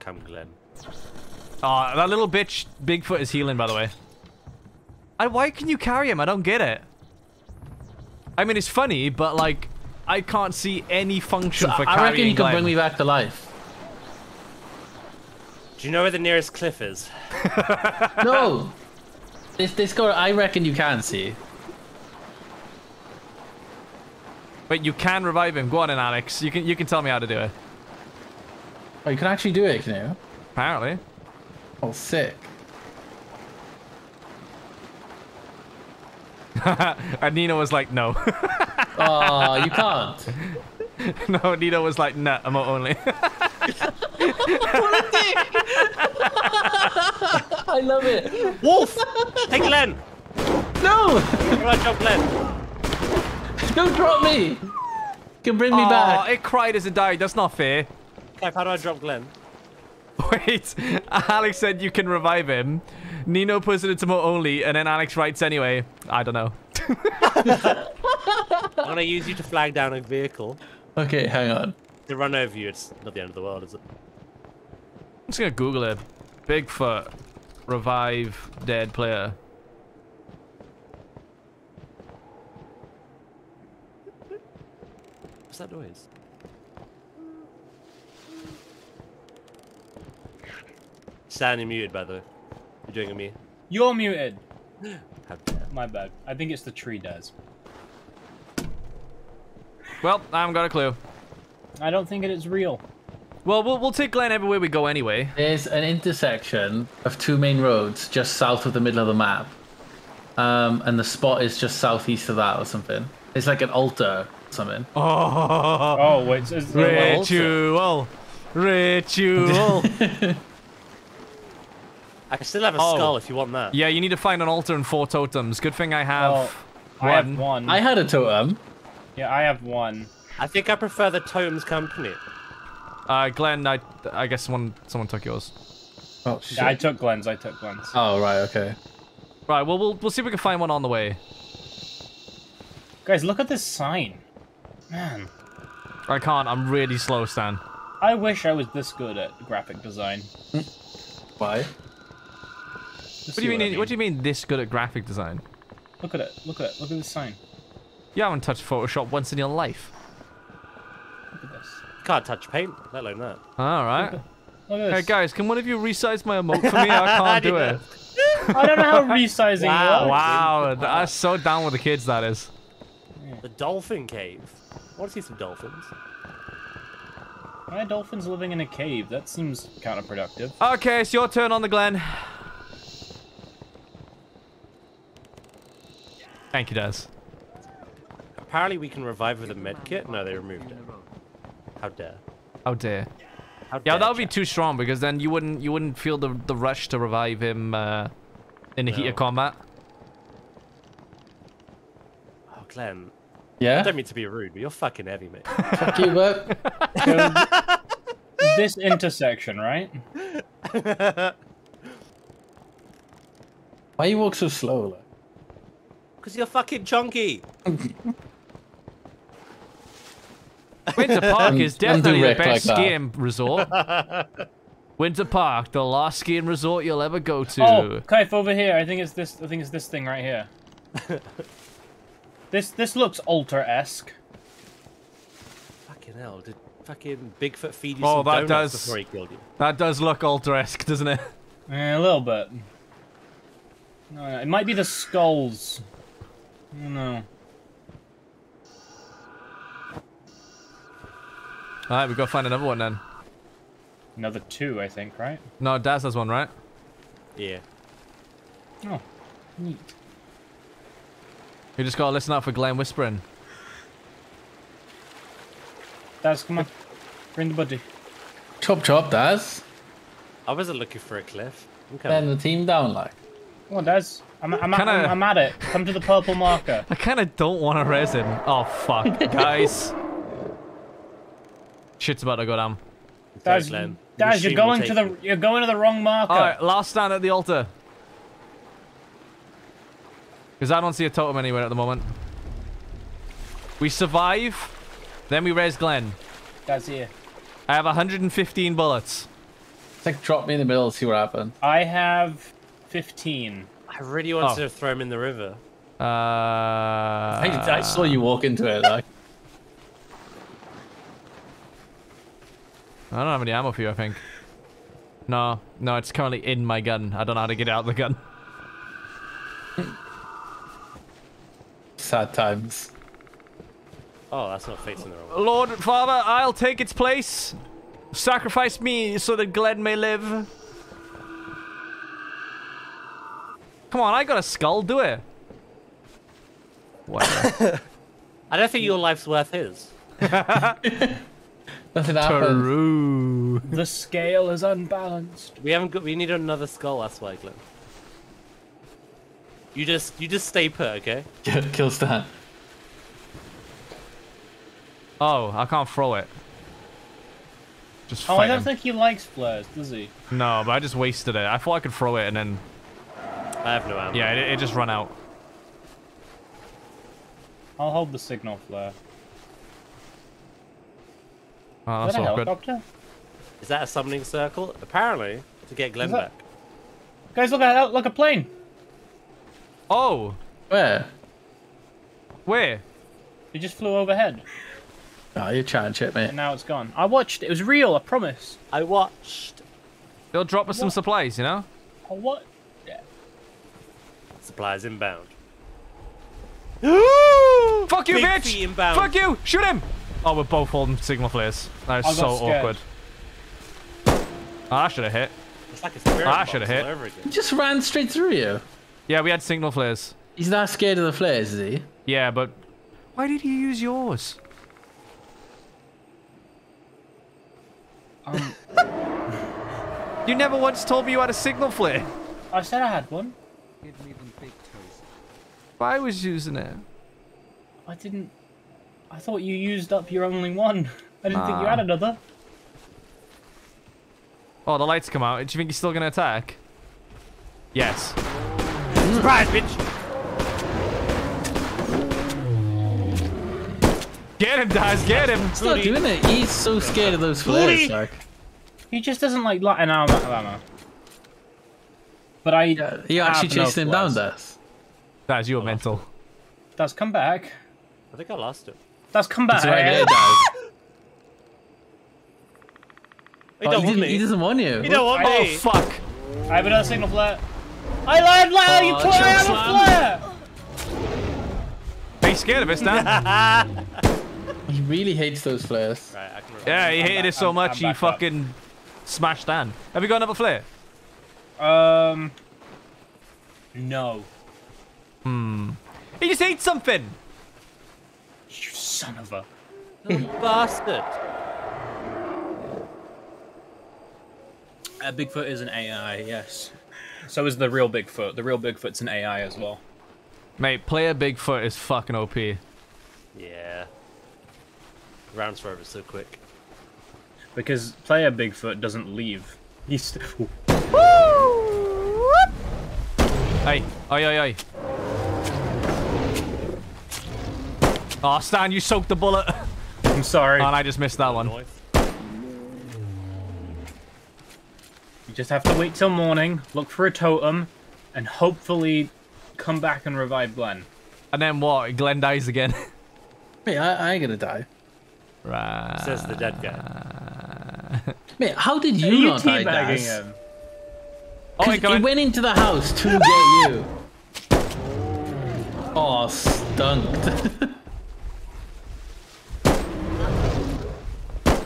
Come, Glenn. Oh, that little bitch, Bigfoot is healing, by the way. And why can you carry him? I don't get it. I mean, it's funny, but like, I can't see any function for I carrying reckon you can Glenn. bring me back to life. Do you know where the nearest cliff is? No. this this guy, I reckon you can see. But you can revive him. Go on, then, Alex. You can you can tell me how to do it. Oh, you can actually do it, can you? Apparently. Oh, sick. and Nino was like, no. Oh, you can't. no, Nino was like, nah, I'm only. I love it. Wolf! Hey, Glenn! No, How do I jump Glenn? don't drop me. You can bring me oh, back. it cried as it died. That's not fair. Kev, how do I drop Glenn? Wait, Alex said you can revive him. Nino puts it into more only, and then Alex writes anyway. I don't know. I'm gonna use you to flag down a vehicle. Okay, hang on. To run over you, it's not the end of the world, is it? I'm just gonna Google it. Bigfoot revive dead player. What's that noise? Stan, you're muted, by the way. You're doing a me. You're muted. My bad. I think it's the tree does. Well, I haven't got a clue. I don't think it is real. Well, we'll we'll take Glenn everywhere we go anyway. There's an intersection of two main roads just south of the middle of the map. Um, and the spot is just southeast of that or something. It's like an altar or something. Oh, Oh, it's, it's ritual, ritual. I still have a Oh. skull if you want that. yeah, you need to find an altar and four totems. Good thing I have Oh, I have one. I had a totem. Yeah, I have one. I think I prefer the Totems Company. Uh, Glenn, I I guess someone someone took yours. Oh, shit. Yeah, I took Glenn's. I took Glenn's. oh right, okay. Right, well we'll we'll see if we can find one on the way. Guys, look at this sign. Man, I can't. I'm really slow, Stan. I wish I was this good at graphic design. Why? What do you mean? What do you mean this good at graphic design? Look at it. Look at it. Look at this sign. You haven't touched Photoshop once in your life. Look at this. Can't touch paint, let alone that. All right. Look at Hey guys, can one of you resize my emote for me? I can't do it. I don't know how resizing Wow. works. Wow, that's so down with the kids. That is. The Dolphin Cave. I want to see some dolphins. Why are dolphins living in a cave? That seems counterproductive. Okay, it's your turn on the Glenn. Thank you, Des. Apparently we can revive with a med kit. No, they removed it. How dare. Oh dear. How dare Yeah, that would be too strong because then you wouldn't you wouldn't feel the the rush to revive him uh, in the heat of combat. Oh, Glenn. Yeah. I don't mean to be rude, but you're fucking heavy, mate. Fuck you, but this intersection, right? why you walk so slow? Like? Because you're fucking chunky. Winter Park is definitely the direct like best that. skiing resort. Winter Park, the last skiing resort you'll ever go to. Oh, Kaif, over here. I think it's this. I think it's this thing right here. this this looks altar-esque. Fucking hell! Did fucking Bigfoot feed you Oh, some that donuts does- before he killed you? That does look altar-esque, doesn't it? Eh, a little bit. No, it might be the skulls. I. Alright, we've gotta find another one then. Another two, I think, right? No, Daz has one, right? Yeah. Oh, neat. You just gotta listen out for Glenn whispering. Daz, come on. Bring the buddy. Chop chop, Daz. I wasn't looking for a cliff. Okay. Bend the team down like. Come on, Daz. I'm, I'm, Kinda- I'm, I'm at it. Come to the purple marker. I kinda don't wanna res him. Oh, fuck. Guys. Shit's about to go down. Sorry, Daz, Glenn. Daz, you're going to the you. you're going to the wrong marker. Alright, last stand at the altar. Because I don't see a totem anywhere at the moment. We survive, then we res Glenn. Daz here. I have 115 bullets. It's like drop me in the middle, see what happens. I have 15. I really wanted Oh. to throw him in the river. Uh, I, I saw you walk into it like. I don't have any ammo for you, I think. No, no, it's currently in my gun. I don't know how to get out of the gun. Sad times. Oh, that's not facing the wrong way. Lord, Father, I'll take its place. Sacrifice me so that Glenn may live. Come on, I got a skull, do it. Whatever. I don't think your life's worth his. Nothing happened. True. The scale is unbalanced. We haven't got. We need another skull. That's why, Glenn. You just, you just stay put, okay? Kill, kill Stan. Oh, I can't throw it. Just Oh, I don't him. think he likes flares, does he? No, but I just wasted it. I thought I could throw it and then... I have no ammo. Yeah, it, it just run out. I'll hold the signal flare. Oh, Is that's that a awkward. helicopter? Is that a summoning circle? Apparently, to get Glenn that- back. Guys, look at that! Look a plane. Oh, Where? where? It just flew overhead, ah, Oh, you're chatting shit, mate. and now it's gone. I watched. It was real. I promise. I watched. They'll drop us some supplies, you know? I what? Supplies inbound. Fuck you, Big bitch! inbound. Fuck you! Shoot him! Oh, we're both holding signal flares. That I is got so scared. awkward. Oh, I should have hit. It's like a spirit I shoulda hit. over again. He just ran straight through you. Yeah, we had signal flares. He's not scared of the flares, is he? Yeah, but why did you use yours? Um, You never once told me you had a signal flare. I said I had one. Give me them big toes. I was using it. I didn't. I thought you used up your only one. I didn't think you had another. Oh, the lights come out. Do you think he's still gonna attack? Yes. Hmm. Surprise, bitch! Get him, Daz, get him! He's not doing it. He's so scared of those flares. Like, He just doesn't like light an ammo. ammo. But I. yeah, you actually have no him down, flares. your Daz, mental. That's come back. I think I lost it. That's come back. It's right there, Des. He Oh, don't he, want didn't, he doesn't want you. He don't want Oh, me. fuck. I have another signal flare. I lied, lied, you Oh, put I have a flare! Are you scared of us, Dan? He really hates those flares. Right, I can yeah, he I'm hated back- it so I'm- much I'm he back up. fucking smashed Dan. Have you got another flare? Um. No. He just ate something! You son of a. Little bastard. Uh, Bigfoot is an AI, yes. So is the real Bigfoot. The real Bigfoot's an AI as well. Mate, player Bigfoot is fucking OP. Yeah. Rounds for over so quick. Because player Bigfoot doesn't leave. He's. St- Ooh. Hey, oi, oi, oi. Oh, Stan, you soaked the bullet. I'm sorry. Oh, and I just missed that one. You Just have to wait till morning, look for a totem, and hopefully come back and revive Glenn. And then what? Glenn dies again. Mate, I, I ain't gonna die. right. Says the dead guy. Mate, how did you, you not die, teabagging Daz? him? Oh, 'Cause wait, he on. went into the house to get you. Oh, stunked.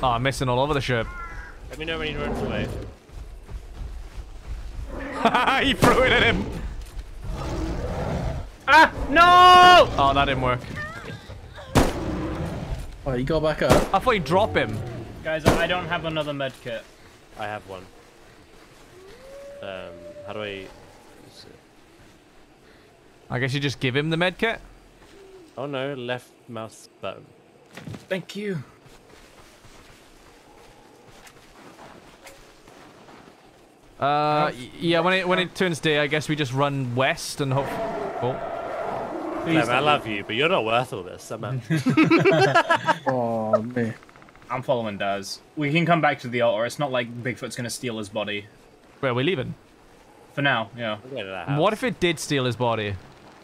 Oh, I'm missing all over the ship. Let me know when he runs away. he threw it at him. Ah! No! Oh, that didn't work. oh, you got back up. I thought he'd drop him. Guys, I don't have another med kit. I have one. Um, how do I? I guess you just give him the med kit. Oh no, left mouse button. Thank you. Uh, yeah. When it when it turns day, I guess we just run west and hope. Oh, Glenn, I love you, but you're not worth all this. I'm. Oh, me. I'm following Daz. We can come back to the altar. It's not like Bigfoot's gonna steal his body. where are we leaving? For now, yeah. I'm going to that house. What if it did steal his body?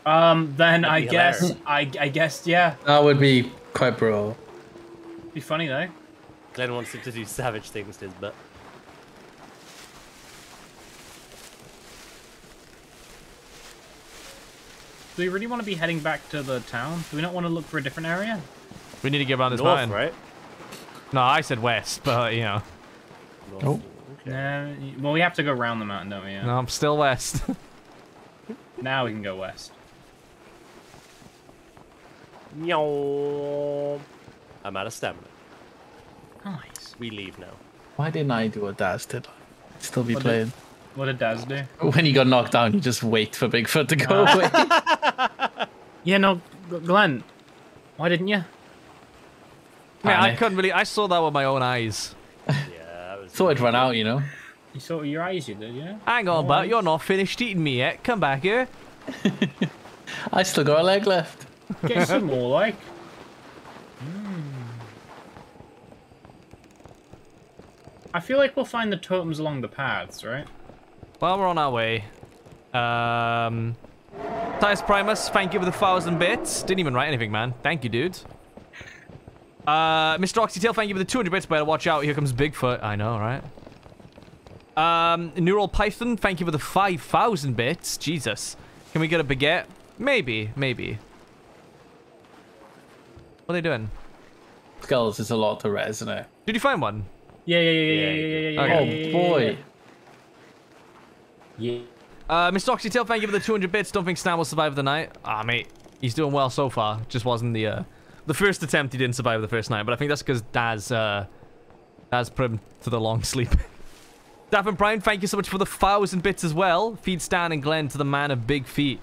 Um, then I be guess. I, I guess, yeah. That would be quite bro. Be funny though. Glenn wants him to do savage things to his butt. Do we really want to be heading back to the town? Do we not want to look for a different area? We need to get around this North, mountain. right? No, I said west, but you know, North. Oh. Okay. Nah, well, we have to go around the mountain, don't we? Yeah. no, I'm still west. Now we can go west. Meow. I'm out of stamina. Nice. We leave now. Why didn't I do a Daz did? I'd still be What did- playing. What did Daz do? When he got knocked down, you just wait for Bigfoot to go away. Yeah, no, G- Glenn. Why didn't you? Man, I couldn't really. I saw that with my own eyes. Yeah, that was. Thought it'd run out, you know. You saw your eyes, you did, yeah. Hang on, but you're not finished eating me yet. Come back here. I still got a leg left. Get some more, like. Hmm. I feel like we'll find the totems along the paths, right? Well, we're on our way. Um, Titus Primus, thank you for the thousand bits. Didn't even write anything, man. Thank you, dude. Uh, Mr. Oxytail, thank you for the 200 bits. Better watch out. Here comes Bigfoot. I know, right? Um, Neural Python, thank you for the 5,000 bits. Jesus. Can we get a baguette? Maybe, maybe. What are they doing? Skulls is a lot to res, isn't it? Did you find one? Yeah, yeah, yeah, yeah, yeah, yeah, yeah, yeah. Okay. Oh yeah, yeah, boy. Yeah. Uh, Mr. Oxytail, thank you for the 200 bits. Don't think Stan will survive the night. Ah, mate. He's doing well so far. Just wasn't the, uh... The first attempt, he didn't survive the first night. But I think that's because Daz, uh... Daz put him to the long sleep. Daphne Prime, thank you so much for the 1,000 bits as well. Feed Stan and Glenn to the man of big feet.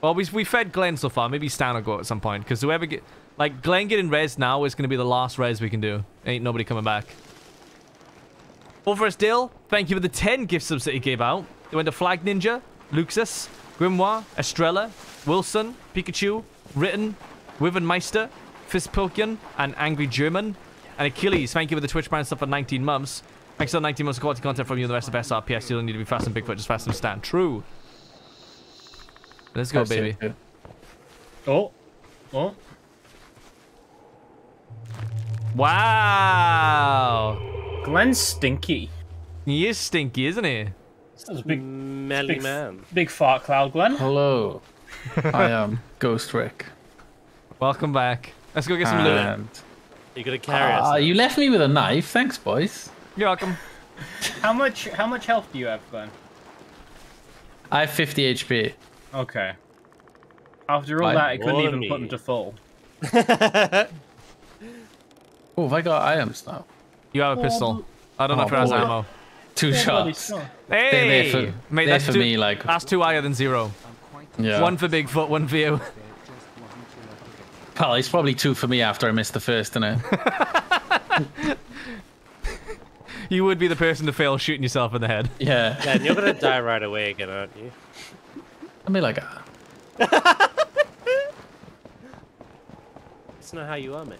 Well, we, we fed Glenn so far. Maybe Stan will go at some point. Because whoever get... Like, Glenn getting res now is going to be the last res we can do. Ain't nobody coming back. Over Dill, thank you for the 10 gift subs that he gave out. They went to Flag Ninja, Luxus, Grimoire, Estrella, Wilson, Pikachu, Ritten, Wivenmeister, Fistpilkian, and Angry German. And Achilles, thank you for the Twitch Prime stuff for 19 months. Thanks for the 19 months of quality content from you and the rest of SRPS. You don't need to be fast and Bigfoot, just fast and stand. True. Let's go, That's baby. it. Oh. Oh. Wow. Glenn's stinky. He is stinky, isn't he? That's a big, Smelly big, man. big fart cloud, Glenn. Hello. I am Ghost Rick. Welcome back. Let's go get some loot. And You gotta carry us. Ah, now. you left me with a knife. Thanks, boys. You're welcome. How much? How much health do you have, Glenn? I have 50 HP. Okay. After all I- that, I couldn't even than put them to full. Oh, have I got items now? You have a pistol. I don't know Oh, if it has ammo. Two Yeah, bloody shots. sure. They're Hey! there for, Mate, they're that's for two, me, like, That's two higher than zero. I'm quite yeah. One for Bigfoot, one for you. there just wasn't enough of it. Well, it's probably two for me after I missed the first, innit? You would be the person to fail shooting yourself in the head. yeah. And you're gonna die right away again, aren't you? I mean, like, ah. That's not how you are, mate.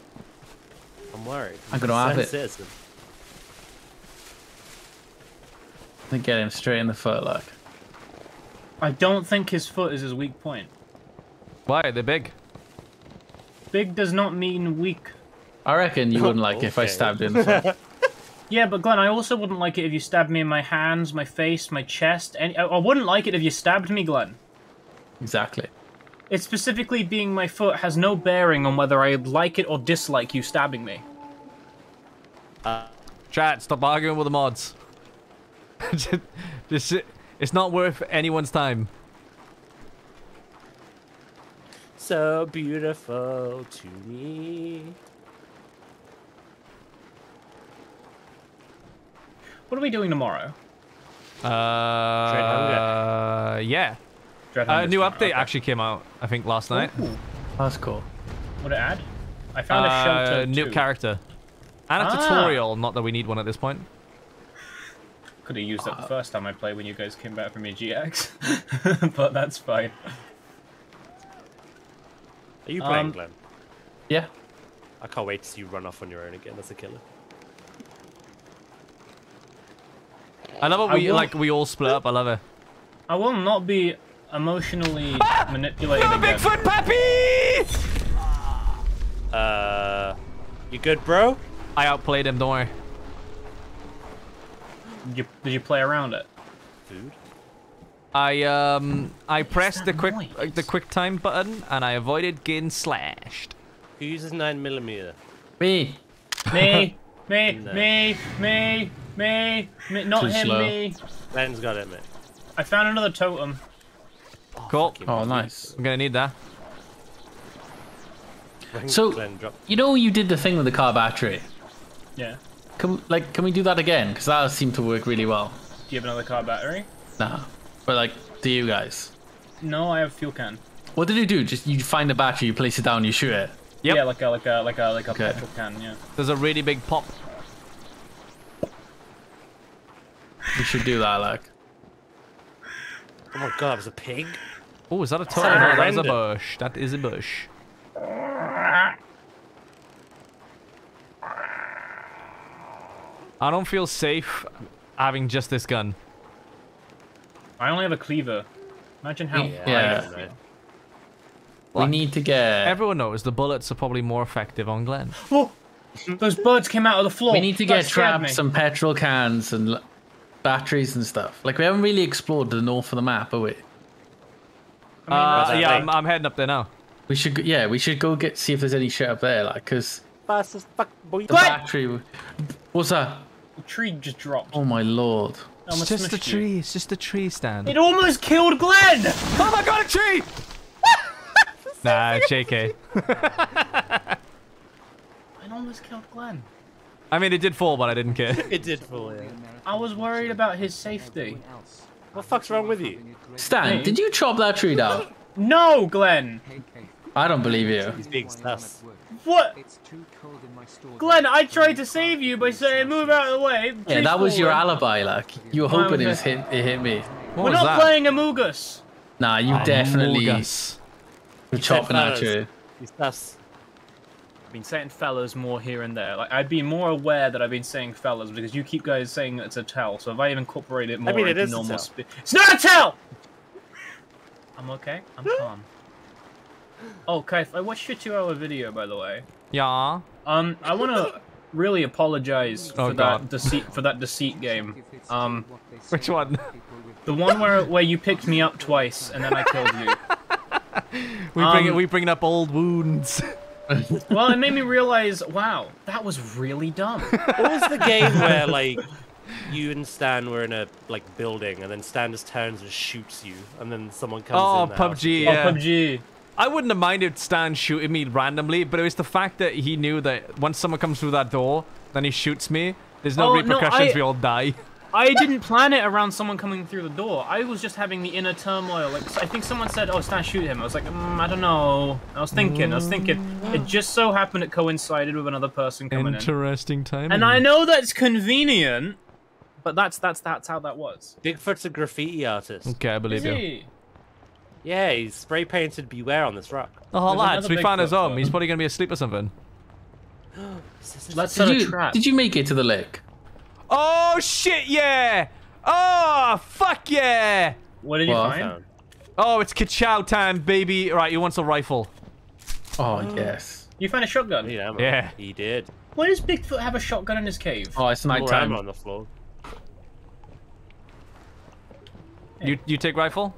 I'm worried. I'm gonna have Sad it. They get him straight in the foot, like. I don't think his foot is his weak point. Why? They're big. Big does not mean weak. I reckon you wouldn't like it if I stabbed you in the foot. Yeah, but Glenn, I also wouldn't like it if you stabbed me in my hands, my face, my chest. Any, I I wouldn't like it if you stabbed me, Glenn. exactly. It specifically being my foot has no bearing on whether I like it or dislike you stabbing me. Uh, Chat, stop arguing with the mods. just, just, it's not worth anyone's time. So beautiful to me. What are we doing tomorrow? Uh, yeah. A Hunter's new update okay. actually came out, I think, last night. That's cool. What it add? I found a Uh, shelter. new too. character. And a Ah. tutorial, not that we need one at this point. Could have used that the first time I played when you guys came back from your GX, but that's fine. Are you playing, Um, Glenn? Yeah. I can't wait to see you run off on your own again That's a killer. I love it. I We will- like we all split up. I love it. I will not be emotionally manipulated You're a again. Bigfoot puppy! Uh, you good, bro? I outplayed him. Don't worry. Did you, did you play around it? Food. I um I pressed the quick uh, the quick time button and I avoided getting slashed. Who uses nine millimeter? Me. Me, me, No. me, me, me, me, not Too him, slow. me. Glenn's got it, mate. I found another totem. Cool. fucking Oh, nice. I'm gonna need that. So- You know you did the thing with the car battery. Yeah. Can like can we do that again? Because that seemed to work really well. Do you have another car battery? Nah, but like, do you guys? No, I have fuel can. What did you do? Just you find the battery, you place it down, you shoot it. Yep. Yeah, like a like a like a like a Okay. petrol can. Yeah. There's a really big pop. You should do that, like. Oh my god, that was a pig. Oh, is that a toy? That is a bush. That is a bush. I don't feel safe having just this gun. I only have a cleaver. Imagine how. Yeah. high Yeah. I feel. We need to get. Everyone knows the bullets are probably more effective on Glenn. Oh, those birds came out of the floor. we need to That get scared traps and petrol cans and l- batteries and stuff. Like we haven't really explored the north of the map, are we? I mean, uh, yeah, I'm, I'm heading up there now. We should. go- Yeah, we should go get see if there's any shit up there, like, cause Fast as fuck, boy. the battery. What's that? The tree just dropped. Oh my lord! It's just a smushed you. tree. It's just a tree stand. It almost killed Glenn. Oh my god, a tree! nah, it's JK. It almost killed Glenn. I mean, it did fall, but I didn't care. It did fall, yeah. I was worried about his safety. What the fuck's wrong with you? Stan, Hey. did you chop that tree down? No, Glenn. I don't believe you. He's being sus. What? It's too cold in my store. Glenn, I tried to save you by saying move out of the way. Yeah, Tree's that was your alibi. Like you were hoping was it was hit. It hit me. What We're not that? playing Amogus. Nah, you definitely Amogus. were chopping that fellas. tree. He's sus. I've been saying fellas more here and there. Like I'd be more aware that I've been saying fellas because you keep guys saying it's a tell. So if I incorporate it more mean, it into is normal tell. speak, it's not a tell. I'm okay. I'm calm. Oh, Kaif, I watched your two-hour video, by the way. Yeah. Um, I want to really apologize Oh, for God. that deceit for that deceit game. Um, Which one? the one where where you picked me up twice and then I killed you. We bring it. Um, We bringing up old wounds. Well, it made me realize, wow, that was really dumb. What was the game where, like, you and Stan were in a, like, building, and then Stan just turns and shoots you, and then someone comes Oh, in the house? PUBG. Oh, Yeah. PUBG. I wouldn't have minded Stan shooting me randomly, but it was the fact that he knew that once someone comes through that door, then he shoots me. There's no Oh, no, repercussions. I- we all die. I didn't plan it around someone coming through the door. I was just having the inner turmoil. Like I think someone said, "Oh, Stan, shoot him." I was like, mm, "I don't know." I was thinking. I was thinking. It just so happened it coincided with another person coming in. Interesting timing. And I know that's convenient, but that's that's that's how that was. Bigfoot's a graffiti artist. Okay, I Is believe you. he? Yeah, he's spray painted "Beware" on this rock. Oh, There's lads, we found his Bigfoot home. He's probably gonna be asleep or something. Let's set Did a you, trap. did you make it to the lake? Oh shit! Yeah. Oh, fuck yeah! What did you find? Oh, it's Kachow time, baby. Right, he wants a rifle. Oh yes. You found a shotgun. Need ammo. Yeah. He did. Why does Bigfoot have a shotgun in his cave? Oh, it's More nighttime. ammo on the floor. You you take rifle?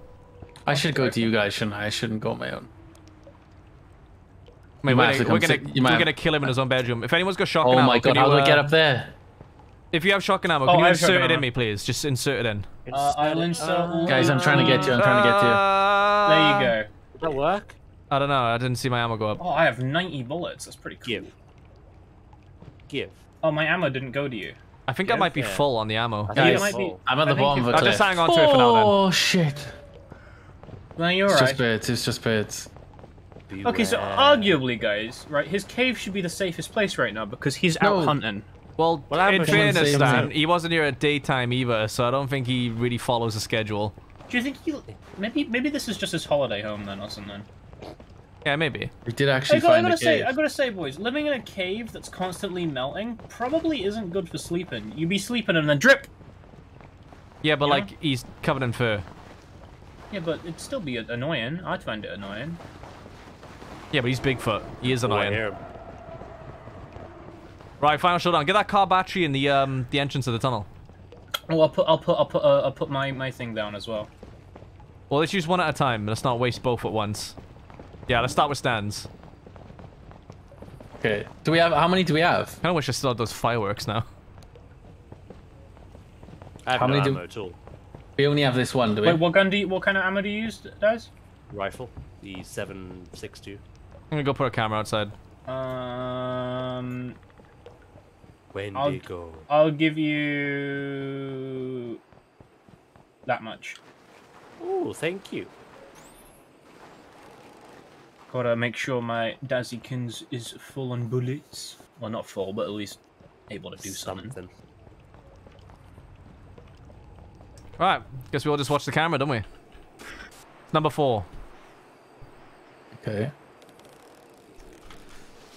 I should go to you guys, shouldn't I? I shouldn't go on my own. Wait, You we're might gonna, to we're gonna, sit- you we're have- gonna kill him in his own bedroom. If anyone's got shotgun Oh ammo, my can god, how you, do I get uh, up there? If you have shotgun ammo, Oh, can you insert shotgun it in me, please? Just insert it in. Uh, I'll insert. Guys, I'm trying to get you. I'm trying to get to you. Uh, There you go. Did that work? I don't know. I didn't see my ammo go up. Oh, I have 90 bullets. That's pretty cool. Give. Give. Oh, my ammo didn't go to you. I think I might be yeah. full on the ammo. i might be i'm at the bottom of if- I'll just hang on to it for now then. Oh shit! No, you're It's alright. just birds. It's just birds. Okay, so arguably, guys, right, his cave should be the safest place right now because he's out hunting. Well, Well, I'm in a- fairness, Same Dan, he wasn't here at daytime either, so I don't think he really follows a schedule. Do you think he... Maybe maybe this is just his holiday home then or something. Yeah, maybe. We did I, actually got, I find gotta a say, cave. I gotta say, boys, living in a cave that's constantly melting probably isn't good for sleeping. You'd be sleeping and then drip! Yeah, but Yeah. like he's covered in fur. Yeah, but it'd still be annoying. I'd find it annoying. Yeah, but he's Bigfoot. He is Oh, annoying. hear him. Right, final showdown. Get that car battery in the um the entrance of the tunnel. Oh, I'll put, I'll put, I'll put, uh, I'll put my, my thing down as well. Well, let's use one at a time. Let's not waste both at once. Yeah, let's start with stands. Okay. Do we have? How many do we have? I kind of wish I still had those fireworks now. I have How no many do- ammo at all. We only have this one, do we? Wait, what gun do you, what kind of ammo do you use, guys? Rifle. The 762. I'm gonna go put a camera outside. Um, When I'll- go. I'll give you that much. Oh, thank you. Gotta make sure my Dazikins is full on bullets. Well, not full, but at least able to do something. Something. Alright, guess we all just watch the camera, don't we? Number four. Okay.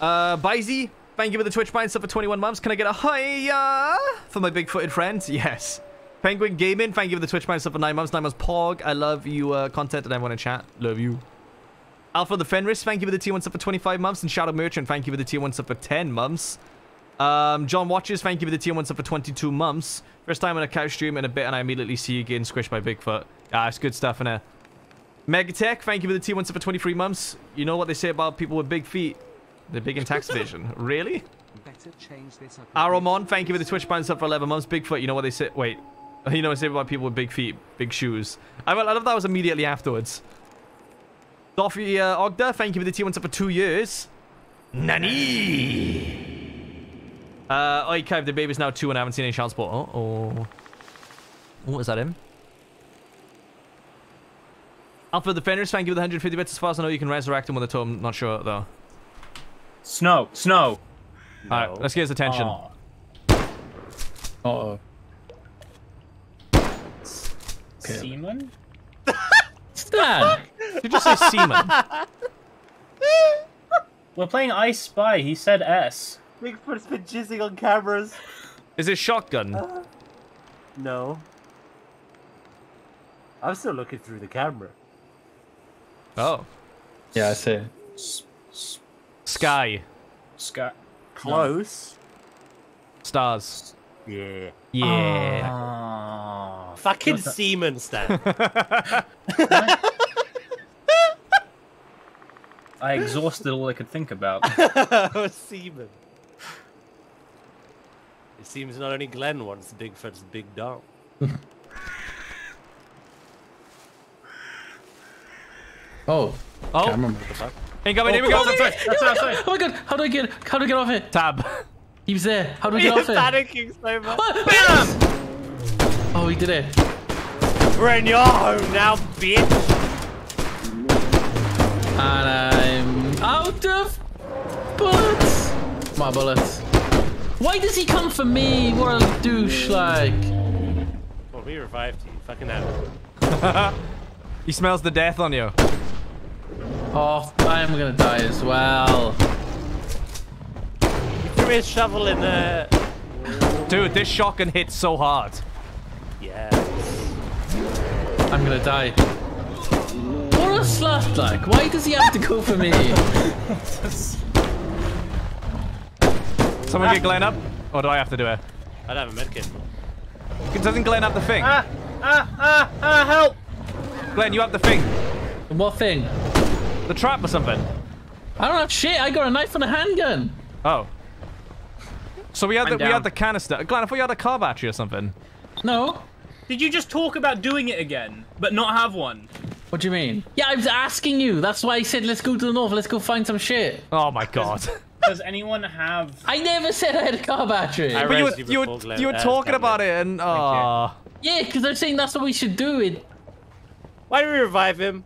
Uh, Bizy, thank you for the Twitch Prime sub for 21 months. Can I get a hiya for my big-footed friend? Yes. Penguin Gaming, thank you for the Twitch Prime sub for 9 months. 9 months Pog, I love you uh, content and everyone in chat. Love you. Alpha the Fenris, thank you for the tier 1 sub for 25 months. And Shadow Merchant, thank you for the tier 1 sub for 10 months. Um, John Watches, thank you for the tier 1 sub for 22 months. First time on a couch stream in a bit and I immediately see you getting squished by Bigfoot. Ah, it's good stuff, innit? Megatech, thank you for the tier 1 sub for 23 months. You know what they say about people with big feet? They're big in tax evasion. really? Better change this up. Aromon, thank you for the Twitch Prime sub for 11 months. Bigfoot, you know what they say? Wait. You know what they say about people with big feet, big shoes. I, I love that was immediately afterwards. Doffy uh, Ogda, thank you for the tier 1 sub for two years. Nani! Uh, Oikav, the baby's now two and I haven't seen any child support. Oh, oh. What was that him? Alpha Defenders, thank you for the 150 bits. As far as I know, you can resurrect him with a tome. Not sure, though. Snow, snow. Alright, let's get his attention. Aw. Uh oh. Seaman? Stan! Did you just say semen? We're playing I Spy. He said S. Bigfoot's been jizzing on cameras. Is it shotgun? No. I'm still looking through the camera. Oh. Yeah, I see. S- s- Sky. Scott. Close. Stars. Yeah. Yeah. Ah. Fucking What's that? semen stand. I exhausted all I could think about. semen. It seems not only Glenn wants Bigfoot's big dog. Oh. Oh. Camera. Incoming, here we go. Oh, that's outside. That's outside. Oh my god, how do I get how do I get off it? Tab. He was there. How do I get You're off it? panicking so much. Bam! Oh, he did it. We're in your home now, bitch. And I'm out of bullets. My bullets. Why does he come for me? What a douche, like. Well, we revived you. Fucking hell. He smells the death on you. Oh, I'm gonna die as well. He threw his shovel in there. Dude, this shotgun hits so hard. Yeah. I'm gonna die. What a slut, like. Why does he have to go for me? Someone get Glenn up? Or do I have to do it? I don't have a medkit. Doesn't Glenn have the thing? Ah! Ah! Ah! Ah! Help! Glenn, you have the thing. what thing? The trap or something. I don't have shit. I got a knife and a handgun. Oh. So we had I'm the we had the canister. Glenn, I thought you had a car battery or something. No. Did you just talk about doing it again, but not have one? What do you mean? Yeah, I was asking you. That's why I said let's go to the north. Let's go find some shit. Oh my god. Does anyone have? I never said I had a car battery. I but you were, you you were, you were talking Glenn. about it and oh. Yeah, because I'm saying that's what we should do. It. Why do we revive him?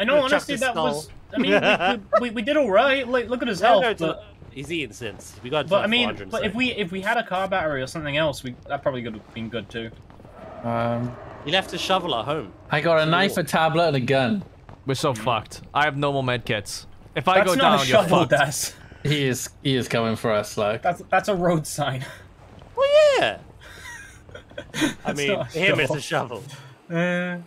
I know, Chuck honestly, that skull. was. I mean, we, we, we did all right. Like, look at his health. no, it's but, He's eaten since. We got to but I mean, but if we if we had a car battery or something else, we that probably could have been good too. Um, He left his shovel at home. I got a knife, a tablet, and a gun. We're so fucked. I have no more med kits. If I That's go not down, a you're shovel, fucked. Daz. He is. He is coming for us. Like. That's that's a road sign. Well, yeah. I mean, not a him it's shovel. a shovel. Uh,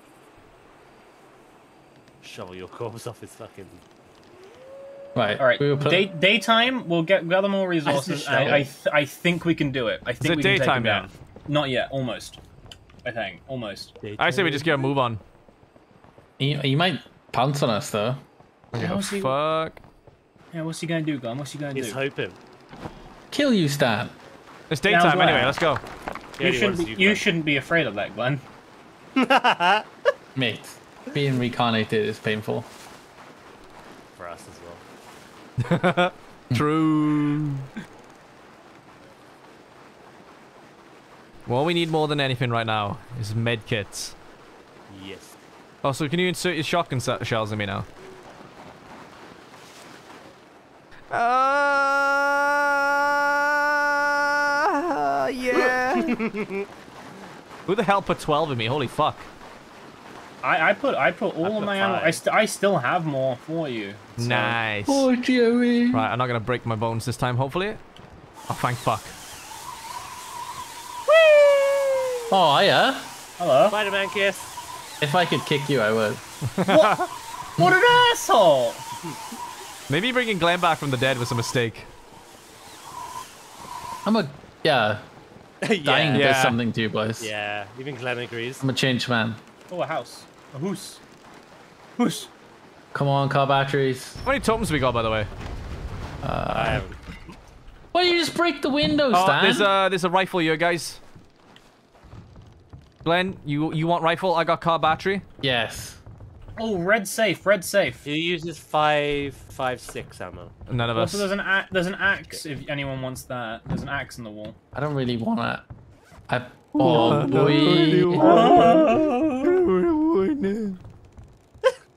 Shovel your corpse off his fucking. Right. all right, We were put- day, daytime. We'll get gather more resources. shovel. I I, th- I think we can do it. I think it we can take daytime him yet? down. Not yet. Almost. I think almost. I say we just get a move on. You, he might pounce on us though. Yeah, what's, he, Fuck. yeah, what's he gonna do, Glenn? What's he gonna He's do? hoping. Kill you, Stan. It's daytime Glenn. Uh, anyway. Let's go. He You only shouldn't. Be, you, you Glenn. shouldn't be afraid of that, Glenn. Mate, being reincarnated is painful. for us as well. True. What we need more than anything right now is medkits. Yes. Oh, so can you insert your shotgun se- shells in me now? Uh, yeah. Who the hell put 12 in me? Holy fuck. I, I put I put all I of put my ammo. I, st- I still have more for you. so- Nice. Oh, Joey. Right, I'm not gonna break my bones this time, hopefully. Oh, thank fuck. Oh, yeah. Hello. Spider-Man kiss. If I could kick you, I would. what? What an asshole! Maybe bringing Glenn back from the dead was a mistake. I'm a yeah. Dying yeah. does something to you, boys. Yeah. Even Glenn agrees. I'm a changed man. Oh, a house. A hoose. Hoose. Come on, car batteries. How many totems we got, by the way? I haven't. Why don't you just break the window, Oh, Stan? there's a there's a rifle here, guys. Glenn, you you want rifle? I got car battery. Yes. Oh, red safe. Red safe. He uses five, five, six ammo. None of us. Also, there's an there's an axe if anyone wants that. There's an axe in the wall. I don't really want it. I. Oh, boy.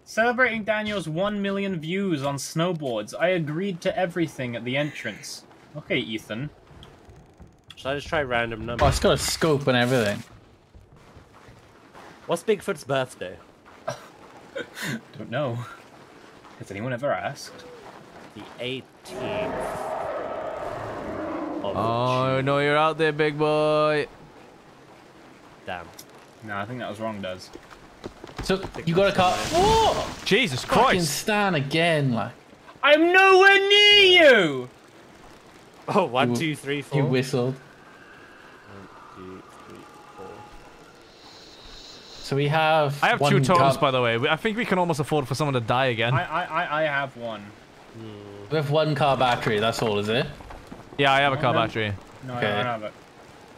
Celebrating Daniel's 1 million views on snowboards, I agreed to everything at the entrance. Okay, Ethan. Should I just try random numbers? Oh, it's got a scope and everything. What's Bigfoot's birthday? Don't know. Has anyone ever asked? The 18th. Of Oh June. no, you're out there, big boy. Damn. No, I think that was wrong, Daz. So you got a car. Oh, Jesus fucking Christ! Stan again, like I'm nowhere near you! Oh, one, You- two, three, four. you whistled. Two, three, four. So we have. I have one two totems, by the way. I think we can almost afford for someone to die again. I, I, I, I have one. We have one car battery. That's all, is it? Yeah, I have a car no. battery. No, Okay. I don't have it.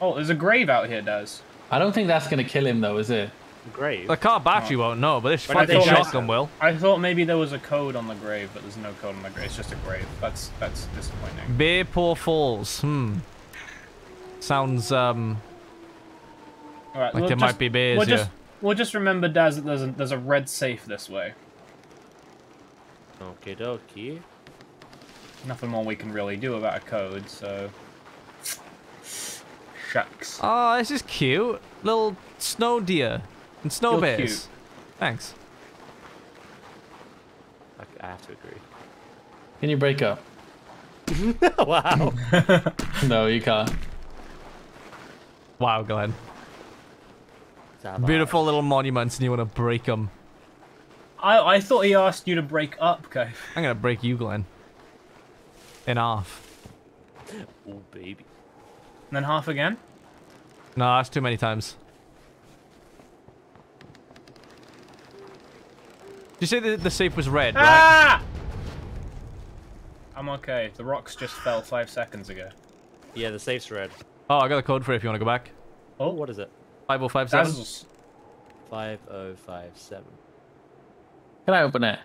Oh, there's a grave out here, Daz. I don't think that's gonna kill him, though, is it? Grave. The car battery won't know, but this But fucking thought- shotgun will. I thought maybe there was a code on the grave, but there's no code on the grave. It's just a grave. That's that's disappointing. Bayport Falls. Hmm. Sounds um All right, like we'll there just, might be bears we'll here. just we'll just remember, Daz, that there's a there's a red safe this way. Okie dokie. Nothing more we can really do about a code, so. Shucks. Oh, this is cute. Little snow deer and snow You're bears. cute. Thanks. I, I have to agree. Can you break up? wow. No, you can't. Wow, go ahead. Savage. Beautiful little monuments, and you want to break them. I I thought he asked you to break up, Kai. I'm gonna break you, Glenn. In half. Oh, baby. And then half again. No, that's too many times. Did you say the, the safe was red, right? Ah! I'm okay. The rocks just fell five seconds ago. Yeah, the safe's red. Oh, I got a code for it if you want to go back. Oh, what is it? 5057. Dazzles. 5057. Can I open it?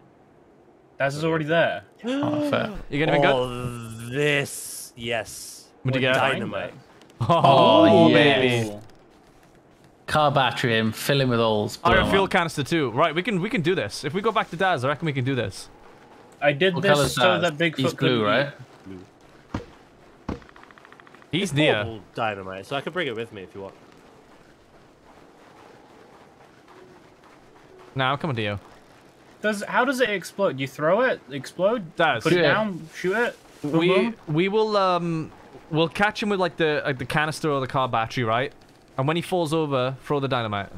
Dazzle's already there. Oh, fair. You gonna be good? Oh, this. Yes. What'd you With get? Dynamite. Oh, oh, yeah. baby. Car battery him, fill him with holes. I blow got a fuel up. canister too. Right, we can we can do this. If we go back to Daz, I reckon we can do this. I did What this colour's so that? that Bigfoot He's blue, couldn't right? He's near. Portable dynamite, so I can bring it with me if you want. Now, I'm coming to you. Daz how does it explode? You throw it, explode, Does. put it Shoot it. down, shoot it. boom, We boom? we will um we'll catch him with like the like the canister or the car battery, right? And when he falls over, throw the dynamite.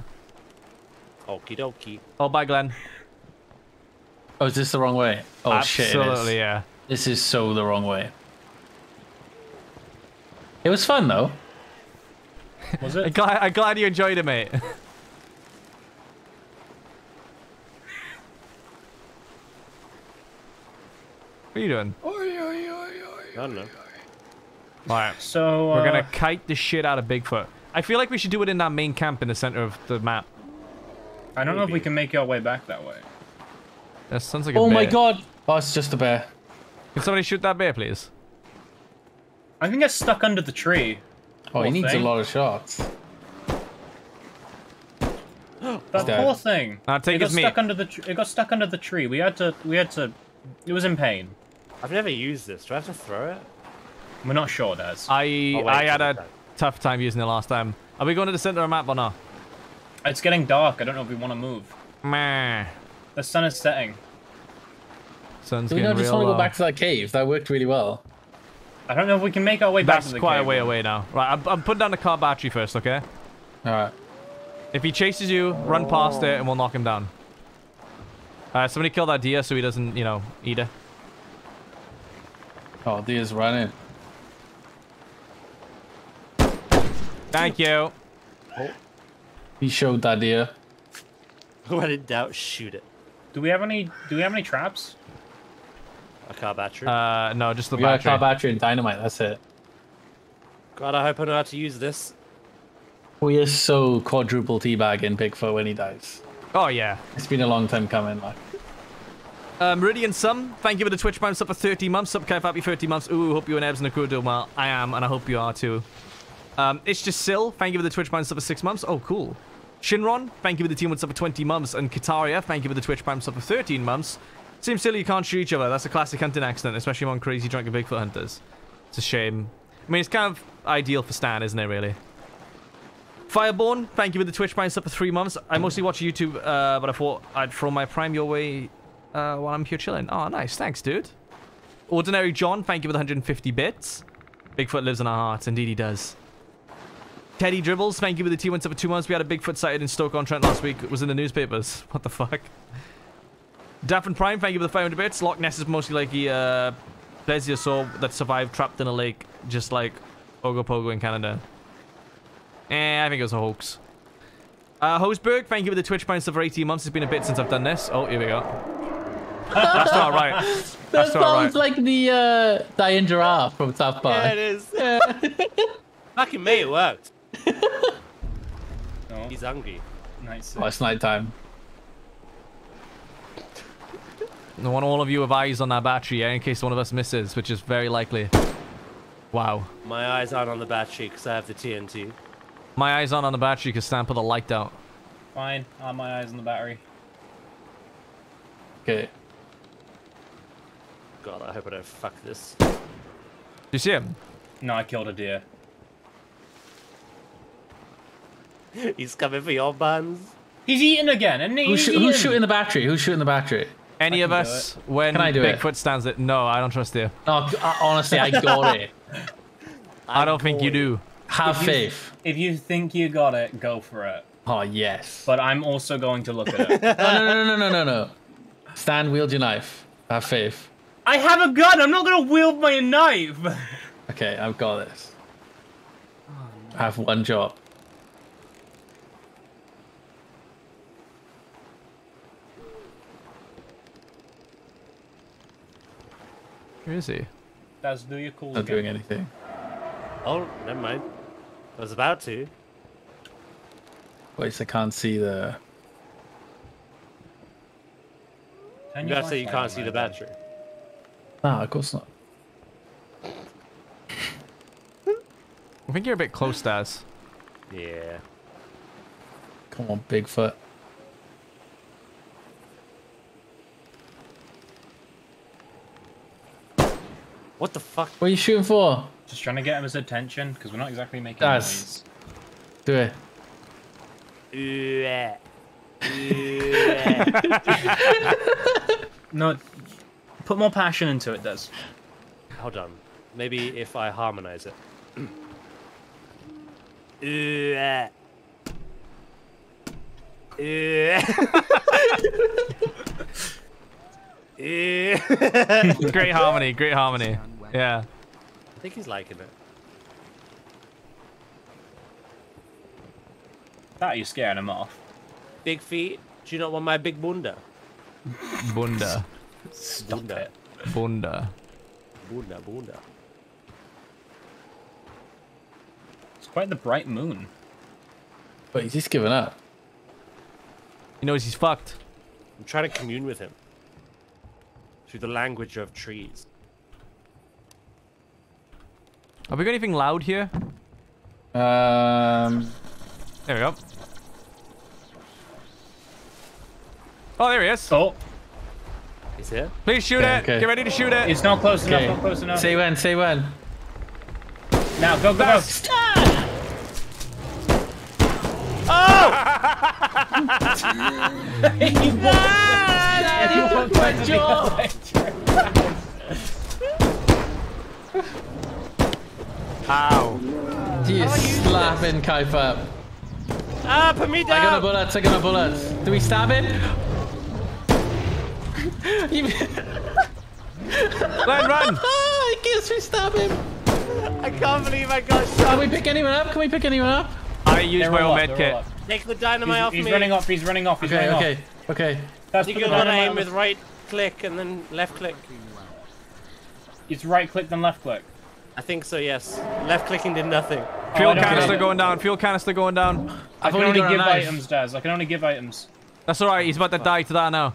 Okie dokie. Oh, bye, Glenn. Oh, is this the wrong way? Oh shit! it is. Absolutely, yeah. This is so the wrong way. It was fun though. Was I'm it? glad, I'm glad you enjoyed it, mate. what are you doing? I don't know. Alright, So uh, we're gonna kite the shit out of Bigfoot. I feel like we should do it in that main camp in the center of the map. I don't know if we can make our way back that way. That sounds like a Oh my god! Oh, it's just a bear. Can somebody shoot that bear, please? I think it's stuck under the tree. Oh, he needs thing. a lot of shots. That dead. poor thing. Now take it got his meat. stuck under the. Tr- it got stuck under the tree. We had to. We had to. It was in pain. I've never used this. Do I have to throw it? We're not sure, Daz. I Oh, wait, I had a okay. tough time using it last time. Are we going to the center of the map or not? It's getting dark. I don't know if we want to move. Meh. The sun is setting. Sun's Do we getting not just want to go back to that cave? That worked really well. I don't know if we can make our way back That's to the quite a way away now. Right, I'm, I'm putting down the car battery first, okay? Alright. If he chases you, run past it and we'll knock him down. Uh, somebody kill that deer so he doesn't, you know, eat it. Oh, deer's running. Thank you. He showed that deer. When in doubt, shoot it. Do we have any? Do we have any traps? A car battery. Uh, no, just the We got a car battery and dynamite. That's it. God, I hope I know how to use this. We are so quadruple teabagging Bigfoot when he dies. Oh, yeah. It's been a long time coming. Like. Uh, Meridian Sum, thank you for the Twitch Prime sub for 30 months. Sub Kev, happy 30 months. Ooh, hope you and Ebs and crew doing well. I am, and I hope you are too. Um, it's just Sil, thank you for the Twitch Prime sub for 6 months. Oh, cool. Shinron, thank you for the Team sub for 20 months. And Kataria, thank you for the Twitch Prime sub for 13 months. Seems silly you can't shoot each other. That's a classic hunting accident, especially among crazy drunken Bigfoot hunters. It's a shame. I mean, it's kind of ideal for Stan, isn't it, really? Fireborn, thank you for the Twitch Prime sub for three months. I mostly watch YouTube, uh, but I thought I'd throw my Prime your way uh, while I'm here chilling. Oh, nice. Thanks, dude. Ordinary John, thank you for the 150 bits. Bigfoot lives in our hearts. Indeed, he does. Teddy Dribbles, thank you for the T1 sub for two months. We had a Bigfoot sighted in Stoke-on-Trent last week. It was in the newspapers. What the fuck? Daffin Prime, thank you for the 500 bits. Loch Ness is mostly like the uh, plesiosaur that survived trapped in a lake, just like Ogopogo in Canada. Eh, I think it was a hoax. Uh, Hosberg, thank you for the Twitch sub for 18 months. It's been a bit since I've done this. Oh, here we go. That's not right. That That's not sounds right. like the uh, Diane Giraffe from South Park. Yeah, it is. Fucking me, it worked. No. He's hungry. Nice. Oh, it's nighttime. I want all of you have eyes on that battery, yeah, in case one of us misses, which is very likely. Wow. My eyes aren't on the battery because I have the TNT. My eyes aren't on the battery because Stan put the light out. Fine. I have my eyes on the battery. Okay. God, I hope I don't fuck this. Do you see him? No, I killed a deer. He's coming for your buns. He's eating again, and Who's, he's shoo- eating. who's shooting the battery? Who's shooting the battery? Any of can do us, when Can I do it? Bigfoot stands it? No, I don't trust you. No, uh, honestly, I got it. I don't think you do. Have If you- faith. If you think you got it, go for it. Oh yes. but I'm also going to look at it. Oh, no, no, no, no, no, no. Stan, wield your knife. Have faith. I have a gun. I'm not gonna wield my knife. Okay, I've got this. I have one job. Where is he? That's do you cool Not again. doing anything. Oh, never mind. I was about to. Wait, I can't see the. Turn You your gotta say you can't see the right? battery. No, of course not. I think you're a bit close, Daz. Yeah. Come on, Bigfoot. What the fuck? What are you shooting for? Just trying to get him his attention because we're not exactly making Daz. Do it. Yeah. Yeah. noise. No, put more passion into it, Daz. Hold on. Maybe if I harmonize it. Great harmony, great harmony. Yeah. I think he's liking it. That you're scaring him off. Big feet. Do you not want my big bunda? Bunda. Stop Bunda. it. Bunda. Bunda, bunda. It's quite the bright moon. But he's just given up. He knows he's fucked. I'm trying to commune with him through the language of trees. Have we got anything loud here? Um, There we go. Oh, there he is. Oh, He's here. Please shoot Okay, it. okay. Get ready to shoot it. it's not close okay. enough. Not close enough. Say when. Say when. now, go, go, go. Ow. He is slapping Kaif up. Ah, put me I got a down! bullet. I got a bullet. Do we stab him? You- Run, run. I guess we stab him. I can't believe I got Can we pick anyone up? Can we pick anyone up? I used They're my own up, med kit. Take the dynamite off He's, he's running off. He's running off. He's Okay, running okay, off. okay. That's You can the want aim with right click and then left click. It's right click then left click. I think so, yes. Left clicking did nothing. Oh, Fuel I don't canister going down. Fuel canister going down. I I've can only only give items, Daz. I can only give items. That's alright. He's about to die to that now.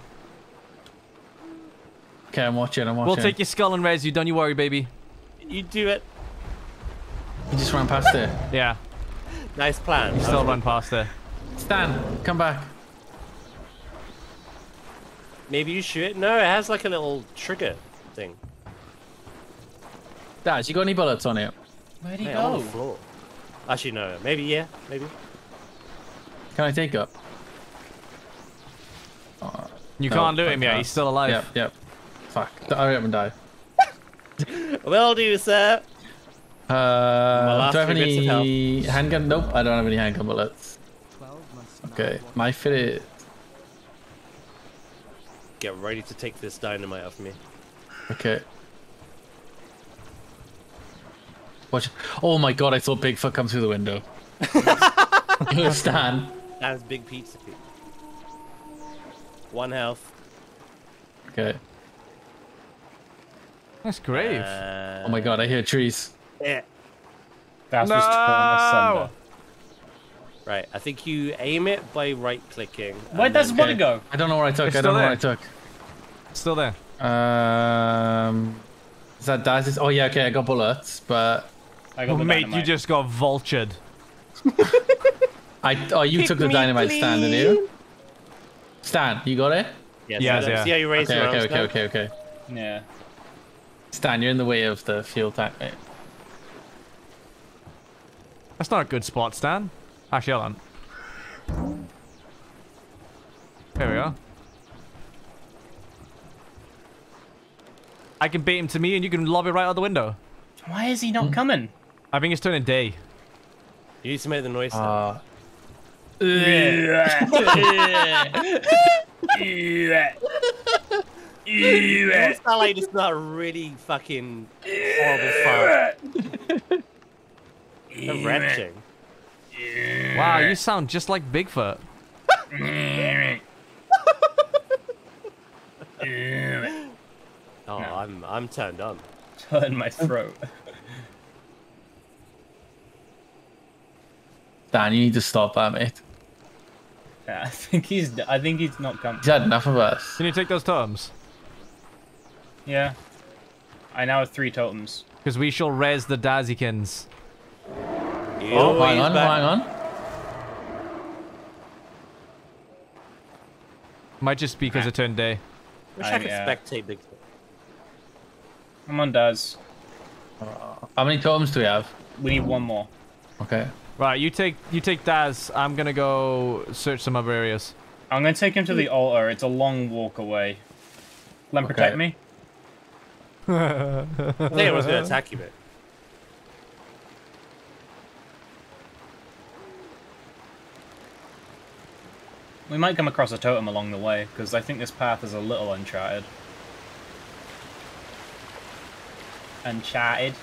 Okay, I'm watching. I'm watching. We'll take your skull and res you. Don't you worry, baby. You do it. He just ran past it. Yeah. Nice plan. You still run past it. Stan, come back. Maybe you shoot it. No, it has like a little trigger thing. Daz, you got any bullets on it? Where'd he Hey, on go? the floor. Actually, no. Maybe, yeah. Maybe. Can I take up? You No, can't do I him yet. He's still alive. Yep, yep. Fuck. Hurry up and die. Will do, sir. Uh, do I have three bits of any handgun? Nope, I don't have any handgun bullets. 12 Okay, my fit is... Get ready to take this dynamite off me. Okay. Watch. Oh my god, I saw Bigfoot come through the window. Stan. That's big pizza. One health. Okay. That's grave. Uh, Oh my god, I hear trees. yeah. Daz was torn asunder. Right. I think you aim it by right clicking. Where'd Daz's body go? I don't know where I took. It's I don't know still where I took. Still there. took. Um, is that Daz's? Oh yeah, okay, I got bullets, but I got the Mate, you just got vultured. I. Oh, you Pick took the me, dynamite Stan, didn't you? Stan, you got it? Yes, Yes, I don't yeah. See how you raise Okay, your okay, arms okay, now? okay, okay. Yeah. Stan, you're in the way of the fuel tank, mate. That's not a good spot, Stan. Actually, hold on. There we are. I can bait him to me and you can lob it right out the window. Why is he not coming? I think it's turning day. You need to make the noise. sound. Uh, You sound like it's not really fucking horrible fun. The retching. Wow, you sound just like Bigfoot. Oh, I'm I'm turned on. Turn my throat. Dan, you need to stop that, mate. Yeah, I think he's. I think he's not coming. He's had enough of us. Can you take those totems? Yeah. I now have three totems. Because we shall res the Dazikins. Oh, hang he's on, back. hang on. Might just be because it turned day. Wish I, I, could uh, spectate Bigfoot. Come on, Daz. How many totems do we have? We need one more. Okay. Right, you take you take Daz. I'm gonna go search some other areas. I'm gonna take him to the altar. It's a long walk away. Let him Okay. protect me. I think I was gonna attack you, mate. We might come across a totem along the way, because I think this path is a little uncharted. Uncharted?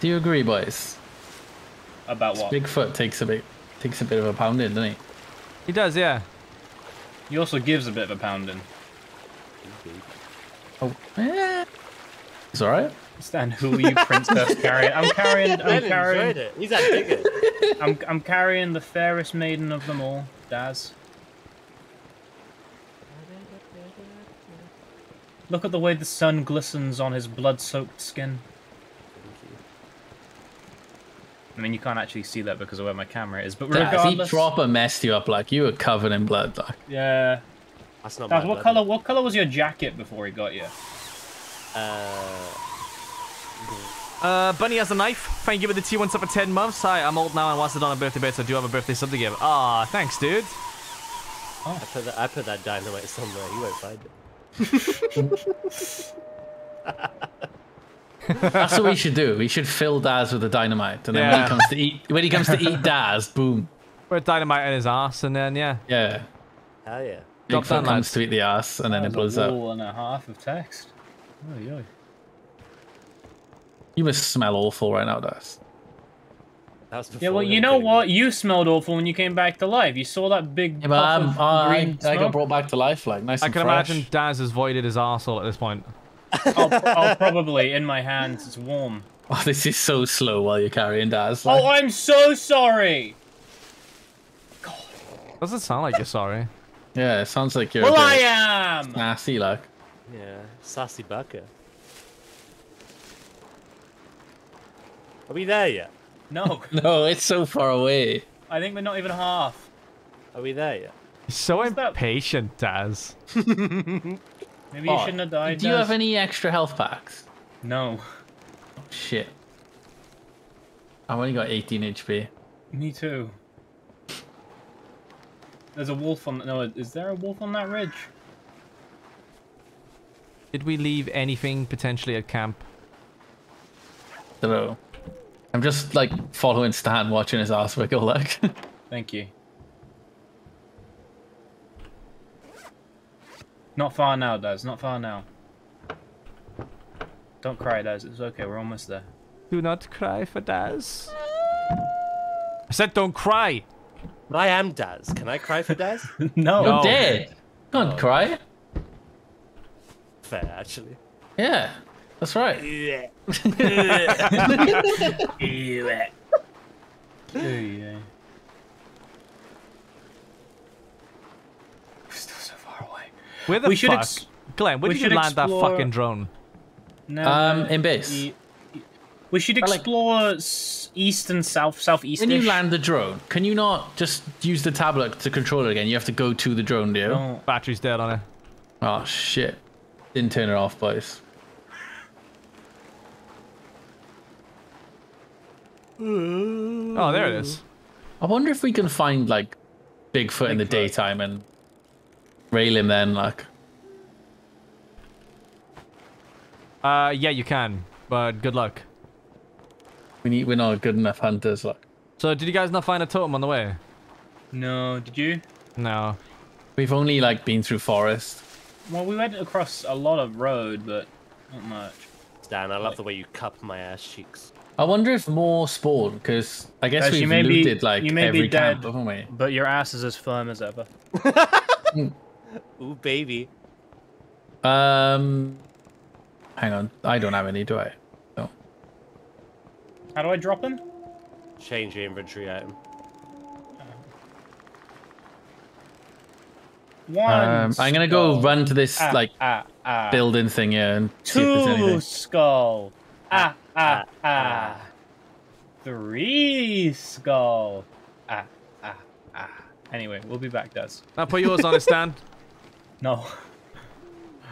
Do you agree, boys? About what? Bigfoot takes a bit takes a bit of a pounding, doesn't he? He does, yeah. He also gives a bit of a pounding. Oh, eh. It's alright. Stan, who are you, princess carrying? I'm carrying. I'm Ben carrying. enjoyed it. He's that bigger. I'm, I'm carrying the fairest maiden of them all, Daz. Look at the way the sun glistens on his blood-soaked skin. I mean, you can't actually see that because of where my camera is, but Daz, he regardless, proper messed you up like you were covered in blood. Like. yeah. That's not Daz, my what blood. color? What color was your jacket before he got you? Uh, Uh, Bunny has a knife. Thank you for the T1 sub for 10 months. Hi, I'm old now and wanted on a birthday bit, so I do have a birthday sub to give. Ah, thanks, dude. I put that I put that dynamite somewhere. You won't find it. That's what we should do. We should fill Daz with the dynamite, and then when he comes to eat, when he comes to eat Daz, boom. Put dynamite in his ass, and then, yeah. Yeah. Hell yeah. Drop Bigfoot down, comes lads. to eat the ass, and then it blows was a up. wall and a half of text. Oy, oy. You must smell awful right now, Daz. That was Yeah, well, you know killing me. what? You smelled awful when you came back to life. You saw that big Yeah, but puff I'm, of I, green I got brought back to life, like nice I and can fresh. imagine Daz has voided his arsehole at this point. I'll, I'll probably in my hands. It's warm. Oh, this is so slow while you're carrying Daz. Like, Oh, I'm so sorry. Doesn't sound like you're sorry. Yeah, it sounds like you're Well, a I bit am. nasty, like. Yeah, sassy bucker. Are we there yet? No, No, it's so far away. I think we're not even half. Are we there yet? So What's that? impatient, Daz. Maybe you Oh, shouldn't have died. Do you have any extra health packs? No. Shit. I've only got 18 HP. Me too. There's a wolf on. No, is there a wolf on that ridge? Did we leave anything potentially at camp? Don't. I'm just like following Stan, watching his ass wiggle. Like, Thank you. Not far now, Daz. Not far now. Don't cry, Daz. It's okay. We're almost there. Do not cry for Daz. I said don't cry. But I am Daz. Can I cry for Daz? no. you're No. dead. Can't cry. Fair, actually. Yeah, that's right. Yeah. We're still so far away. Where the We should fuck? ex- Glenn, where we did you should land that fucking drone? No, Um, in base. We should But, like- explore east and south, southeast. When you land the drone, can you not just use the tablet to control it again? You have to go to the drone, do you? No. Battery's dead on it. Oh shit! Didn't turn it off, boys. Oh, there it is. I wonder if we can find like Bigfoot in the daytime and rail him then, like. Uh, yeah, you can, but good luck. We need, we're not good enough hunters, like. So did you guys not find a totem on the way? No, did you? No. We've only like been through forest. Well, we went across a lot of road, but not much. Dan, I love the way you cup my ass cheeks. I wonder if more spawn because I guess Guys, you we've may be- looted like you may be every camp, dead. haven't we? But your ass is as firm as ever. Ooh, baby. Um, hang on, I don't have any, do I? No. How do I drop him? Change your inventory item. One. Um, I'm gonna go run to this Ah, like ah, ah. building thing here and see if there's Two anything. skull. Ah, ah, ah. ah. Three skull. Ah, ah, ah. Anyway, we'll be back, Daz. I'll put yours on a stand. No.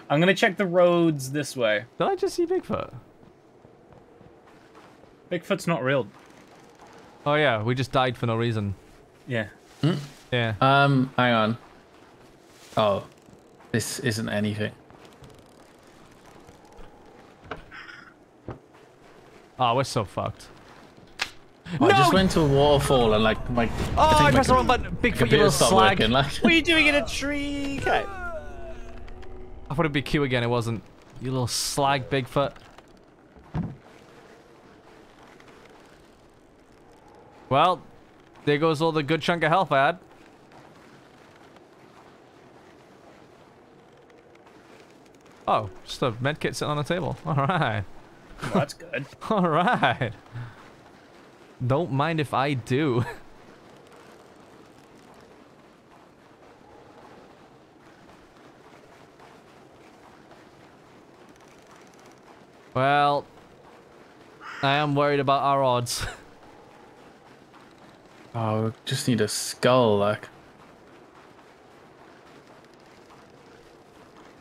I'm gonna check the roads this way. Did I just see Bigfoot? Bigfoot's not real. Oh yeah, we just died for no reason. Yeah. Yeah. Um, hang on. Oh, this isn't anything. Oh, we're so fucked. I just went to a waterfall and like my. Oh, I, think my pressed the wrong button. Bigfoot, you Computer little stopped slag. working. Like, What are you doing in a tree? Okay. I thought it'd be Q again. It wasn't. You little slag, Bigfoot. Well, there goes all the good chunk of health I had. Oh, just a medkit sitting on the table. All right. Well, that's good. All right. Don't mind if I do. Well, I am worried about our odds. Oh, just need a skull. Like.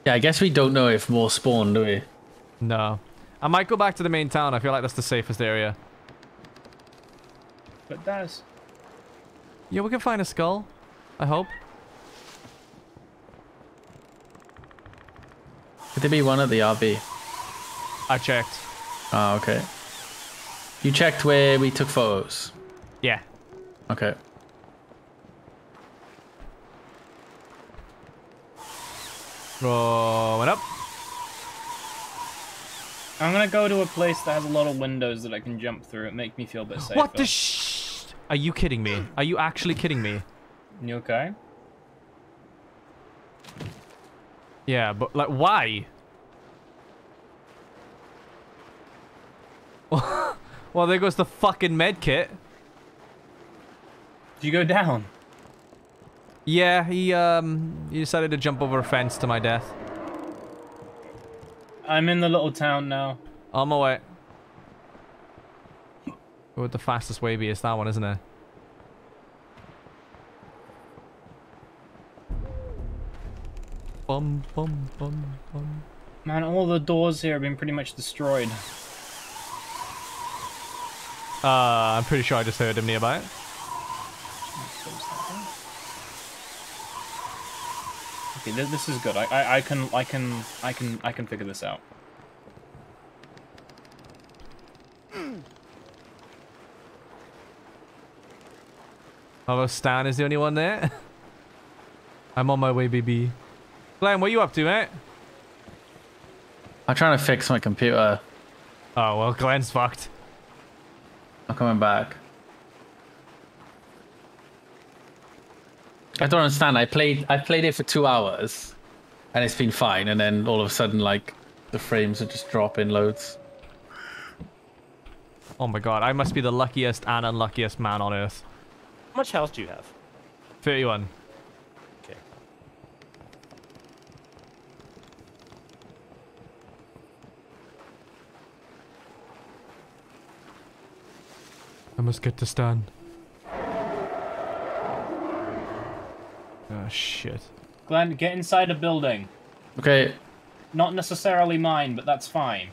Yeah, I guess we don't know if more spawn, do we? no. I might go back to the main town. I feel like that's the safest area. But that's Yeah, we can find a skull. I hope. Could there be one at the RB? I checked. Oh, okay. You checked where we took photos. Yeah. Okay. Rolling up. I'm gonna go to a place that has a lot of windows that I can jump through. It make me feel a bit safer. What the sh? Are you kidding me? Are you actually kidding me? You okay? Yeah, but like, why? well, there goes the fucking med kit. Did you go down? Yeah, he um, he decided to jump over a fence to my death. I'm in the little town now. On my way. What the fastest way be? It's that one, isn't it? Bum bum bum bum. Man, all the doors here have been pretty much destroyed. Uh, I'm pretty sure I just heard him nearby. Okay, th- this is good. I, I, I can, I can, I can, I can figure this out. Although Stan is the only one there. I'm on my way, baby. Glenn, what are you up to, mate? I'm trying to fix my computer. Oh, well, Glenn's fucked. I'm coming back. I don't understand. I played I played it for two hours, and it's been fine. And then all of a sudden, like the frames are just dropping loads. Oh my god, I must be the luckiest and unluckiest man on earth. How much health do you have? 31. Okay. I must get to Stan. Oh, shit. Glenn, get inside a building. Okay. Not necessarily mine, but that's fine.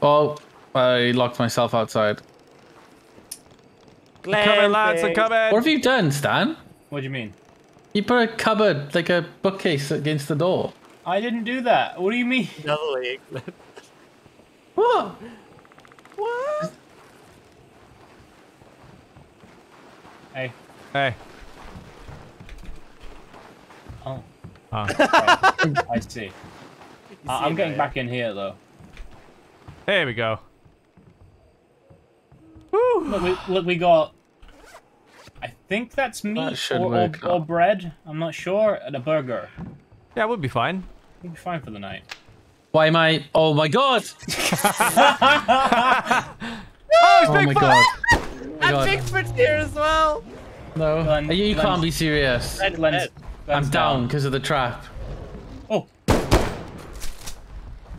Well, I locked myself outside. coming, lads, I'm coming! What have you done, Stan? What do you mean? You put a cupboard, like a bookcase, against the door. I didn't do that. What do you mean? Another league. What? what? Hey. Hey. Okay. I see. You Uh, I'm getting back in here though. There we go. Woo! Look, we, look, we got. I think that's meat should or, or, or bread. I'm not sure. And a burger. Yeah, we'll be fine. We'll be fine for the night. Why am I? Oh my god! Oh, Oh my god! Oh my And god. Bigfoot's here as well. No, Glenn, you, you Glenn. can't be serious. Red, Glenn's, red. I'm down because of the trap. Oh,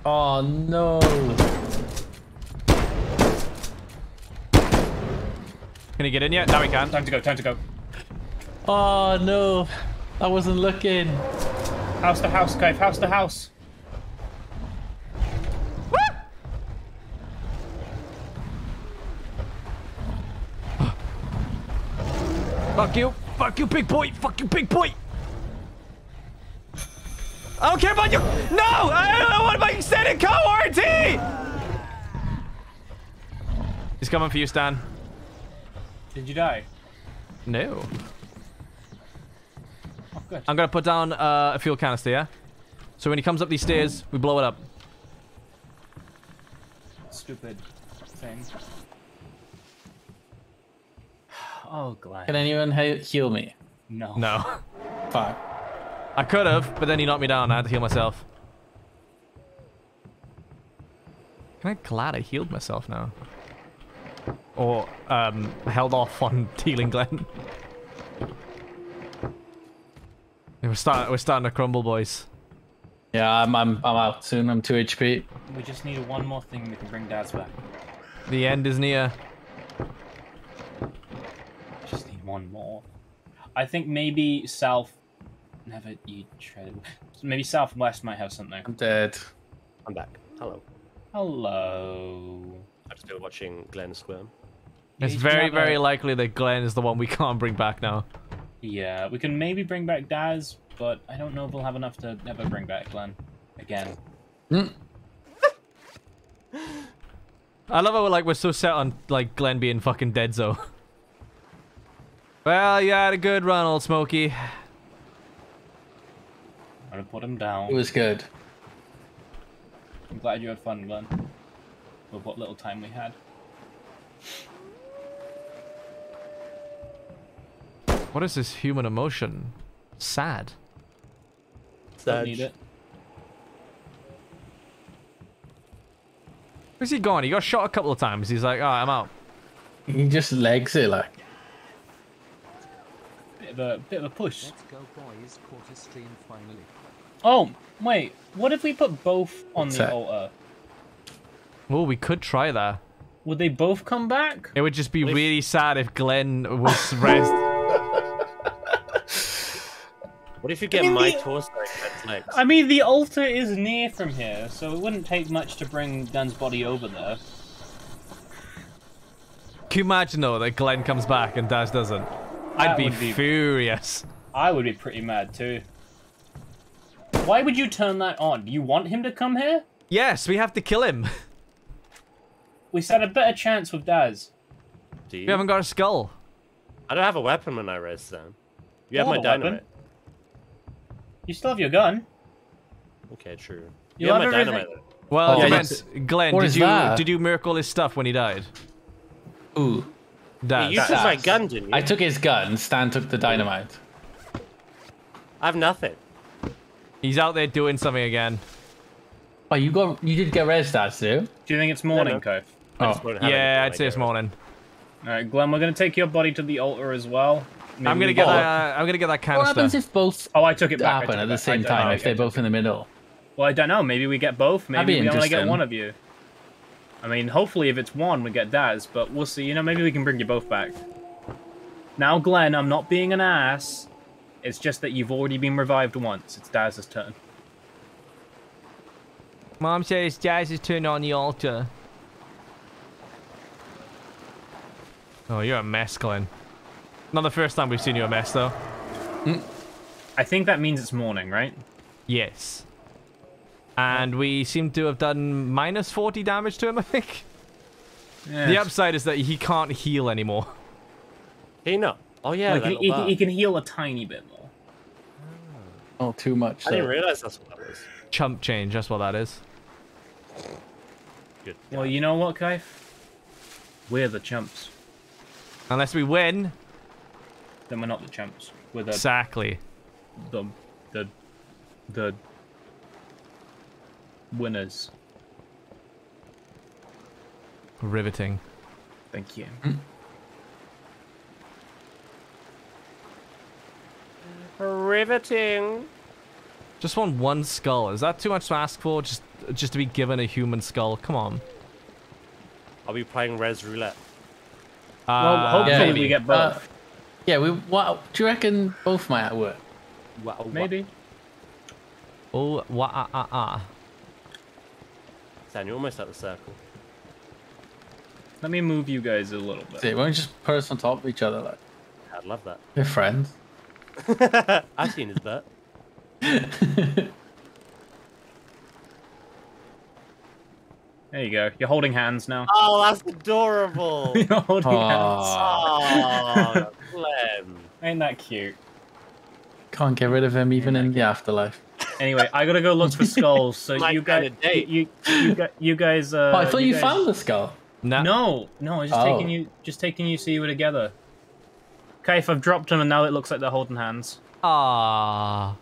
Oh no! Can he get in yet? Now we can. time to go. Time to go. Oh no! I wasn't looking. House to house, Cave. House to house. Fuck you. Fuck you, big boy. Fuck you, big boy. I don't care about you. No! I don't want my extended co-warranty! He's coming for you, Stan. Did you die? No. Oh, good. I'm gonna put down uh, a fuel canister, yeah? So when he comes up these stairs, we blow it up. Stupid thing. Oh, Glenn. Can anyone heal me? No. No. Fuck. I could have, but then he knocked me down. I had to heal myself. I'm glad I healed myself now. Or um, held off on healing Glenn. we're starting. We're starting to crumble, boys. Yeah, I'm I'm I'm out soon. I'm two HP. We just need one more thing that can bring Daz back. The end is near. Just need one more. I think maybe south. Never you tread. Maybe southwest might have something. I'm dead. I'm back. Hello. Hello. I'm still watching Glenn squirm. It's very, gonna very likely that Glenn is the one we can't bring back now. Yeah, we can maybe bring back Daz, but I don't know if we'll have enough to ever bring back Glenn again. Hmm. I love how we're like we're so set on like Glenn being fucking dead, so. Well, you had a good run, old Smokey. I'm gonna put him down. It was good. I'm glad you had fun, Glenn. With what little time we had. What is this human emotion? Sad. Don't need it. Where's he gone? He got shot a couple of times. He's like, alright, I'm out. He just legs it like. Bit of a bit of a push. Let's go, boys. Quarter stream finally. Oh, wait. What if we put both on What's the that? altar? Oh, we could try that. Would they both come back? It would just be What if- really sad if Glenn was rest. What if you get mean, my the- torso and Glenn's legs? I mean, the altar is near from here, so it wouldn't take much to bring Dan's body over there. Can you imagine though that Glenn comes back and Daz doesn't? I'd That be, would be- furious. I would be pretty mad too. Why would you turn that on? Do you want him to come here? Yes, we have to kill him. We stand a better chance with Daz. Do you? We haven't got a skull. I don't have a weapon when I rest down. You have You my have a weapon. dynamite. You still have your gun. Okay, true. You You have my everything- dynamite. though. Well, Oh, it yes. depends. Glenn, did you that? did you miracle his stuff when he died? Ooh. Daz. You took my gun, didn't you? I took his gun. Stan took the dynamite. I have nothing. He's out there doing something again. Oh, you got you did get res stats, too. Do you think it's morning, no. Cove? I Oh, just won't have Yeah, anything I'd say it's morning. All right, Glenn, we're gonna take your body to the altar as well. Maybe I'm gonna get go- that. Uh, I'm gonna get that what happens if both Oh, I took it back. Happen it at the back. same time? I- if they're both in the middle. Well, I don't know. Maybe we get both. Maybe we only get one of you. I mean, hopefully, if it's one, we get Daz. But we'll see. You know, maybe we can bring you both back. Now, Glenn, I'm not being an ass. It's just that you've already been revived once. It's Daz's turn. Mom says Jazz is turned on the altar. Oh, you're a mess, Glenn. Not the first time we've seen you a mess, though. Hmm. I think that means it's morning, right? Yes. And we seem to have done minus 40 damage to him, I think. The upside is that he can't heal anymore. Hey, no. Oh yeah, like he, he, he can heal a tiny bit more. Oh, too much. I didn't realize that's what that was. Chump change, that's what that is. Good. Well, you know what, Kaif? We're the chumps. Unless we win. Then we're not the chumps. We're the Exactly. the the the winners. Riveting. Thank you. Hmm. Riveting. Just want one skull. Is that too much to ask for? Just just to be given a human skull? Come on. I'll be playing Res Roulette. Well, Uh, hopefully yeah. we get both. Uh, Yeah, we. What do you reckon? Both might work. Wow, Maybe. Oh, wah, ah, ah, ah. Dan, you're almost at the circle. Let me move you guys a little bit. See, why don't you just put us on top of each other like I'd love that. we're friends? I've seen his butt. There you go. You're holding hands now. Oh, that's adorable. You're holding hands. Aw, oh, Glenn. Ain't that cute? can't get rid of him even in the afterlife. Anyway, I gotta go look for skulls. So My you guys, kinda date. you, you, you guys. Uh, oh, I thought you, guys- found the skull. Nah. No, no, I was just Oh. taking you, just taking you so you were together. Kaif, I've dropped them, and now it looks like they're holding hands. Ah.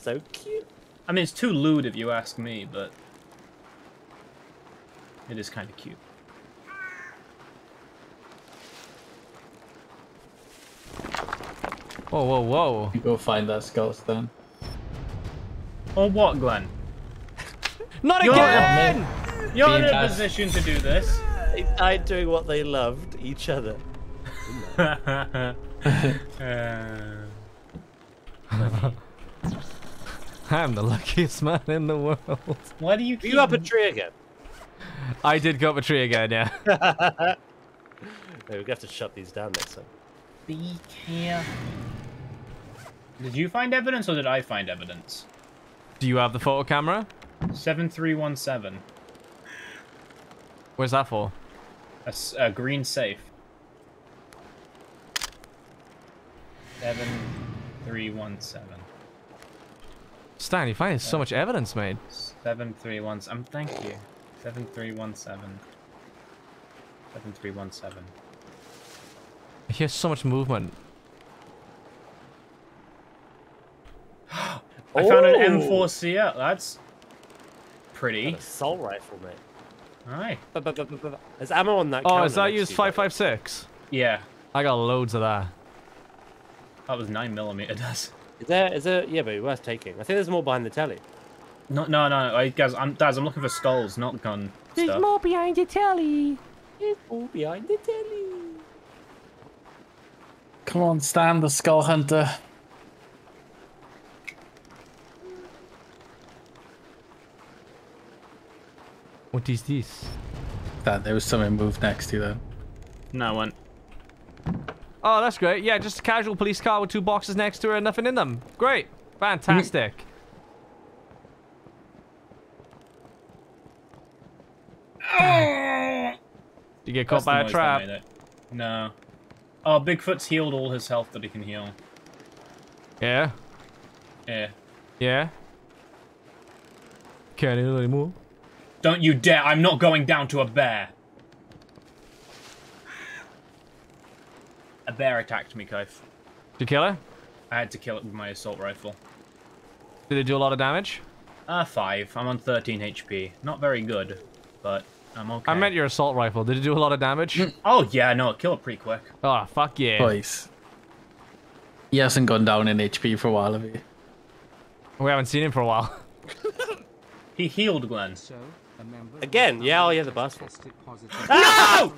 So cute. I mean, it's too lewd if you ask me, but it is kind of cute. Whoa, whoa, whoa. You go find that skull, Stan. Or what, Glenn? Not You're- again! You're in a position to do this. I died doing what they loved, each other. Uh, I'm the luckiest man in the world. why do you Are keep? you up a tree again? I did go up a tree again, yeah. No, we're gonna have to shut these down next time. Be careful. Did you find evidence, or did I find evidence? Do you have the photo camera? Seven three one seven. Where's that for? A green safe. Seven three one seven. Stan, you find so much evidence, mate. Seven three one. Um, thank you. Seven three one seven. Seven three one seven. I hear so much movement. I found an Oh! M4CL. That's pretty. An assault rifle, mate. Bu- There's ammo on that. Oh, counter is that used to you, by 556? Yeah, I got loads of that. that was nine millimeter. Does. Is there? Is there? Yeah, but worth taking. I think there's more behind the telly. No, no, no. I, guys, I'm Daz. I'm looking for skulls, not gun stuff. more behind the telly. There's more behind the telly. Come on, Stan, the skull hunter. What is this? That there was something moved next to you then. No, I went. Oh, that's great. Yeah, just a casual police car with two boxes next to her and nothing in them. Great. Fantastic. Did you get caught by a trap? No. Oh, Bigfoot's healed all his health that he can heal. Yeah. Yeah. Yeah. Can't heal anymore. Don't you dare! I'm not going down to a bear. A bear attacked me, Kaif. Did you kill her? I had to kill it with my assault rifle. Did it do a lot of damage? Ah, five. I'm on 13 HP. Not very good, but I'm okay. I meant your assault rifle. Did it do a lot of damage? Oh yeah, no, it killed it pretty quick. oh, fuck yeah. Boys. He hasn't gone down in HP for a while, have he? We haven't seen him for a while. He healed Glenn. So, a member of Again? Yeah, oh, family yeah, the bus one. tested positive No!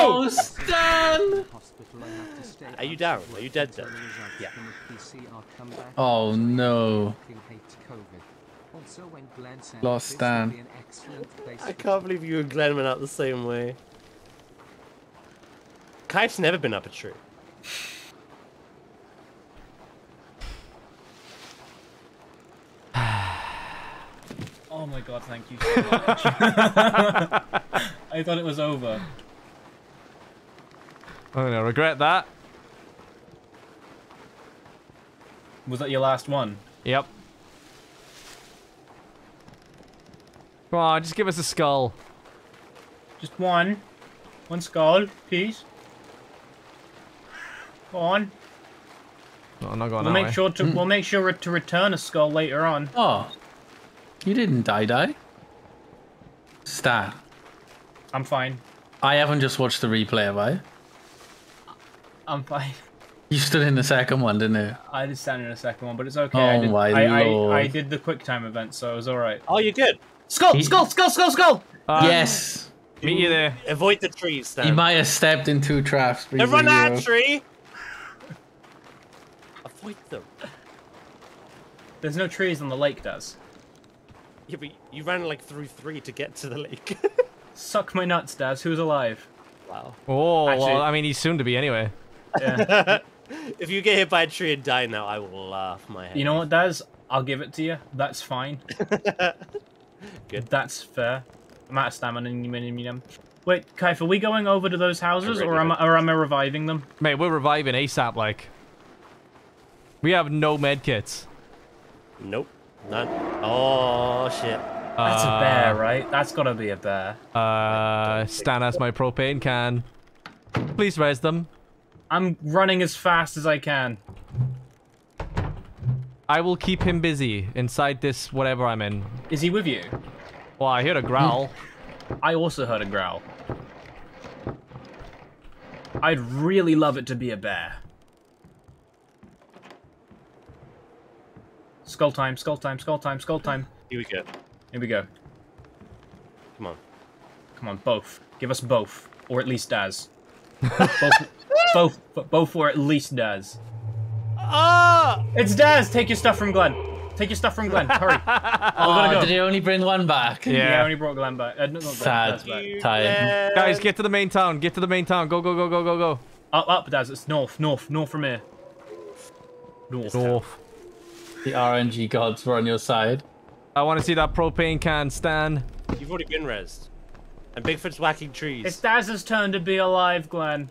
Oh, Stan! hospital and had to stay Are you down? Are you dead until then? Yeah. from the PCR come back. Oh, no. Fucking hates COVID. Also, when Glenn said Lost this Stan. would be an excellent place I can't believe you and Glenn went out the same way. Kaif's never been up a tree. Oh my god, thank you so much. I thought it was over. I'm gonna regret that. Was that your last one? Yep. Come on, just give us a skull. Just one. One skull, please. Go on. No, I'm not going We'll that make way. sure to we'll make sure to return a skull later on. Oh, you didn't die, die. Stan, I'm fine. I haven't just watched the replay, have I? I'm fine. You stood in the second one, didn't you? I did stand in the second one, but it's okay. I Oh did, my I, lord. I, I did the quick time event, so it was alright. Oh, you're good. Skull, He- skull, skull, skull, skull! Uh, yes. Meet you there. Avoid the trees, Stan. He might have stepped in two traps. but Don't run that hero. tree! Avoid them. There's no trees on the lake, does. Yeah, but you ran like through three to get to the lake. Suck my nuts, Daz. Who's alive? wow. Oh, Actually- well, I mean, he's soon to be anyway. Yeah. If you get hit by a tree and die now, I will laugh my head. you know what, Daz? I'll give it to you. That's fine. Good. That's fair. I'm out of stamina. in a minute, minute. Wait, Kaif, are we going over to those houses, or am I, or am I reviving them? Mate, we're reviving ASAP, like. We have no med kits. Nope. None. Oh shit. That's a bear, right? That's gotta be a bear. Uh, Stan has my propane can. Please res them. I'm running as fast as I can. I will keep him busy inside this whatever I'm in. Is he with you? Well, I heard a growl. I also heard a growl. I'd really love it to be a bear. Skull time, skull time, skull time, skull time. Here we go. Here we go. Come on. Come on, both. Give us both. Or at least Daz. both, both, both or at least Daz. Ah! It's Daz! Take your stuff from Glenn. Take your stuff from Glenn. Hurry. Oh, Oh, gotta go. did he only bring one back? Yeah. Yeah, I only brought Glenn back. Uh, no, not Glenn, Sad. Back. Tired. dead. Guys, get to the main town. Get to the main town. Go, go, go, go, go, go. Up, up, Daz. It's north, north, north from here. North. North. The RNG gods were on your side. I want to see that propane can, Stan. You've already been rezzed. And Bigfoot's whacking trees. It's Daz's turn to be alive, Glenn.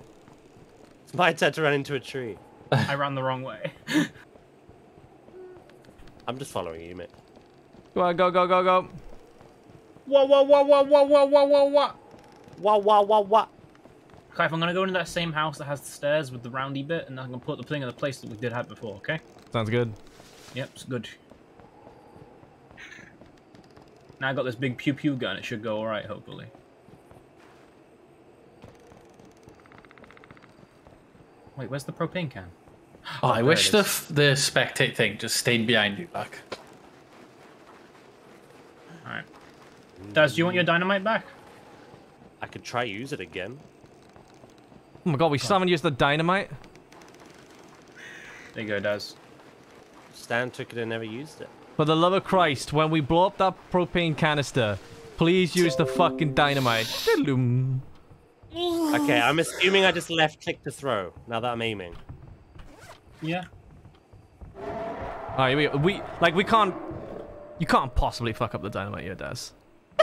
It's my turn to run into a tree. I ran the wrong way. I'm just following you, mate. Go on, go, go, go, go. Whoa, whoa, whoa, whoa, whoa, whoa, whoa, whoa, whoa. Wah wah wah wah. Clive, I'm gonna go into that same house that has the stairs with the roundy bit, and I'm gonna put the thing in the place that we did have before, okay? Sounds good. Yep, it's good. Now I got this big pew pew gun, it should go alright, hopefully. Wait, where's the propane can? Oh, I oh, wish the f- the spectate thing just stayed behind you, back. Alright. Daz, do you want your dynamite back? I could try use it again. Oh my god, we still haven't used the dynamite? There you go, Daz. Stan took it and never used it. For the love of Christ, when we blow up that propane canister, please use the fucking dynamite. Okay, I'm assuming I just left click to throw. Now that I'm aiming. Yeah. Alright, we, we, like, we can't, you can't possibly fuck up the dynamite here, Daz.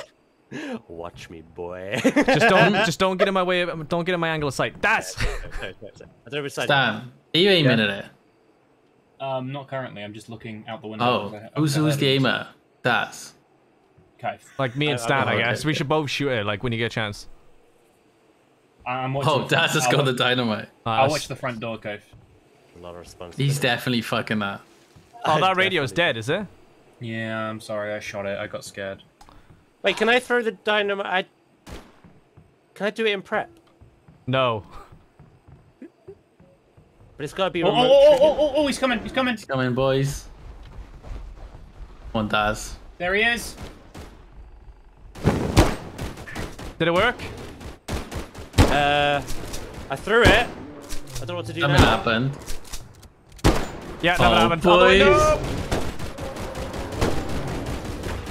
Watch me, boy. Just don't, just don't get in my way, of, don't get in my angle of sight. Side. Dan, are you aiming Yeah. at it? Um, not currently, I'm just looking out the window. Oh, who's who's the aimer? That's. Kaif. Like me and I- I Stan, I, don't- guess. We should both shoot it, like, when you get a chance. I'm watching Oh, the front- Daz has I'll got wa- the dynamite. Uh, I'll watch the front door, Kaif. A lot of response. He's definitely fucking that. Oh, that radio's dead, is it? Yeah, I'm sorry, I shot it. I got scared. Wait, can I throw the dynamite? I... Can I do it in prep? No. But it's got to be Oh, oh, remote. oh, triggered. oh, oh, oh, he's coming, he's coming. Come in, boys. One on, Daz. There he is. Did it work? Uh, I threw it. I don't know what to do Something now. happened. Yeah, Oh, never happened. Out the boys.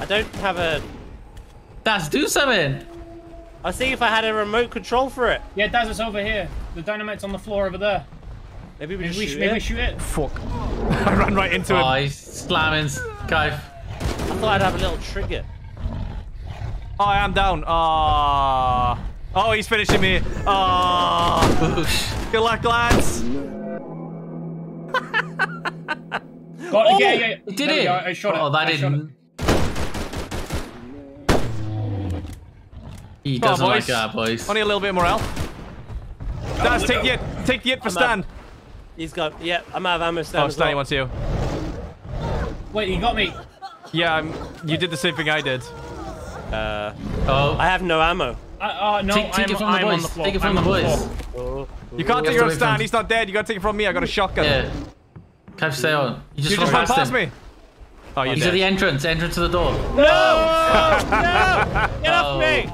I don't have a. Daz, do something. I'll see if I had a remote control for it. Yeah, Daz, it's over here. The dynamite's on the floor over there. Maybe we Maybe just we, shoot should, maybe we it. shoot it. Fuck. I ran right into Oh, him. he's slamming. Kaif. I thought I'd have a little trigger. Oh, I am down. Ah. Oh, he's finishing me. Ah. Good luck, lads. Got Oh, yeah, yeah, yeah. It did There it. go, I shot it. Oh, that I didn't. He doesn't like that, boys. Only a little bit of morale. Daz, take the hit. Take the hit for I'm Stan. Out. He's got. Yeah, I'm out of ammo. Stan Oh, as Stan well. wants you. Wait, he got me. Yeah, um, you did the same thing I did. Uh, Oh, I have no ammo. Uh, uh, no, take, take I'm, it from the I'm on boys. the floor. Take it from I'm the boys. floor. Oh, You can't take it have from Stan. He's not dead. You gotta take it from me. I got a shotgun. Yeah. Can I stay on? You just, You just run ran past him. me. Oh, you're He's at dead. the entrance. Entrance to the door. no! no! Get off me!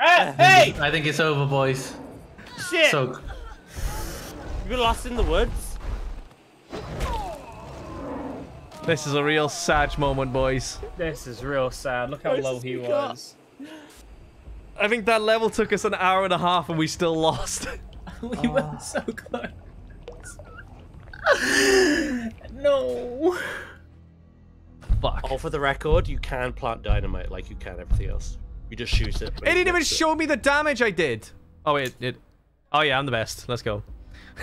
Ah, hey! I think it's over, boys. Shit! So You're lost in the woods. This is a real sad moment, boys. This is real sad. Look how low he was. I think that level took us an hour and a half and we still lost. we were so close. no. Fuck. All for the record, you can plant dynamite like you can everything else. You just shoot it. It didn't even show me the damage I did. Oh, wait. It, oh, yeah, I'm the best. Let's go.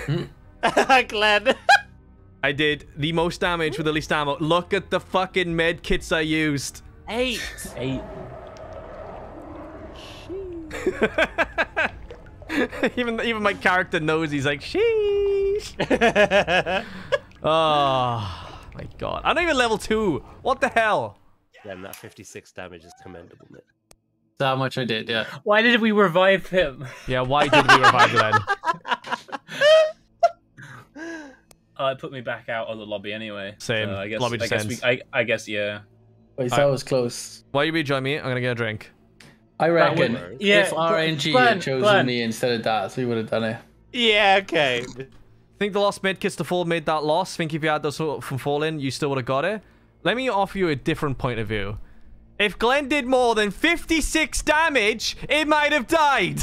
Glenn. I did the most damage with the least ammo. Look at the fucking med kits I used. Eight. Eight. even even my character knows he's like, sheesh. oh, my God. I'm not even level 2. What the hell? Then that 56 damage is commendable, mate. that's how much I did. Yeah. Why did we revive him? Yeah, why did we revive you then? Oh, it put me back out of the lobby anyway. Same. So I guess. Lobby I guess, we. I, I guess yeah. Wait, I- that was close. Why you rejoin me? I'm gonna get a drink. I reckon would- yeah, if RNG Glenn, had chosen Glenn. me instead of Daz, we would have done it. Yeah, okay. I Think the lost medkits to fall made that loss? I Think if you had those from falling, you still would have got it? Let me offer you a different point of view. If Glenn did more than 56 damage, it might have died.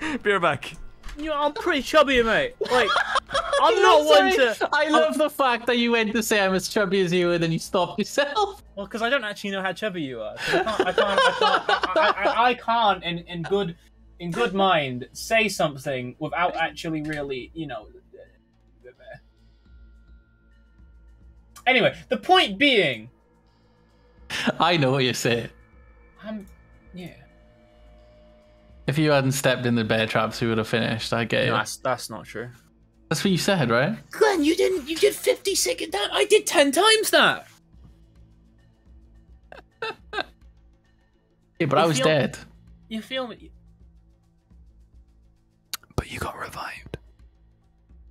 Be right back. You know, I'm pretty chubby, mate. Like, I'm not one to. I love the fact that you went to say I'm as chubby as you and then you stopped yourself. Well, because I don't actually know how chubby you are. So I can't. I can't. I can't. I, I, I can't in, in good, in good mind, say something without actually really, you know. Anyway, the point being, I know what you're saying. I'm, yeah. If you hadn't stepped in the bear traps, we would have finished. I get it. No, that's that's not true. That's what you said, right? Glenn, you didn't. You did fifty second damage. I did ten times that. Yeah, but I was you're- dead. You feel me? But you got revived.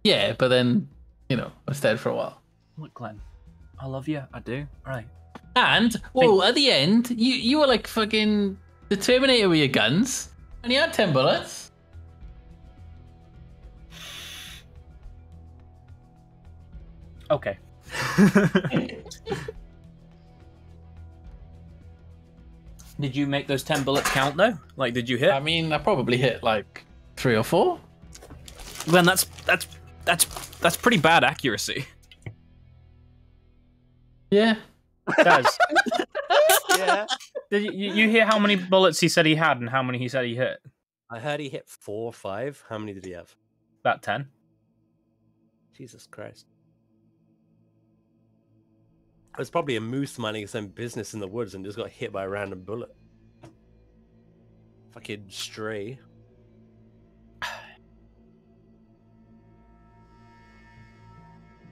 Yeah, but then, you know, I was dead for a while. Look, Glenn, I love you. I do. All right. And, whoa, oh, at the end, you, you were like fucking the Terminator with your guns, and you had 10 bullets. Okay. did you make those ten bullets count though? Like, did you hit? I mean, I probably hit like three or four. Then that's that's that's that's pretty bad accuracy. Yeah. Does yeah. did you, you you hear how many bullets he said he had and how many he said he hit? I heard he hit four or five. How many did he have? About ten. Jesus Christ. It was probably a moose minding some business in the woods and just got hit by a random bullet. Fucking stray.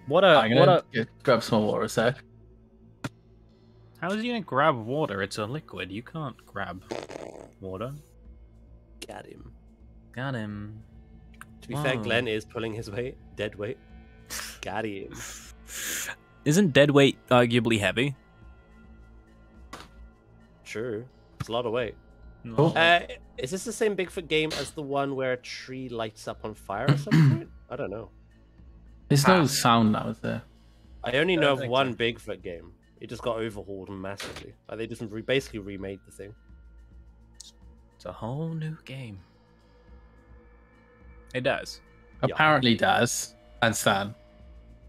What a I'm what gonna a. grab some water a sec. How is he gonna grab water? It's a liquid. You can't grab water. Got him. Got him. To be fair, Wow. Glenn is pulling his weight. Dead weight. Got him. Isn't dead weight arguably heavy? True. It's a lot of weight. Oh. Uh, is this the same Bigfoot game as the one where a tree lights up on fire at some point? I don't know. There's no sound now, is there? I only I know of think one Bigfoot game. It just got overhauled massively. Like they just re- basically remade the thing. It's a whole new game. It does. Yeah. Apparently, Daz and Stan,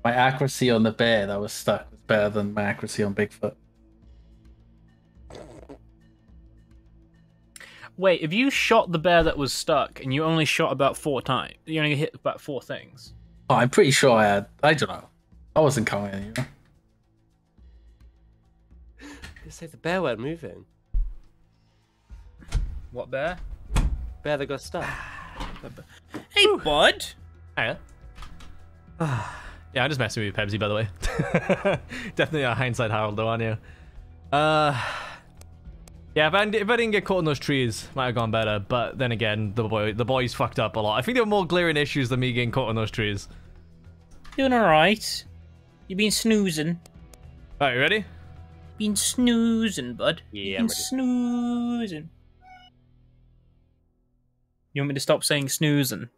my accuracy on the bear that was stuck was better than my accuracy on Bigfoot. Wait, if you shot the bear that was stuck and you only shot about four times, you only hit about four things. Oh, I'm pretty sure I had. I don't know. I wasn't counting you. They say the bear weren't moving. What bear? Bear that got stuck. Hey, bud. Hiya. yeah, I'm just messing with you, Pepsi, by the way. Definitely a hindsight Harold, though, aren't you? Uh, yeah, if I, if I didn't get caught in those trees, might have gone better. But then again, the boy, the boys fucked up a lot. I think there were more glaring issues than me getting caught in those trees. Doing all right. You been snoozing? All right, you ready? Been snoozing, bud. Yeah, been I'm ready. snoozing. You want me to stop saying snoozing?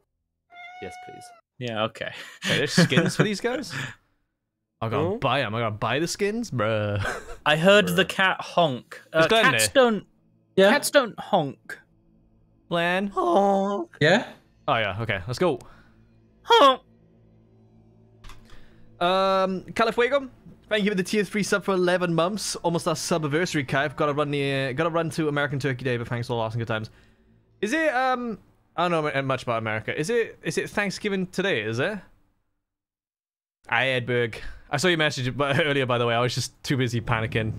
Yes, please. Yeah. Okay. Hey, there's skins for these guys. I gotta Oh. buy them. I gotta buy the skins, bruh. I heard the cat honk. Uh, Is Glenn cats there? don't. Yeah. Cats don't honk. Lan. Honk. Yeah. Oh yeah. Okay, let's go. Honk. Um, Califuego, thank you for the tier three sub for eleven months. Almost our subiversary, Kai. I've got to run the, uh, got to run to American Turkey Day, but thanks for all awesome good times. Is it? Um, I don't know much about America. Is it? Is it Thanksgiving today? Is it? Hi, Edberg. I saw your message earlier, by the way. I was just too busy panicking.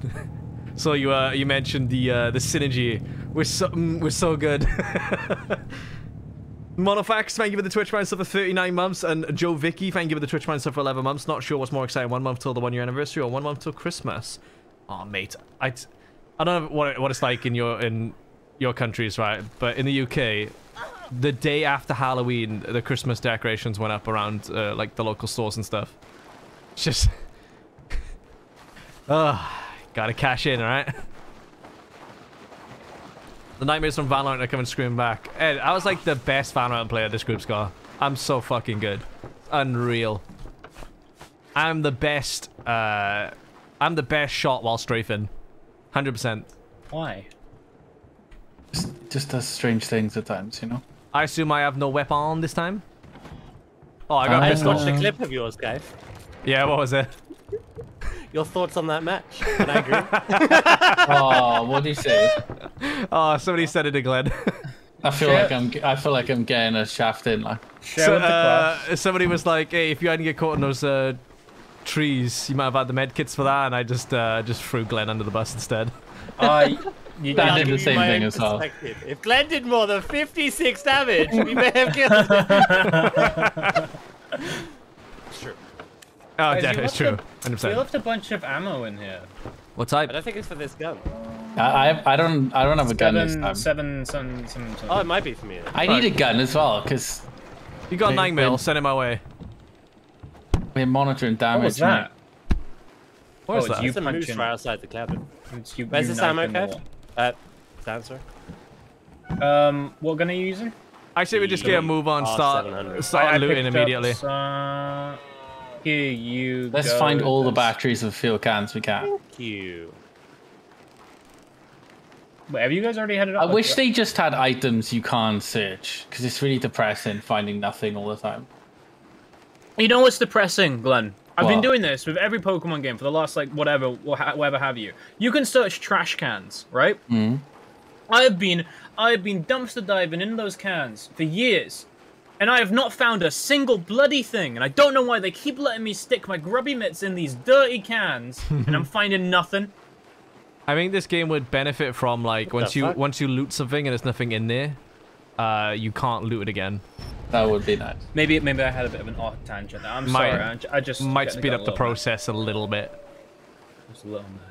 so you, uh, you mentioned the, uh, the synergy. We're so, mm, we're so good. Monofax, thank you for the Twitch Prime sub for 39 months, and Joe Vicky, thank you for the Twitch Prime sub for 11 months. Not sure what's more exciting, one month till the one year anniversary, or one month till Christmas. Oh, mate, I, I don't know what what it's like in your in your countries, right? But in the UK, the day after Halloween, the Christmas decorations went up around uh, like the local stores and stuff. It's just, oh, gotta cash in, alright? The nightmares from Valorant are coming screaming back. Ed, I was like the best Valorant player this group's got. I'm so fucking good. Unreal. I'm the best, uh... I'm the best shot while strafing. 100%. Why? Just, just does strange things at times, you know. I assume I have no weapon this time? Oh, I got I a I pistol. watched a clip of yours, guys. Yeah, what was it? Your thoughts on that match? And I agree. oh, what do you say? Oh, somebody said it to Glenn. I feel Share- like I'm. I feel like I'm getting a shaft in. Like, so, with the class. uh, somebody was like, hey, if you hadn't get caught in those uh, trees, you might have had the med kits for that, and I just uh, just threw Glenn under the bus instead. I. You, That did the same thing as well. If Glenn did more than 56 damage, we may have killed him. It's true. Oh, Guys, yeah, it's true. We 100%. left a bunch of ammo in here. What type? I don't think it's for this gun. I, I, I don't. I don't have a gun this Seven, time. seven, some, some, some. Oh, it might be for me. then. I need a gun as well because You got Wait, 9 mil, send it my way. we're monitoring damage. what damage. was that? What Oh, is that? you It's a moose punching. right outside the cabin. It's you, Where's you this ammo, knifing the Uh, answer. wall. Um, what gun are you using? I say we just get a move on, start, start I- I looting picked up immediately. Some- Here you Let's go. find all the batteries of fuel cans we can. Thank you. Wait, have you guys already had it I up? wish they just had items you can't search because it's really depressing finding nothing all the time. You know what's depressing, Glenn? I've been doing this with every Pokemon game for the last like whatever, whatever have you. You can search trash cans, right? Mhm. I have been, I have been dumpster diving in those cans for years, and I have not found a single bloody thing. And I don't know why they keep letting me stick my grubby mitts in these dirty cans, and I'm finding nothing. I think this game would benefit from like What once you fuck? once you loot something and there's nothing in there, uh, you can't loot it again. That would be nice. Maybe, maybe I had a bit of an odd tangent. there. I'm Might- sorry. I just Might speed up the little mad. process a little bit. Just a little mad.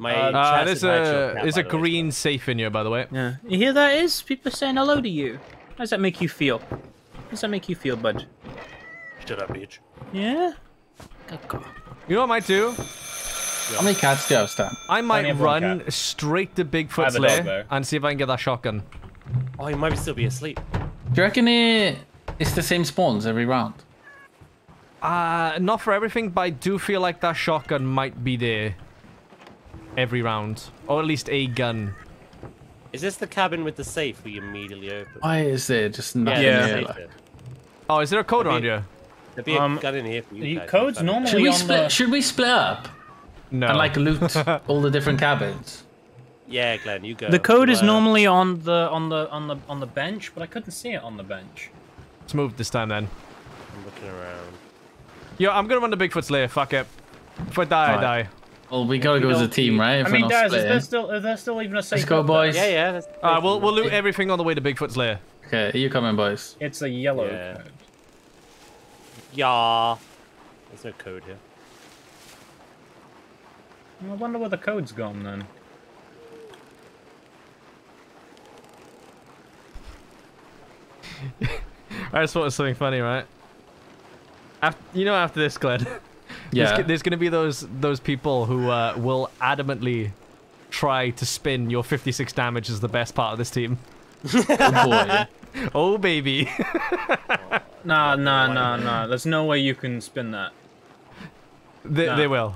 My Uh, Uh, there's is right to your a there's a the way, green safe in here, by the way. Yeah. You hear that is? People saying hello to you. How does that make you feel? How does that make you feel, bud? Shut up, bitch. Yeah? Good girl. You know what I might do? How many cats do you have, Stan? I might only run cat. straight to Bigfoot's have lair and see if I can get that shotgun. Oh, he might still be asleep. Do you reckon it, it's the same spawns every round? Uh, not for everything, but I do feel like that shotgun might be there every round, or at least a gun. Is this the cabin with the safe we immediately open? Why is there just nothing Yeah. here? like- Oh, is there a code Maybe- around here? There'd be a Um, gun in here for you the guys. code's If I- normal- Should we on split? the- Should we split up No. and like loot all the different cabins? Yeah, Glenn, you go. The code is Uh, normally on the on the on the on the bench, but I couldn't see it on the bench. Let's move this time then. I'm looking around. Yo, I'm gonna run the Bigfoot's lair. Fuck it. If I die, I die. Well, we gotta go as a team, right? If I mean, not Daz, is there still is there still even a safe? Let's go, up there? boys. Yeah, yeah. Alright, we'll we'll loot everything on the way to Bigfoot's lair. Okay, you coming, boys? It's a yellow Yeah. code. Yeah. There's no code here. I wonder where the code's gone then. I just thought it was something funny, right? After, you know, after this, Glenn, there's, Yeah. g- there's gonna be those those people who uh, will adamantly try to spin your 56 damage as the best part of this team. oh boy. Oh baby. Nah, nah, nah, nah. There's no way you can spin that. They, Nah. they will.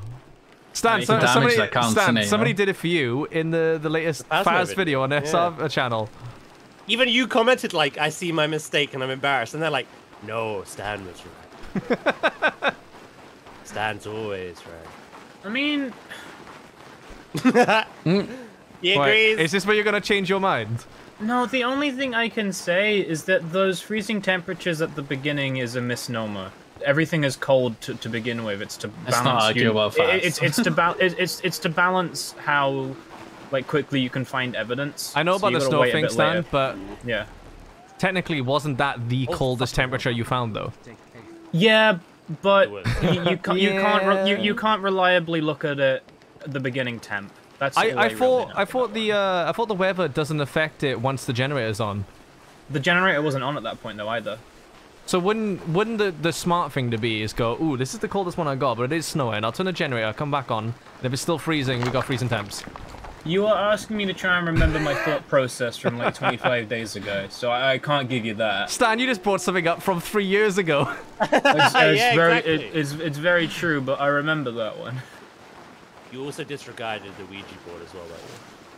Stan, you so- somebody, Stan, innit, somebody know? did it for you in the, the latest Phasma Faz video. video on Yeah. SR channel. Even you commented like, "I see my mistake and I'm embarrassed," and they're like, "No, Stan was right. Stan's always right." I mean, hmm? He Wait, agrees. is this where you're gonna change your mind? no. The only thing I can say is that those freezing temperatures at the beginning is a misnomer. Everything is cold to, to begin with. It's to Let's balance. not argue you- about it- it's it's to ba- it- it's it's to balance how like quickly you can find evidence. I know So about the gotta snow wait a thing, Stan, but Yeah. technically wasn't that the Oh, coldest temperature you found though? Yeah, but It was. you, you can't you can't re- you, you can't reliably look at it at the beginning temp. That's I, all I thought know I thought the uh, I thought the weather doesn't affect it once the generator's on. the generator wasn't on at that point though either. So wouldn't wouldn't the, the smart thing to be is go, ooh, this is the coldest one I got, but it is snowing. I'll turn the generator, come back on, and if it's still freezing, we got freezing temps. You are asking me to try and remember my thought process from like 25 days ago, so I, I can't give you that. Stan, you just brought something up from three years ago. It's, it's Yeah, very exactly. it, it's, it's very true, but I remember that one. You also disregarded the Ouija board as well, by the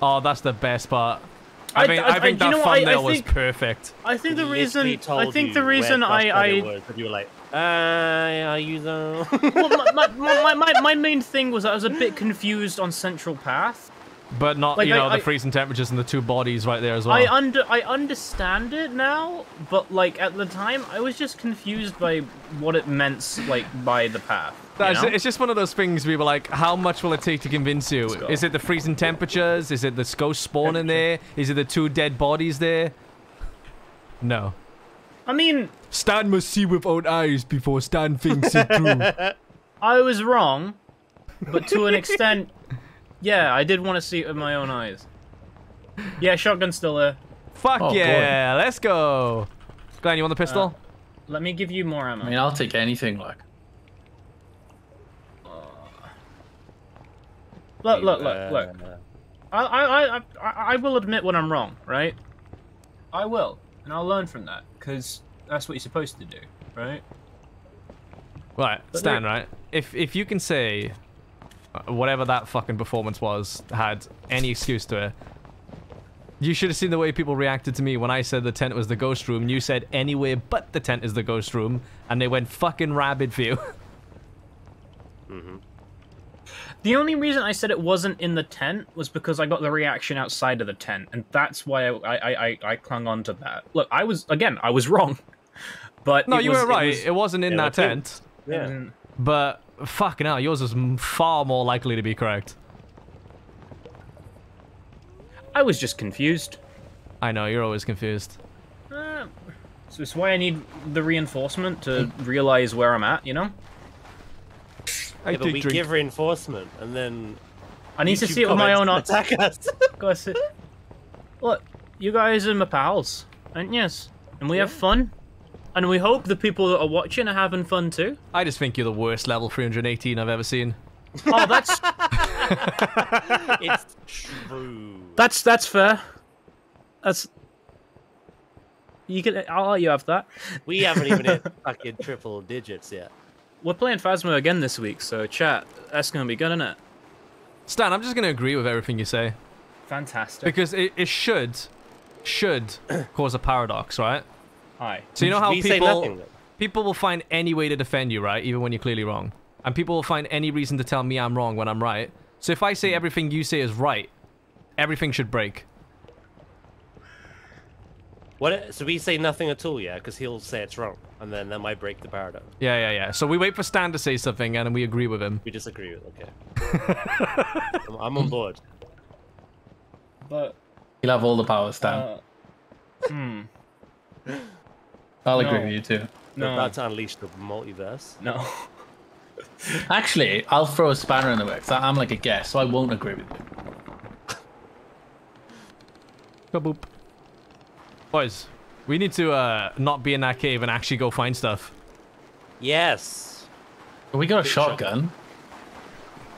oh, that's the best part. I, I- think I- I, think I- that know what, I- I thumbnail was perfect. I think the reason I think the reason I Crossbody I was, you were like, uh, are you though? well, my, my, my, my, my main thing was I was a bit confused on Central Path. But not, Like, you I- know, the I- freezing temperatures and the two bodies right there as well. I under I understand it now, but like at the time I was just confused by what it meant like by the path. you That's- know? It's just one of those things we were like, how much will it take to convince you? Is it the freezing temperatures? Is it the ghost spawn in there? Is it the two dead bodies there? No. I mean, Stan must see with own eyes before Stan thinks it through. I was wrong, but to an extent, yeah, I did want to see it with my own eyes. Yeah, shotgun's still there. Fuck Oh, boy. yeah, let's go. Glenn, you want the pistol? Let me give you more ammo. I mean, I'll take anything. Like, look, look, look, look. Uh, I, I, I, I, I will admit when I'm wrong, right? I will, and I'll learn from that, because that's what you're supposed to do, right? right, but Stan, there- right? If if you can say uh, whatever that fucking performance was had any excuse to it, you should have seen the way people reacted to me when I said the tent was the ghost room. You said anywhere but the tent is the ghost room, and they went fucking rabid for you. Mm-hmm. The only reason I said it wasn't in the tent was because I got the reaction outside of the tent, and that's why I I, I, I clung on to that. Look, I was again, I was wrong, but no, you was- were right. It It, was, was, not in Yeah, that too. tent. yeah. But fucking hell, yours is far more likely to be correct. I was just confused. I know, you're always confused. Uh, so it's why I need the reinforcement to realize where I'm at. You know, I Yeah, but we drink. give reinforcement, and then I need to see it with my own eyes. Attack us. Gotta Look, you guys are my pals, aren't yes? And we have fun, and we hope the people that are watching are having fun too. I just think you're the worst level 318 I've ever seen. Oh, that's it's true. that's that's fair. That's you can. I'll let you have that. We haven't even hit fucking triple digits yet. We're playing Phasma again this week, so chat. That's gonna be good, isn't it? Stan, I'm just going to agree with everything you say. Fantastic. Because it, it should, should cause a paradox, right? Hi. So you know how we say people, nothing. people will find any way to defend you, right? Even when you're clearly wrong. And people will find any reason to tell me I'm wrong when I'm right. So if I say everything you say is right, everything should break. What? So we say nothing at all, yeah? Because he'll say it's wrong, and then that might break the paradigm. Yeah, yeah, yeah. So we wait for Stan to say something, and then we agree with him. We disagree with. Okay. I'm, I'm on board. But You'll have all the power, Stan. uh, hmm, I'll no. agree with you too. We're no, about to unleash the multiverse. no. Actually, I'll throw a spanner in the works. I- I'm like a guest, so I won't agree with you. Kaboop. Boys, we need to uh, not be in that cave and actually go find stuff. Yes. We got a shotgun.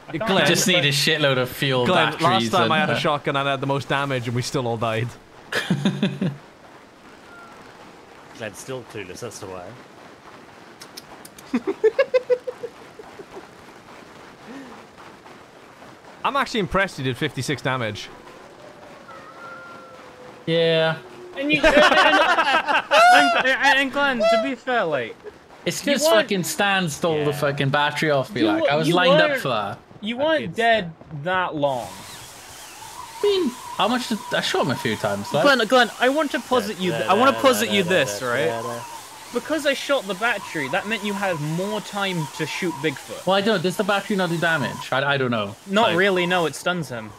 I Glenn, just need a shitload of fuel Glenn, batteries. last time and, I had a uh, shotgun and I had the most damage and we still all died. Glenn's still clueless. That's why. I'm actually impressed you did 56 damage. Yeah. And you, and, and, and, and Glenn, to be fair, like It's You just fucking Stan stole the fucking battery off me. You like I was lined up for that. you weren't kid's dead that long. I mean, how much did I shot him a few times? Like, Glenn, Glenn, I want to posit you. I want to posit you this, right? Because I shot the battery, that meant you had more time to shoot Bigfoot. well, I don't. Does the battery not do damage? I, I don't know. Not Like, really. No, it stuns him.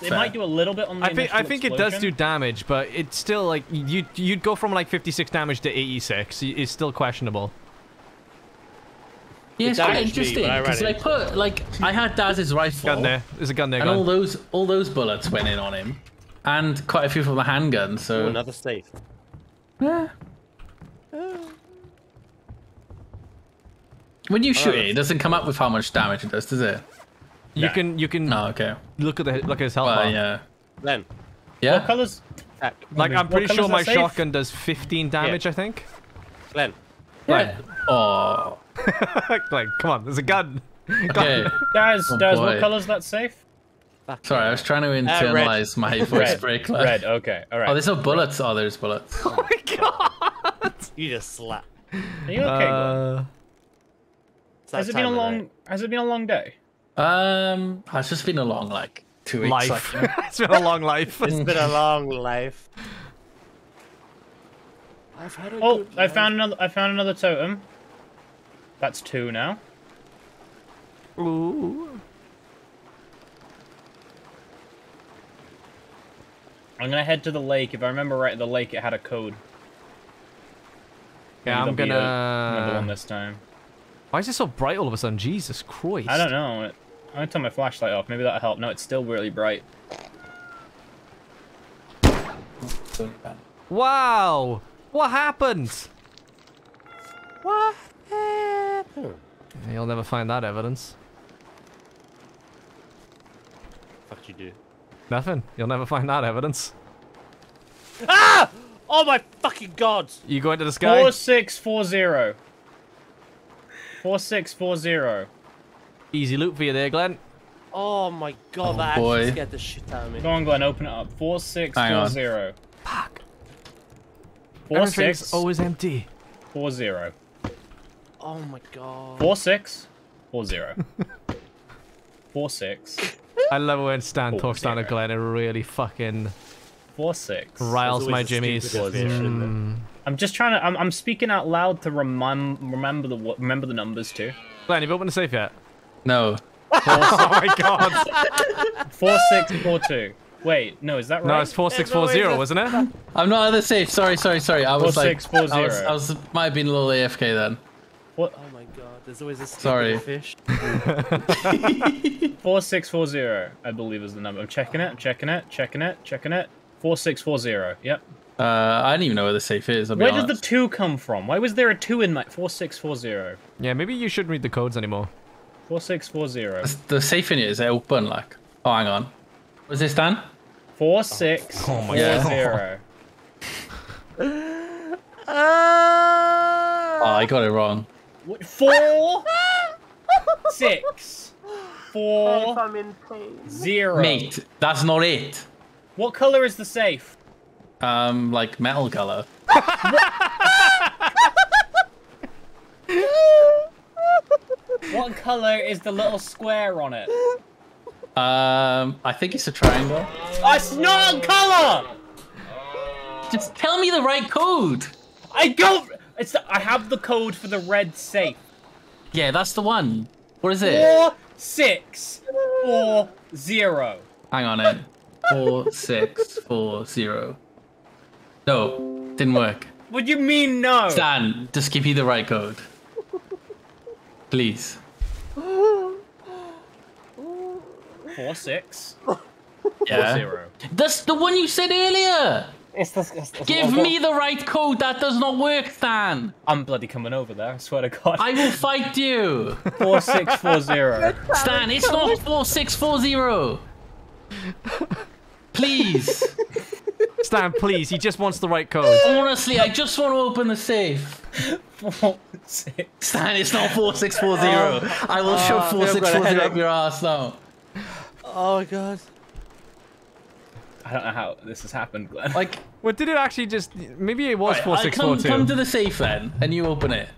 It Fair. might do a little bit on the I think I initial think it does do damage, but it's still like you you'd go from like 56 damage to 86. Y- It's still questionable. Yeah, it's quite interesting when I because ran I put like I had Daz's rifle, Gun there. There's a gun there. and all those all those bullets went in on him, and quite a few from the handgun. So Oh, another safe. Yeah. When you shoot oh. it, it doesn't come up with how much damage it does, does it? You Yeah. can you can No, okay. look at the look at his health Well, bar. yeah. Glenn. Yeah. What colors? Like I'm pretty sure my safe? shotgun does 15 damage. I think. Glenn. Yeah. Oh. like come on, there's a gun. Okay. Daz, Oh, Daz, boy. what color's that safe? Fuck Sorry, I was trying to red. internalize my voice Red. break. Red. Okay. All right. Oh, there's no bullets. Oh, there's bullets. oh my god. You just slap. Are you okay? Uh, has it been a long? night. Has it been a long day? Um, it's just been a long like two weeks. life. It's been a long life. It's been a long life. I've had a Oh, good I life. found another. I found another totem. That's two now. Ooh. I'm gonna head to the lake. If I remember right, the lake it had a code. Yeah, Maybe I'm there'll be another one gonna. this time. Why is it so bright all of a sudden? Jesus Christ. I don't know. I'm gonna turn my flashlight off. Maybe that'll help. No, it's still really bright. Wow. What happened? What happened? You'll never find that evidence. Fuck you do. Nothing. You'll never find that evidence. Ah! Oh my fucking god! You go into the sky. Four six four zero. Four six four zero. Easy loot for you there, Glenn. Oh my god, Oh, that boy. actually scared the shit out of me. Go on, Glenn. Open it up. Four six Hang four on. zero. Fuck. Four Everything's always empty. four zero. Oh my god. Four six four zero. Four six I love it when Stan Four talks down to zero. Glenn. It really fucking four six. riles my a jimmies. stupid fish, isn't there? Mm. I'm just trying to. I'm, I'm speaking out loud to remem- remember the remember the numbers too. Glenn, you've opened the safe yet? no. oh my god. Four six four two. Wait, no, is that right? No, it's 4640, wasn't it? I'm not at the safe. Sorry, sorry, sorry. I was Four, like, six, four, I was. I was, might have been a little AFK then. What? Oh my god, there's always a stupid Sorry. fish. Four six four zero, I believe is the number. I'm checking it. I'm checking it. Checking it. Checking it. Four six four zero. Yep. Uh, I don't even know where the safe is. I'll be Where did the two come from? Why was there a two in my four six four zero? Yeah, maybe you shouldn't read the codes anymore. Four six four zero. the safe in it is open. Like, oh, hang on. Was this Dan? Four six Oh my four God. zero. Oh, I got it wrong. What- Four six four I'm in pain. zero. Mate, that's not it. What color is the safe? Um, like metal color. What color is the little square on it? Um, I think it's a triangle. Oh, it's not color. Just tell me the right code. I don't. It's. The, I have the code for the red safe. Yeah, that's the one. What is it? Four six four zero. Hang on it. Four six four zero. No, didn't work. What do you mean no? Stan, just give me the right code. Please. Four six Yeah. zero. That's the one you said earlier. It's the. It's the Give me the right code. That does not work, Stan. I'm bloody coming over there. I swear to God. I will fight you. Four six four zero. Stan, it's not 4640. Please. Stan, please. He just wants the right code. Honestly, I just want to open the safe. Four six. Stan, it's not 4640. I will shove Oh, I've got a 4640 up your ass now. Oh my god. I don't know how this has happened, Glenn. Like, What did it actually just? Maybe it was right, four come, four come two. to the safe then, and you open it.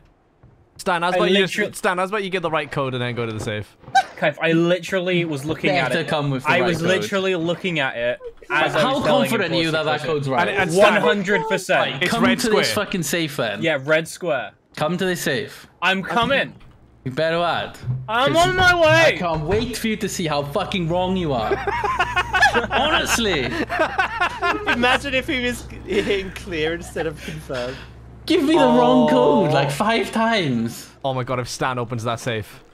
Stan, how's I about you? literally- Just, Stan, how's about you get the right code and then go to the safe? Kev, I literally was looking at Better it. come with the I right was code. literally looking at it. As I How was confident are you that that code's right? And- and One Stan- hundred percent. It's come red to this fucking safe then. Yeah, red square. Come to the safe. I'm coming. You better add. I'm on my way. I can't wait for you to see how fucking wrong you are. Honestly, Imagine if he was hitting clear instead of confirm. give me the wrong oh. code like five times. Oh my god! If Stan opens that safe,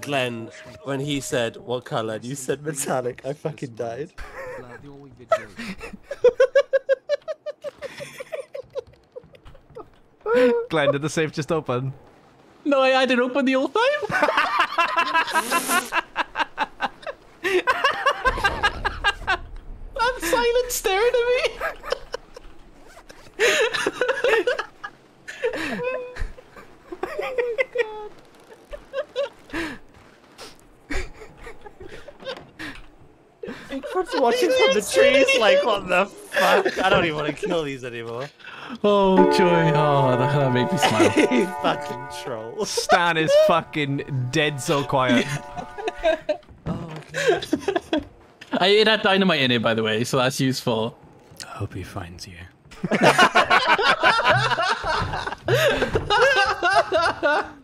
Glenn, when he said what color and you said metallic, I fucking died. Blur the all videos. Glenn, did the safe just open? No, I had it open the whole time. I'm silent staring at me. Oh Bigfoot's watching from the trees like, what the fuck? I don't even want to kill these anymore. Oh, joy. Oh, that, that made me smile. you fucking troll. Stan is fucking dead so quiet. Oh, I, it had dynamite in it, by the way, so that's useful. I hope he finds you.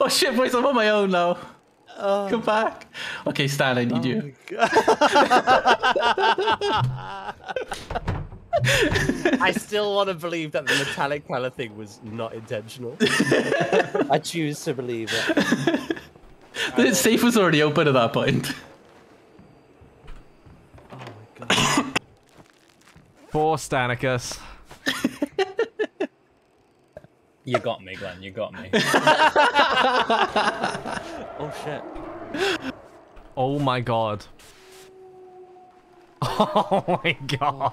Oh shit, boys, I'm on my own now. Oh. Come back. Okay, Stan, I need oh, you. I still want to believe that the metallic color thing was not intentional. I choose to believe it. The safe was already open at that point. Oh my god. Poor Stanicus. You got me, Glenn. You got me. Oh shit. Oh my god. Oh my god.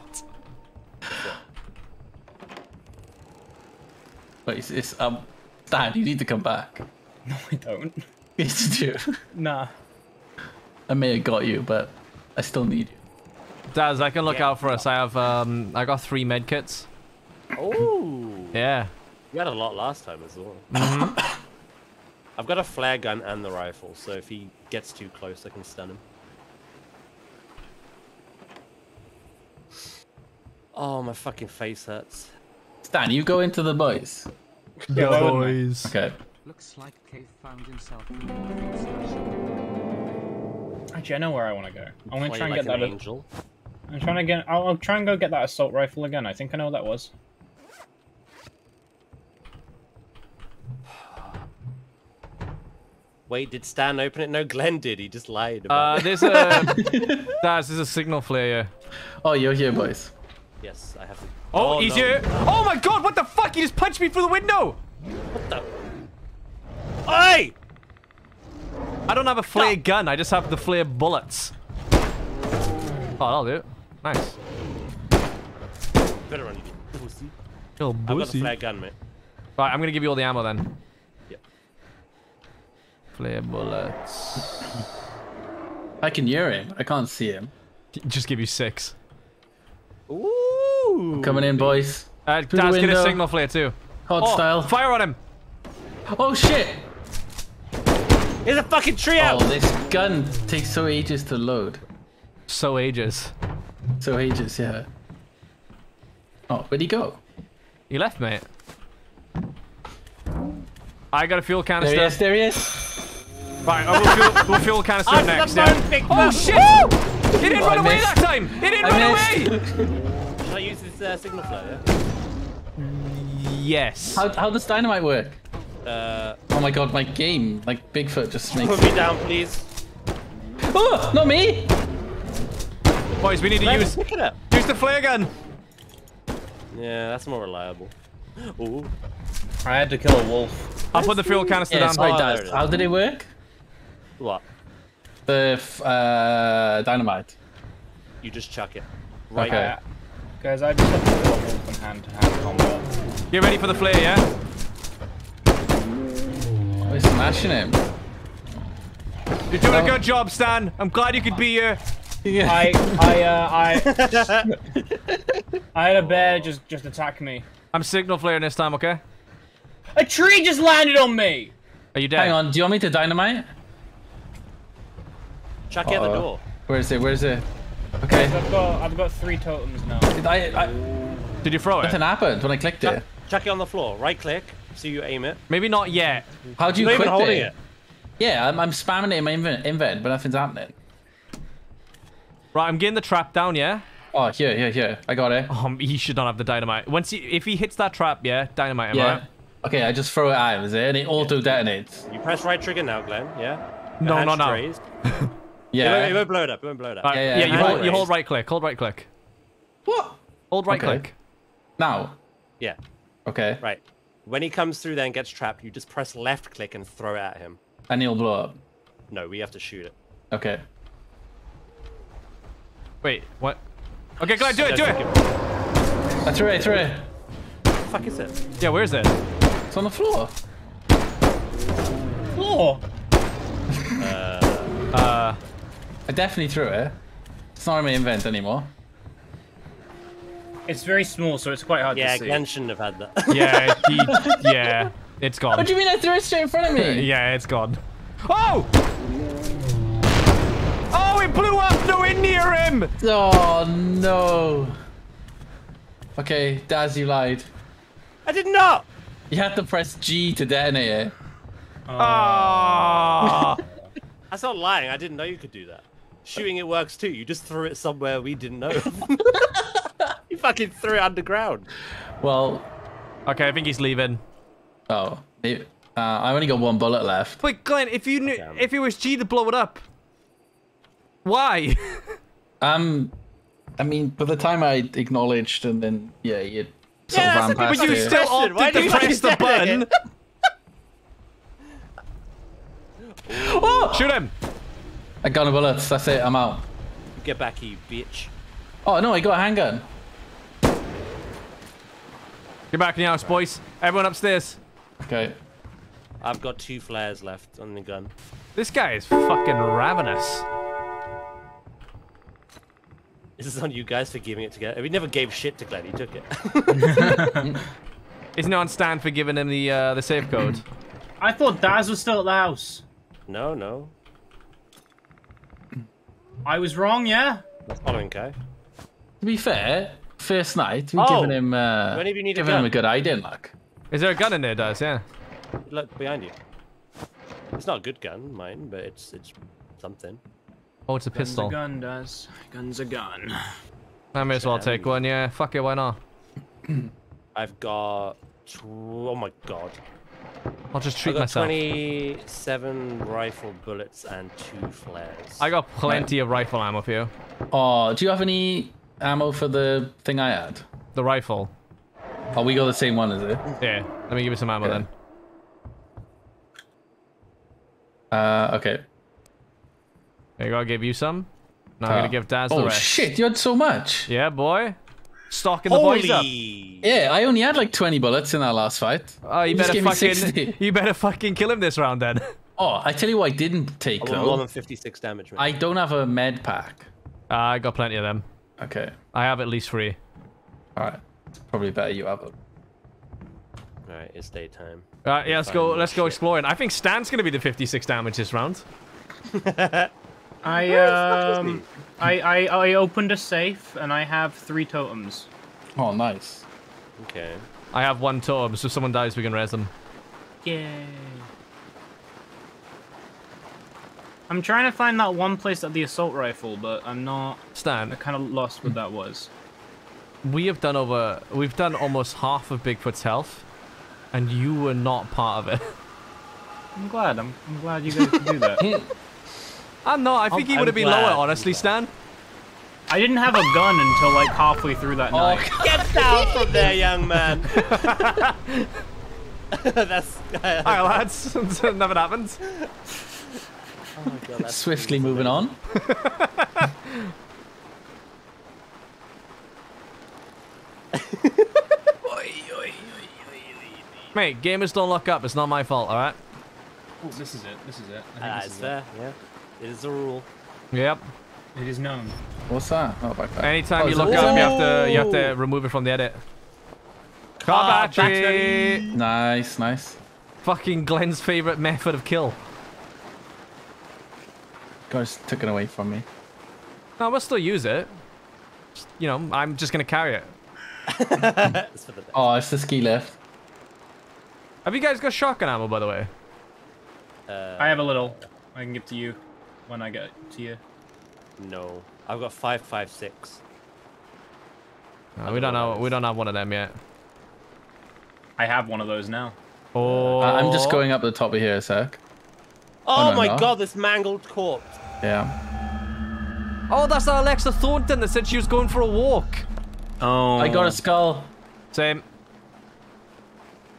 Wait, it's, it's um, Stan, you need to come back. no, I don't. Yes, you do. Nah. I may have got you, but I still need you. Daz, I can look Yeah. out for us. I have um I got three med kits. Oh. Yeah. You had a lot last time as well. Mm-hmm. I've got a flare gun and the rifle, so if he gets too close, I can stun him. Oh, my fucking face hurts. Stan, you go into the boys. Yeah, why boys. Okay. Looks like Cave found himself in Morpheus station. Actually, I know where I want to go. I'm gonna Play try and like get an that. angel. I'm trying to get. I'll, I'll try and go get that assault rifle again. I think I know what that was. Wait, did Stan open it? No, Glenn did. He just lied about Uh it. there's a Daz, there's a signal flare here. Oh, you're here, boys. Yes, I have to. Oh, oh he's no. here! Oh my god, what the fuck? He just punched me through the window! What the. Oi! I don't have a flare gun, I just have the flare bullets. Oh, that'll do it. Nice. Better run, you pussy. Little I've got the pussy. flare gun, mate. Right, I'm gonna give you all the ammo then. Yep. Flare bullets. I can hear him. I can't see him. Just give you six. Ooh! Coming in, boys. Uh, Through the Daz, get a signal flare too. Hot Oh, style. fire on him! Oh shit! There's a fucking tree Oh, out! this gun takes so ages to load. So ages. So ages, yeah. Oh, where'd he go? He left, mate. I got a fuel canister. There canister. he is. There he is. Right, oh, we'll, fuel, we'll fuel canister I'm next. Yeah. Oh up. shit! He didn't Oh, run I away missed. that time. He didn't I run missed. away. Should I use this uh, signal flow? Yeah. Yes. How, how does dynamite work? Uh, Oh my god, my game, like Bigfoot just makes. put me down, please. Oh, not me! Boys, we need to use pick it up. use the flare gun. Yeah, that's more reliable. Ooh. I had to kill a wolf. I'll put the fuel canister Yeah, down. sorry, Oh, there. How did it work? What? The uh, dynamite. You just chuck it. Right. Okay. Uh, guys, I just have to kill a wolf in hand-to-hand combat. Get ready for the flare, yeah? We're smashing him. You're doing a Oh. good job, Stan. I'm glad you could be here. Yeah. I, I, uh, I, I had a bear just, just attack me. I'm signal flaring this time, okay? A tree just landed on me. Are you dead? Hang on, do you want me to dynamite? Chuck it at the Uh-oh. door. Where is it? Where is it? Okay. I've got, I've got three totems now. Did I, I, Did you throw it? nothing happened when I clicked it. Chuck, chuck it on the floor. Right click. So you aim it. Maybe not yet. How do you You're not quit even holding it? it. Yeah, I'm, I'm spamming it in my invent, invent, but nothing's happening. Right, I'm getting the trap down, yeah? Oh, here, here, here. I got it. Um, he should not have the dynamite. Once he, if he hits that trap, yeah, dynamite him, yeah. right? Okay, I just throw it at him, is it? And it auto detonates. You press right trigger now, Glenn. Yeah. No, Your no, hand's no. Raised. Yeah. It, won't, it won't blow it up. It won't blow it up. Right, Yeah, yeah, yeah, you, hold, you hold right click. Hold right click. What? Hold right Okay. click. Now. Yeah. Okay. Right. When he comes through there and gets trapped, you just press left click and throw it at him. And he'll blow up. No, we have to shoot it. Okay. Wait, what? Okay, Glenn, do it, do it! give- I threw it, I threw it. What the fuck is it? Yeah, where is it? It's on the floor. Oh, Uh, I definitely threw it. It's not in my invent anymore. it's very small, so it's quite hard Yeah, to see. Yeah, Glenn shouldn't have had that. yeah, he, yeah, it's gone. What do you mean I threw it straight in front of me? Yeah, it's gone. Oh! Oh, it blew up! No, in near him! Oh no. Okay, Daz, you lied. I did not. You had to press G to detonate it. Ah! That's not lying. I didn't know you could do that. Shooting it works too. You just threw it somewhere we didn't know. you fucking threw it underground. Well, okay, I think he's leaving. oh, uh, I only got one bullet left. Wait, Glenn, if you knew, Damn. if it was G to blow it up, why? Um, I mean, by the time I acknowledged and then, yeah, you sort Yeah, of ran past but you still Question, why opted do to press the button. Oh! Shoot him! I got no bullets. That's it. I'm out. Get back, you bitch. Oh no, he got a handgun. Get back in the house, boys. Everyone upstairs. Okay. I've got two flares left on the gun. This guy is fucking ravenous. This is on you guys for giving it together. We never gave shit to Glenn. He took it. Isn't it on Stan for giving him the uh, the safe code? I thought Daz was still at the house. no, no. I was wrong, yeah? That's following Kai. To be fair, first night we Oh, giving him uh, do any of you need a giving him a good idea, luck. Is there a gun in there, Does Yeah. Look behind you. It's not a good gun, mine, but it's it's something. Oh, it's a Gun's a pistol. gun, Daz. Gun's a gun. I may as well take one. Yeah. Fuck it. Why not? I've got. Oh my god. I'll just I've treat got myself. 27 rifle bullets and two flares. I got plenty of rifle ammo for you. Oh, do you have any ammo for the thing I had? The rifle. Oh, we got the same one, is it? Yeah. Let me give you some ammo Yeah. then. Uh, okay. There you go. I'll give you some. Now I'm gonna Uh, give Daz the rest. Oh shit, you had so much. Yeah, boy. Stocking the boys up. Holy! Yeah, I only had like 20 bullets in our last fight. Oh, you just better fucking you better fucking kill him this round then. Oh, I tell you what I didn't take I got more though. than 56 damage. mate. I don't have a med pack. Uh, I got plenty of them. Okay. I have at least three. Alright. Probably better you have it. Alright, it's daytime. Uh, yeah, let's go. Let's go exploring. I think Stan's gonna be the 56 damage this round. I, um... I, I, I opened a safe, and I have three totems. Oh, nice. Okay. I have one totem, so if someone dies, we can res them. Yay. I'm trying to find that one place at the assault rifle, but I'm not. I Stan, kind of lost what that was. we have done over, we've done almost half of Bigfoot's health, and you were not part of it. I'm glad. I'm, I'm glad you guys could do that. I'm not. I think he I'm would have been glad, lower, honestly, Stan. I didn't have a gun until like halfway through that night. Get down from there, young man. that's. all right. lads. Never happens. Oh my God, that's Swiftly moving on. Mate, gamers don't lock up. It's not my fault, alright? Oh, this is it. This is it. I think Ah, this it's is fair. Yeah. It is a rule. Yep. it. It is known. What's that? Oh, backpack. Anytime Oh, you look up, you have to you have to remove it from the edit. Car Car battery. Nice, nice. Fucking Glenn's favorite method of kill. Guys took it away from me. No, we'll still use it. Just, you know, I'm just gonna carry it. It's for the. Oh, it's the ski lift. Have you guys got shotgun ammo, by the way? Uh, I have a little. I can give to you when I get to you. no. I've got five, five, six. No, we don't know. We don't have one of them yet. I have one of those now. Oh, Uh, I'm just going up the top of here a sec. Oh, no, my no. God! This mangled corpse. Yeah. Oh, that's our Alexa Thornton that said she was going for a walk. Oh. I got a skull. Same.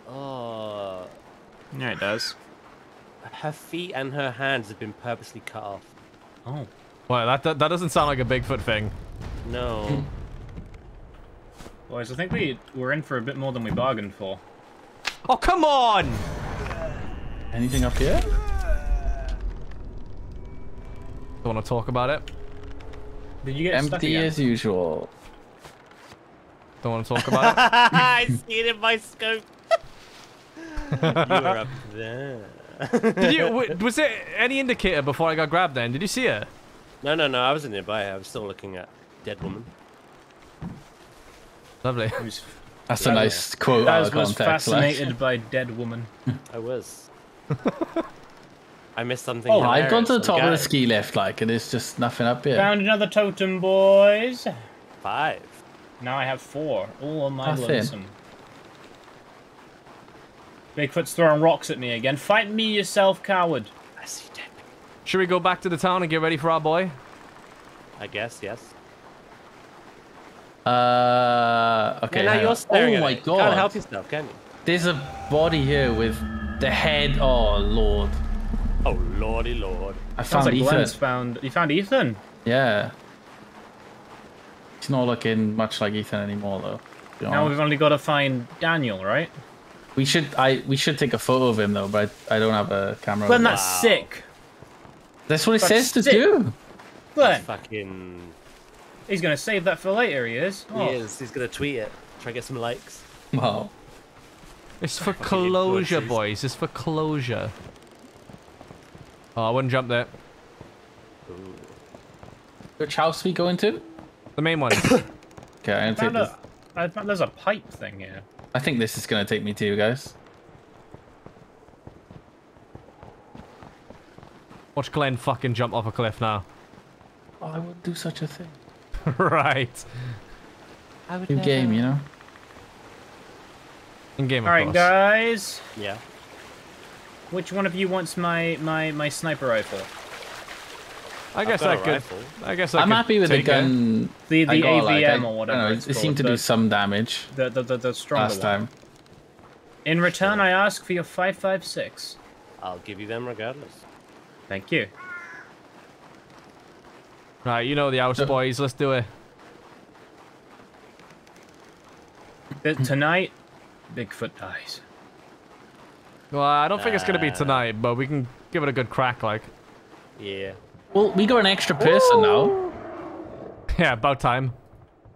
Oh. Yeah, it does. Her feet and her hands have been purposely cut off. Oh. Well, that, that that doesn't sound like a Bigfoot thing. No. Boys, I think we we're in for a bit more than we bargained for. Oh, come on! Anything up here? Don't want to talk about it. Did you get stuck Empty as usual. Don't want to talk about it. I see it in my scope. you were up there. Did you? Was there any indicator before I got grabbed? Then did you see it? No, no, no. I wasn't nearby. I was still looking at dead woman. Lovely. It was- That's a nice quote out Daz of was context. like. fascinated by dead woman. I was. I missed something. Oh, I've gone to the top of the ski lift, like, and there's just nothing up here. Found another totem, boys. Five. Now I have four, all on my Nothing. lonesome. Bigfoot's throwing rocks at me again. Fight me yourself, coward. I see dead. Should we go back to the town and get ready for our boy? I guess yes. Uh, okay. Yeah, now you're staring Oh at my it. god. Can't help yourself, can you? There's a body here with the head. Oh lord. Oh lordy lord. I Sounds found like Ethan. Glenn's found. You found Ethan. Yeah. He's not looking much like Ethan anymore, though. Now honest. we've only got to find Daniel, right? We should. I. We should take a photo of him though, but I, I don't have a camera. Glenn, with me. that's Wow. sick. That's what it that's says to do. Glenn, Fucking. he's gonna save that for later. He is. He Oh. is. He's gonna tweet it. Try to get some likes. Wow. It's for closure, boys. It's for closure. Oh, I wouldn't jump there. Which house we going to? The main one. Okay, I'm gonna take this. a, I found there's a pipe thing here. I think this is gonna take me to you guys. Watch Glenn fucking jump off a cliff now. Oh, I wouldn't do such a thing. right. New game, you know. In game, of All right, course. guys. Yeah. Which one of you wants my my my sniper rifle? I guess got I a could. rifle. I guess I I'm could happy with the take it. gun. The the got, AVM like, I- or whatever. know, it's it called, seemed to the, do some damage the the the, the stronger last one. time. In return, I ask for your five five six. I'll give you them regardless. Thank you. Right, you know the house, boys. Let's do it. Tonight, Bigfoot dies. Well, I don't think it's gonna be tonight, but we can give it a good crack, like. Yeah. Well, we got an extra person now. Yeah, about time.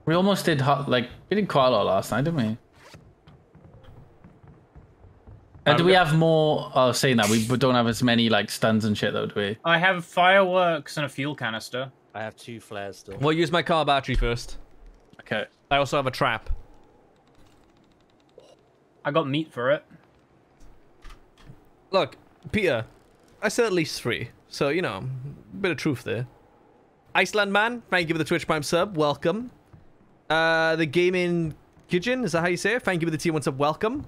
We almost did hot, like we did quite a lot last night, didn't we? And do Um, we have more? Oh, saying that we don't have as many like stuns and shit though, do we? I have fireworks and a fuel canister. I have two flares still. We'll use my car battery first. Okay. I also have a trap. I got meat for it. Look, Peter, I said at least three. So, you know, bit of truth there. Iceland Man, thank you for the Twitch Prime sub. Welcome. Uh, the Gaming Kitchen, is that how you say it? Thank you for the tier one sub. Welcome.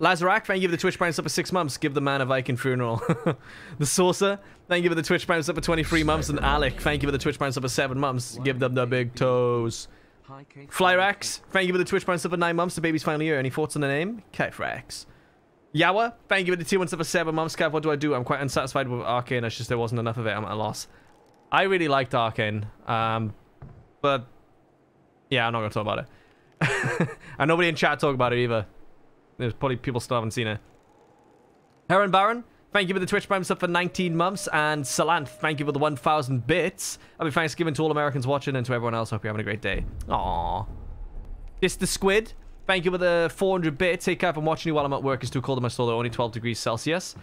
Lazarak, thank you for the Twitch Prime sub for six months. Give the man a Viking funeral. the Saucer, thank you for the Twitch Prime sub for 23 months. And Alec, thank you for the Twitch Prime sub for seven months. Give them the big toes. Flyrax, thank you for the Twitch Prime sub for nine months. The baby's finally here. Any thoughts on the name? Kyfrax. Yawa, thank you for the tier one sub for seven months. Cav, what do I do? I'm quite unsatisfied with Arcane. It's just there wasn't enough of it. I'm at a loss. I really liked Arcane. Um, but yeah, I'm not gonna talk about it. and nobody in chat talk about it either. There's probably people still haven't seen it. Heron Baron, thank you for the Twitch Prime sub for 19 months. And Salanth, thank you for the 1,000 bits. I'll Happy Thanksgiving to all Americans watching and to everyone else. Hope you're having a great day. Aww. This the Squid, thank you for the 400 bits. Take care from watching you while I'm at work. It's too cold in my store. Only 12 degrees Celsius.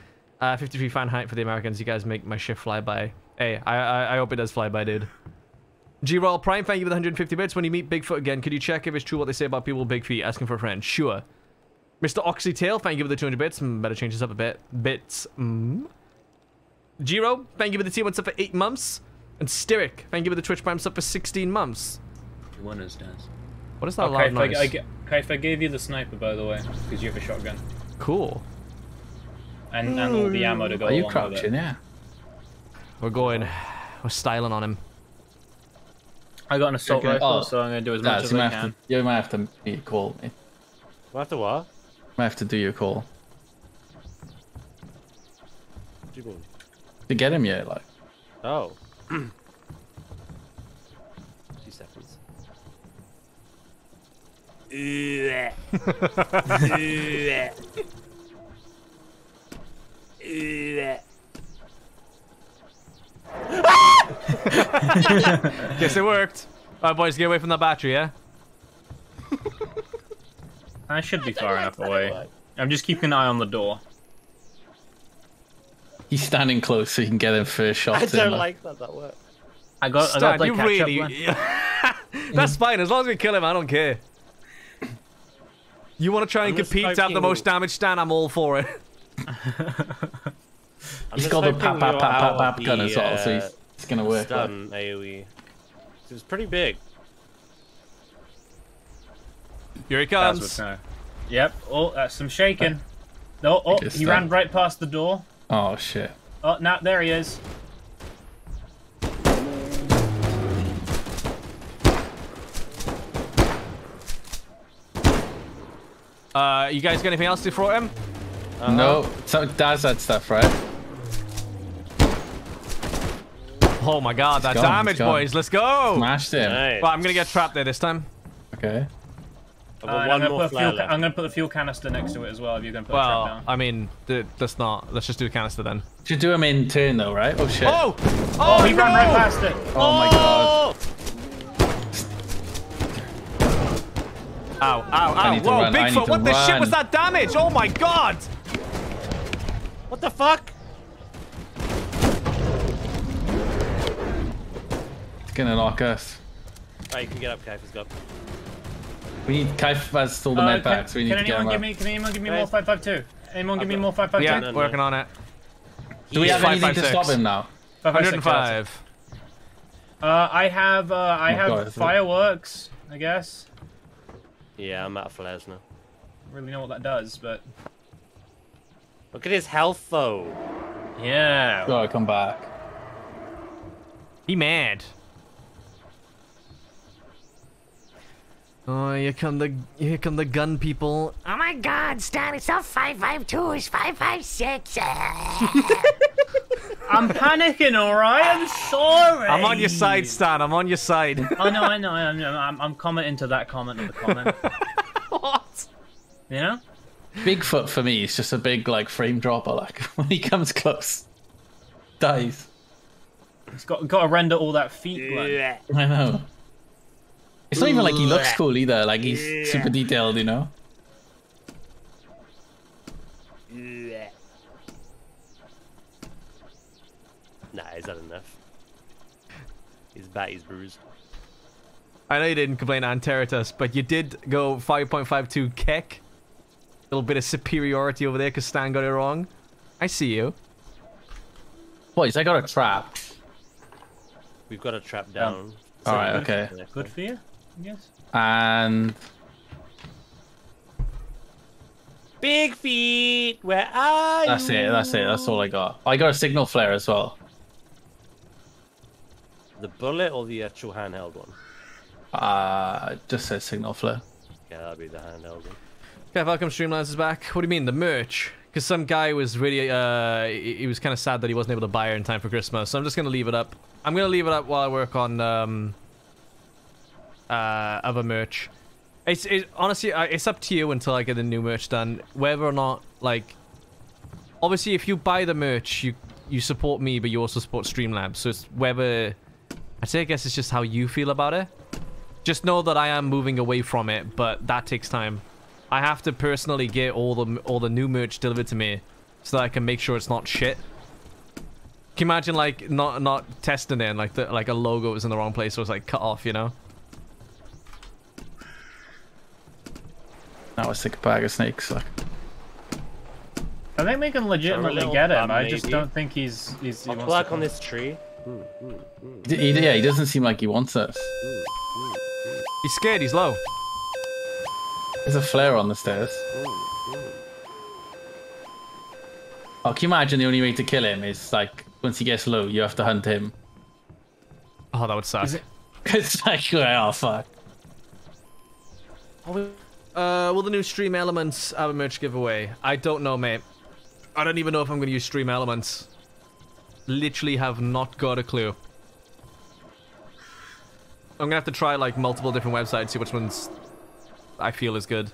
Uh, 53 Fahrenheit for the Americans. You guys make my shift fly by. Hey, I, I, I hope it does fly by, dude. G Royal Prime, thank you for the 150 bits. When you meet Bigfoot again, could you check if it's true what they say about people with big feet? Asking for a friend. Sure. Mr. Oxytail, thank you for the 200 bits. Mm, better change this up a bit. Bits. Mm. Giro, thank you for the tier 1 sub for 8 months. And Styric, thank you for the Twitch Prime sub for 16 months. One is does. What is that Okay, loud if I, noise? I, get- okay, if I gave you the sniper, by the way, because you have a shotgun. Cool. And, and all the ammo to go Are you along with crouching? it. Yeah. We're going. We're styling on him. I got an assault Okay. rifle, Oh, so I'm going to do as Yeah, much so as you I might have can. to, you might have to be call. You After what? might have to do your call. What you? To get him yet, like. Oh. Guess it worked. Alright, boys, get away from that battery, yeah? I should be far enough away. I'm just keeping an eye on the door. He's standing close so you can get him first shot. I don't like that. That works. I got, I Stan, got like you catch really. up. That's fine. As long as we kill him, I don't care. You want to try and I'm compete to have the most damage, Stan? I'm all for it. He's got the hoping pap pap you're pap pap out pap of gun as well, so uh, he's, it's gonna work. Like. Stun AoE. It's pretty big. Here he comes. what's gonna... Yep. Oh, that's some shaking. Oh, oh, he ran right past the door. Oh shit. Oh, now there he is. Uh, you guys got anything else to throw at him? No, so Daz that stuff, right? Oh my god, that gone, damage, boys. Let's go. Smashed him. Nice. Well, I'm gonna get trapped there this time. Okay. I've Uh, got and I'm, one gonna more put a flare fuel, left. I'm gonna put the fuel canister next to it as well. If you're gonna put a trap Well, down. I mean, th- let's not. Let's just do the canister then. Should do him in turn though, right? Oh shit. Oh! Oh, Oh, he no! ran right past it. Oh my god. Ow, ow, ow. Whoa, run, I Bigfoot, to what the shit was that damage? Oh my god! What the fuck? It's gonna knock us. Right, you can get up, Kaif. Let's go. We need Kaif has still the Uh, med can, back, so we need can to get anyone him give up. me? Can anyone give me more Guys. five five two? Anyone give me more five five two? Yeah, no, no. working on it. Do we have Five, anything five, to six. stop him now? Five, five, six, yeah, that's it. 105. Uh, I have uh, I Oh, have God, fireworks. I guess. Yeah, I'm out of flares now. Really know what that does, but Look at his health, though. yeah. Gotta come back. He mad. Oh, here come the here come the gun people. Oh my god, Stan, it's not 552, it's 556. I'm panicking, all right. I'm sorry. I'm on your side, Stan. I'm on your side. Oh, I know, I know. I'm, I'm, I'm commenting to that comment of the comment. what? You know? Bigfoot for me is just a big like frame dropper. Like when he comes close, dies. He's got got to render all that feet blood. I know. It's not even like he looks cool either. Like he's super detailed, you know. Nah, is that enough? His bat is bruised. I know you didn't complain on Territus, but you did go 5.52 kek. A little bit of superiority over there because Stan got it wrong. I see you. Boys, I got a trap. We've got a trap down. All right, okay. Good for you, I guess. And Big feet, where are that's you? it. That's it. That's all I got. I got a signal flare as well. The bullet or the actual handheld one? Uh, just says signal flare. Yeah, that'll be the handheld one. Okay, welcome Streamlines is back. What do you mean, the merch? Because some guy was really, uh, he he was kind of sad that he wasn't able to buy it in time for Christmas, so I'm just going to leave it up. I'm going to leave it up while I work on, um, uh, other merch. It's, it, honestly, uh, it's up to you until I get the new merch done, whether or not, like, obviously if you buy the merch, you, you support me, but you also support Streamlabs, so it's whether, I'd say I guess it's just how you feel about it. Just know that I am moving away from it, but that takes time. I have to personally get all the all the new merch delivered to me so that I can make sure it's not shit. Can you imagine like not not testing it and like the like a logo was in the wrong place or it's like cut off, you know? Now I stick a bag of snakes. Like, I think we can legitimately get him. I just don't think he's he's. He I'll wants to on this tree. He, he- yeah, he doesn't seem like he wants us. He's scared, he's low. There's a flare on the stairs. Oh, can you imagine the only way to kill him is like once he gets low, you have to hunt him. Oh, that would suck. Is it- It's like, oh fuck. Uh, will the new stream elements have a merch giveaway? I don't know, mate. I don't even know if I'm going to use stream elements. Literally have not got a clue. I'm gonna have to try like multiple different websites, see which ones I feel is good.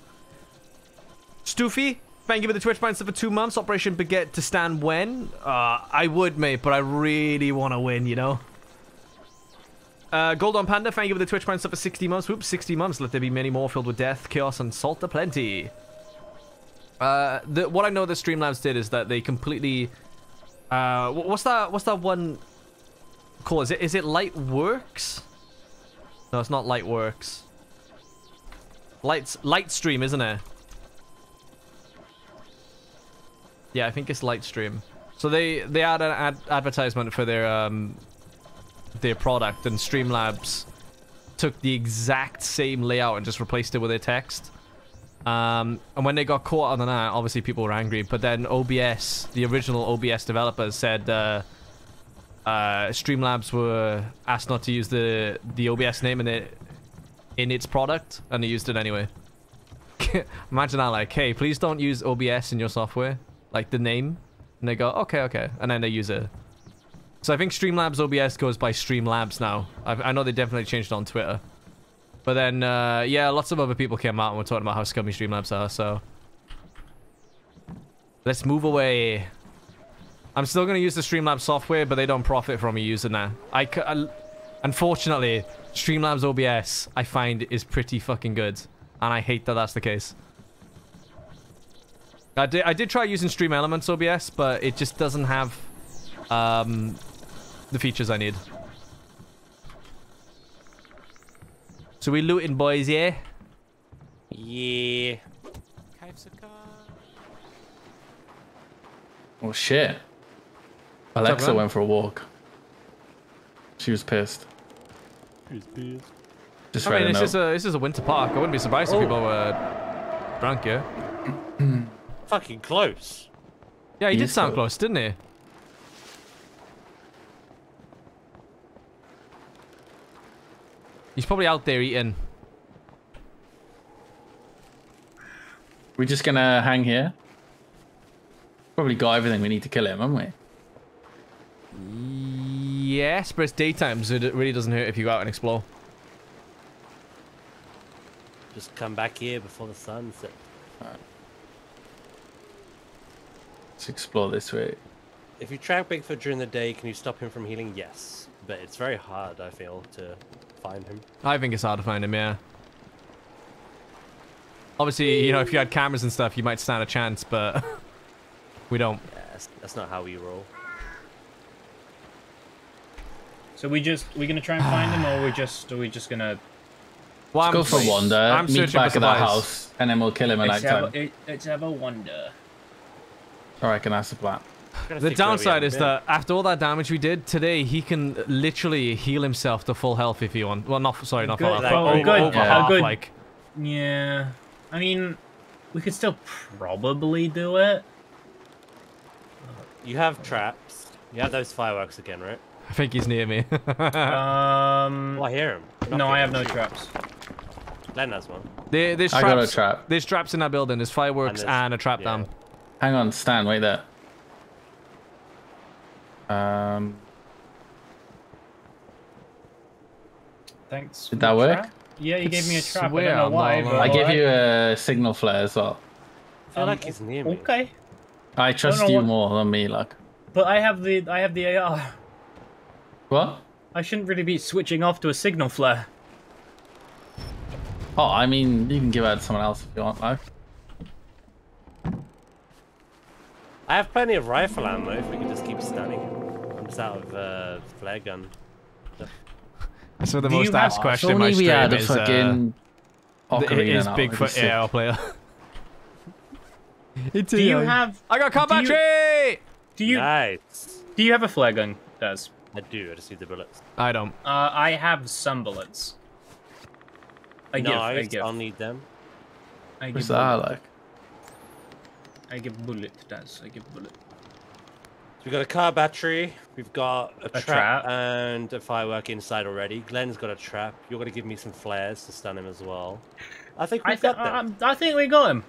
Stoofy, thank you for the Twitch sub for two months. Operation Baguette to stand when? Uh, I would, mate, but I really want to win, you know? Uh, Gold on Panda, thank you for the Twitch sub for 60 months. Whoops, 60 months. Let there be many more filled with death, chaos, and salt aplenty. Uh, the, what I know that Streamlabs did is that they completely. Uh, what's that? What's that one called? Is it is it Lightworks? No, it's not Lightworks. Lights Lightstream, isn't it? Yeah, I think it's Lightstream. So they they had an ad- advertisement for their um their product, and Streamlabs took the exact same layout and just replaced it with their text. Um, and when they got caught on the that, obviously people were angry. But then OBS, the original OBS developers, said uh, uh, Streamlabs were asked not to use the the OBS name in it in its product, and they used it anyway. Imagine that, like, hey, please don't use OBS in your software, like the name, and they go, okay, okay, and then they use it. So I think Streamlabs OBS goes by Streamlabs now. I, I know they definitely changed it on Twitter. But then, uh, yeah, lots of other people came out and were talking about how scummy Streamlabs are, so... Let's move away. I'm still going to use the Streamlabs software, but they don't profit from me using that. I, Unfortunately, Streamlabs OBS, I find, is pretty fucking good. And I hate that that's the case. I did, I did try using Stream Elements OBS, but it just doesn't have um, the features I need. So we looting, boys, yeah? Yeah. Oh shit. Alexa went for a walk. She was pissed. Just I mean, a it's just a, this is a winter park. I wouldn't be surprised if Oh. people were drunk, yeah? Fucking close. Yeah, he He did sound close. close, didn't he? He's probably out there eating. We're just gonna hang here. Probably got everything we need to kill him, haven't we? Yes, but it's daytime, so it really doesn't hurt if you go out and explore. Just come back here before the sun sets. Let's explore this way. If you track Bigfoot during the day, can you stop him from healing? Yes. But it's very hard, I feel, to find him. I think it's hard to find him, yeah. Obviously, you know, if you had cameras and stuff, you might stand a chance, but we don't. Yeah, that's, that's not how we roll. So we just we're gonna try and find him, or we just are we just gonna Well, I'm- Go for wonder I'm meet back for at that house, and then we'll kill him at Let's night have, time. a, it, let's have a wonder. I reckon that's the plan. Gotta The figure out we downside is that after all that damage we did today, he can literally heal himself to full health if he wants. Well, not sorry, not full Good, health. like, over, oh, good, over yeah. half, good. like. Yeah. I mean, we could still probably do it. You have traps. You have those fireworks again, right? I think he's near me. Um. Oh, I hear him. no, I have no traps. Len has one. there, there's traps. I traps. got a trap. There's traps in that building. There's fireworks And and, a trap yeah. down. Hang on, Stan, wait there. Um, Thanks. Did that work? trap. Yeah, you Could gave me a trap. I swear don't know I'm why. not but I give alright. you a signal flare as well. I feel Um, like he's near me. Okay, I trust know you what- more than me, like. but I have the I have the AR. What? I shouldn't really be switching off to a signal flare. Oh, I mean, you can give it to someone else if you want, like. I have plenty of rifle ammo if we can just keep stunning him. Out of uh, flare gun. So the Do most asked If question in my only we stream had a is, uh, fucking ocarina is now, it'd Bigfoot sick. AR player. it's Do you have? I got combat do you- tree! Do you Nice. do you have a flare gun, Des? I do. I just need the bullets. I don't. Uh, I have some bullets. I give. I nice. give. I'll need them. I give. What's that bullet. like? I give bullet, Des. I give bullet. So we've got a car battery. We've got a, A trap, trap. and a firework inside already. Glenn's got a trap. You're gonna give me some flares to stun him as well. I think we've th- got them. I, I think we got him.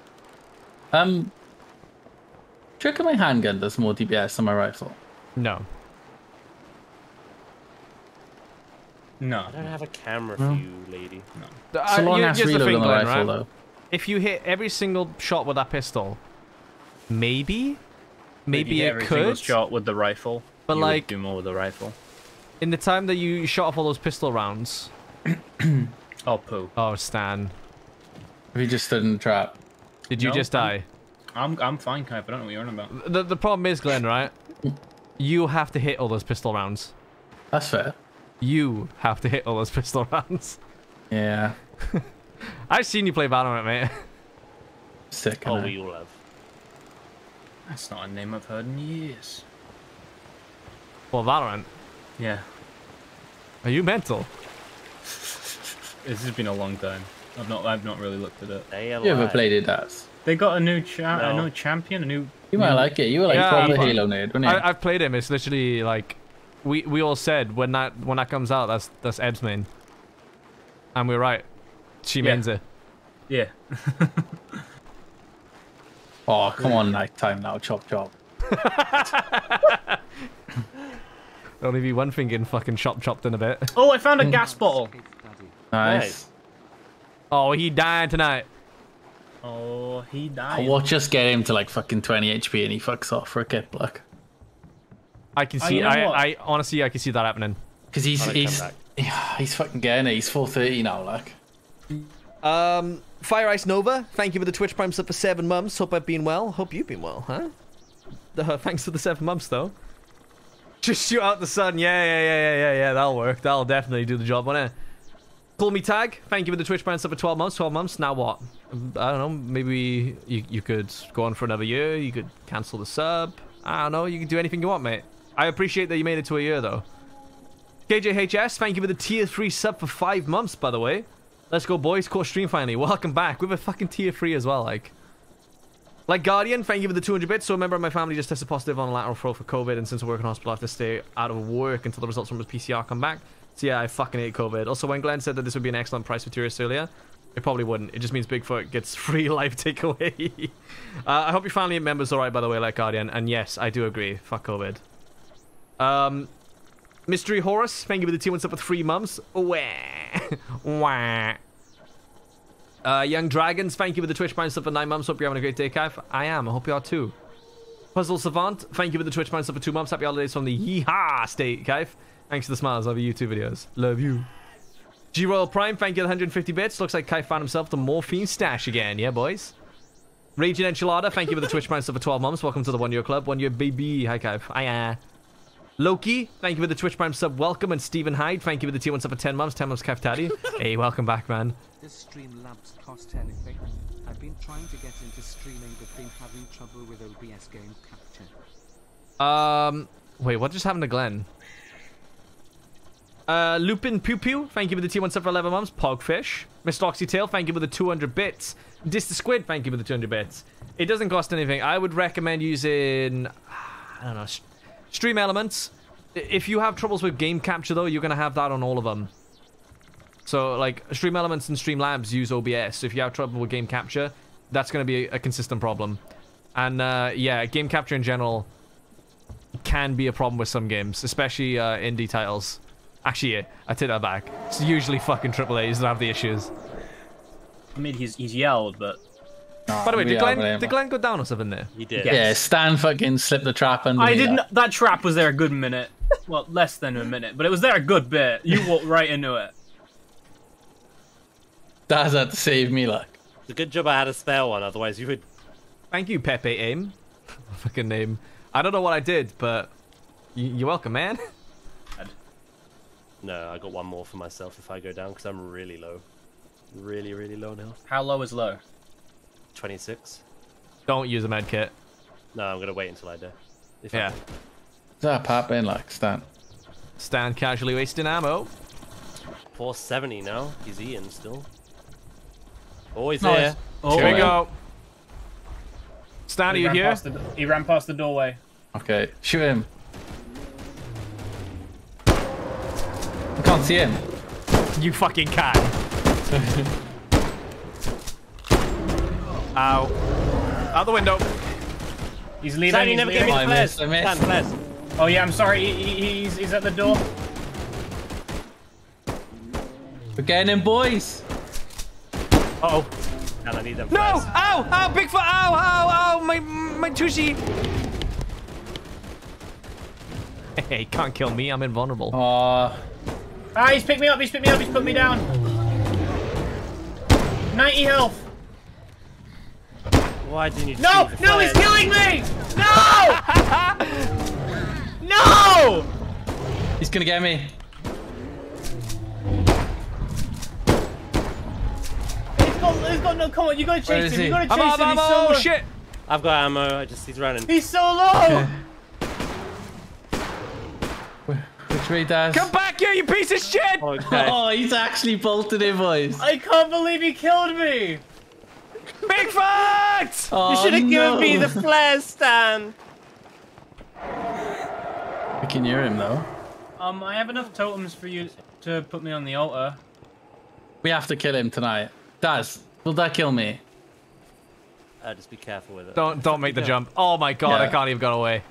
Um, do you reckon my handgun does more DPS than my rifle? No. No. I don't have a camera for you, lady. Uh, It's a long here- ass reload thing, on the Glenn, rifle, right? though. If you hit every single shot with that pistol, maybe, maybe Maybe it every single could. shot with the rifle. But, you would like- do more with the rifle. In the time that you shot off all those pistol rounds. Oh poo. Oh, Stan, If you just stood in the trap. did you No, just die? I'm I'm fine, Kai. But I don't know what you're on about. The the problem is, Glenn, right? You have to hit all those pistol rounds. That's fair. You have to hit all those pistol rounds. Yeah. I've seen you play Valorant, mate. Sick. Oh, we all have. That's not a name I've heard in years. Well, Valorant. Yeah. Are you mental? This has been a long time. I've not I've not really looked at it. They You ever played it as? They got a new cha- a new champion, a new. You might new- like it. You were like Yeah, proper but- Halo nerd, weren't you? I, I've played him. It's literally like we we all said when that when that comes out, that's that's Eb's main, and we're right. She Yeah. mains it. Yeah. oh, come on, nighttime now. Chop chop. Only be one thing getting fucking chop chopped in a bit. Oh, I found a gas bottle. Nice. Nice. Oh, he died tonight. Oh, he Oh, died. we'll just get him to like fucking 20 HP and he fucks off for a kit block. I can Oh, see. you know I. I honestly I can see that happening. Because he's he's yeah, he's fucking getting it. He's 430 now, like. Um, Fire Ice Nova, thank you for the Twitch Prime sub for seven months. Hope I've been well. Hope you've been well, huh? Uh, thanks for the seven months though. Just shoot out the sun. Yeah, yeah, yeah, yeah, yeah, yeah. That'll work. That'll definitely do the job, won't it? Call me tag. Thank you for the Twitch Prime sub for 12 months. 12 months. Now what? I don't know. Maybe you you could go on for another year. You could cancel the sub. I don't know. You can do anything you want, mate. I appreciate that you made it to a year though. KJHS, thank you for the tier 3 sub for 5 months, by the way. Let's go, boys. Core stream finally. Welcome back. We have a fucking tier 3 as well, like. Like Guardian, thank you for the 200 bits. So a member of my family just tested positive on a lateral flow for COVID, and since I work in hospital, I have to stay out of work until the results from his PCR come back. So yeah, I fucking hate COVID. Also, when Glenn said that this would be an excellent price for Tyrus earlier, it probably wouldn't. It just means Bigfoot gets free life takeaway. uh, I hope your family members alright, by the way, like Guardian. And yes, I do agree. Fuck COVID. Um, Mystery Horus, thank you for the two months up for three months. Wah. Wah. Uh, Young Dragons, thank you for the Twitch Prime sub for nine months. Hope you're having a great day, Kev. I am. I hope you are too. Puzzle Savant, thank you for the Twitch Prime sub for two months. Happy holidays from the Yeehaw state, Kev. Thanks for the smiles. Love your YouTube videos. Love you. G Royal Prime, thank you for the 150 bits. Looks like Kai found himself the morphine stash again. Yeah, boys. Raging Enchilada, thank you for the Twitch Prime sub for 12 months. Welcome to the One Year Club. One Year Baby. Hi, Kev. Hi, uh. Loki, thank you for the Twitch Prime sub. Welcome. And Stephen Hyde, thank you for the tier 1 sub for 10 months. 10 months, Caftati. hey, welcome back, man. Does Streamlabs cost anything? I've been trying to get into streaming but been having trouble with OBS game capture. Um, wait, what just happened to Glenn? Uh, Lupin Pew Pew, thank you for the T1 sub for 11 months. Pogfish. Mr. Oxytail, thank you for the 200 bits. Dis the Squid, thank you for the 200 bits. It doesn't cost anything. I would recommend using, I don't know, s- Stream Elements. If you have troubles with game capture, though, you're going to have that on all of them. So, like, Stream Elements and Stream Labs use OBS. If you have trouble with game capture, that's going to be a, consistent problem. And, uh, yeah, game capture in general can be a problem with some games, especially uh, indie titles. Actually, yeah, I take that back. It's usually fucking AAAs that have the issues. I mean, he's he's yelled, but By the way, did Glenn, did Glenn go down or something there? He did. Yeah. Yeah, Stan fucking slipped the trap under I didn't. there. That trap was there a good minute. Well, less than a minute, but it was there a good bit. You walked right into it. Daz had to save me, like. It's a good job I had a spare one, otherwise you would. Thank you, Pepe Aim. fucking name. I don't know what I did, but y- you're welcome, man. No, I got one more for myself if I go down because I'm really low. Really, really low now. How low is low? 26. Don't use a med kit. No, I'm gonna wait until I die. If Yeah. Is that Pap in, like, Stan? Stand casually wasting ammo. 470 now. He's Ian still. Oh, he's No, there. Oh, Here we go. Stan, are you here? the, he ran past the doorway. Okay, shoot him. I can't see him. You fucking can. Ow. Out the window. He's leaving. Stan, you he's never gave me the I flares. missed, I missed. Stan, flares. Oh yeah, I'm sorry. He, he, he's, he's at the door. We're getting him, boys. Uh oh. Now I need them No! flares. Ow! Ow! Bigfoot! Ow! Ow! Ow! My my tushy. Hey, can't kill me. I'm invulnerable. Aw. Ah, he's picked me up. He's picked me up. He's put me down. 90 health. Why didn't you No, shoot the no, he's killing me. No. no. He's gonna get me. He's got, he's got no. Come on, you gotta chase him. You gotta I'm chase out him. of He's so ammo! low. Shit! I've got ammo. I just he's running. He's so low. Which way, Daz? Come back here, you piece of shit! Okay. Oh, he's actually bolted in, boys. I can't believe he killed me. Bigfoot! Oh, you should have no. given me the flares, stand. We can hear him, though. Um, I have enough totems for you to put me on the altar. We have to kill him tonight. Daz, will that kill me? Uh, just be careful with it. Don't don't make the jump. Oh my god, I can't even get away.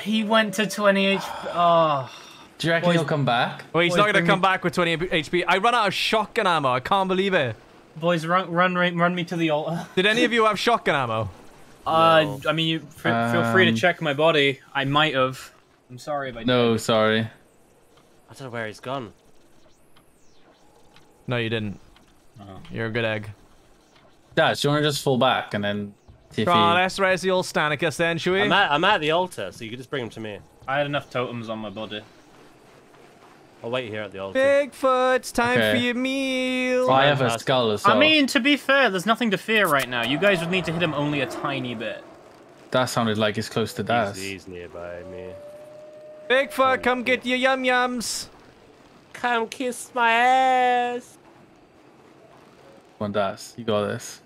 He went to 20 HP. Oh. Do you reckon Boys- he'll come back? Well, he's Boys, not gonna come me- back with 20 HP. I run out of shotgun ammo. I can't believe it. Boys, run, run, run, run me to the altar. Did any of you have shotgun ammo? Uh, I mean, you f- feel free to Um, check my body. I might have. I'm sorry if I No, did. sorry. I don't know where he's gone. No, you didn't. Oh. You're a good egg. Daz, do you want to just fall back and then see if Come on, let's raise the old Stanicus then, shall we? I'm at, I'm at the altar, so you can just bring him to me. I had enough totems on my body. I'll wait here at the altar. Bigfoot, it's time Okay. for your meal. I have a skull as well. I mean, to be fair, there's nothing to fear right now. You guys would need to hit him only a tiny bit. That sounded like it's close to Daz. He's, he's nearby me. Bigfoot, come get your yum yums. Come kiss my ass. Come on, Daz. You got this.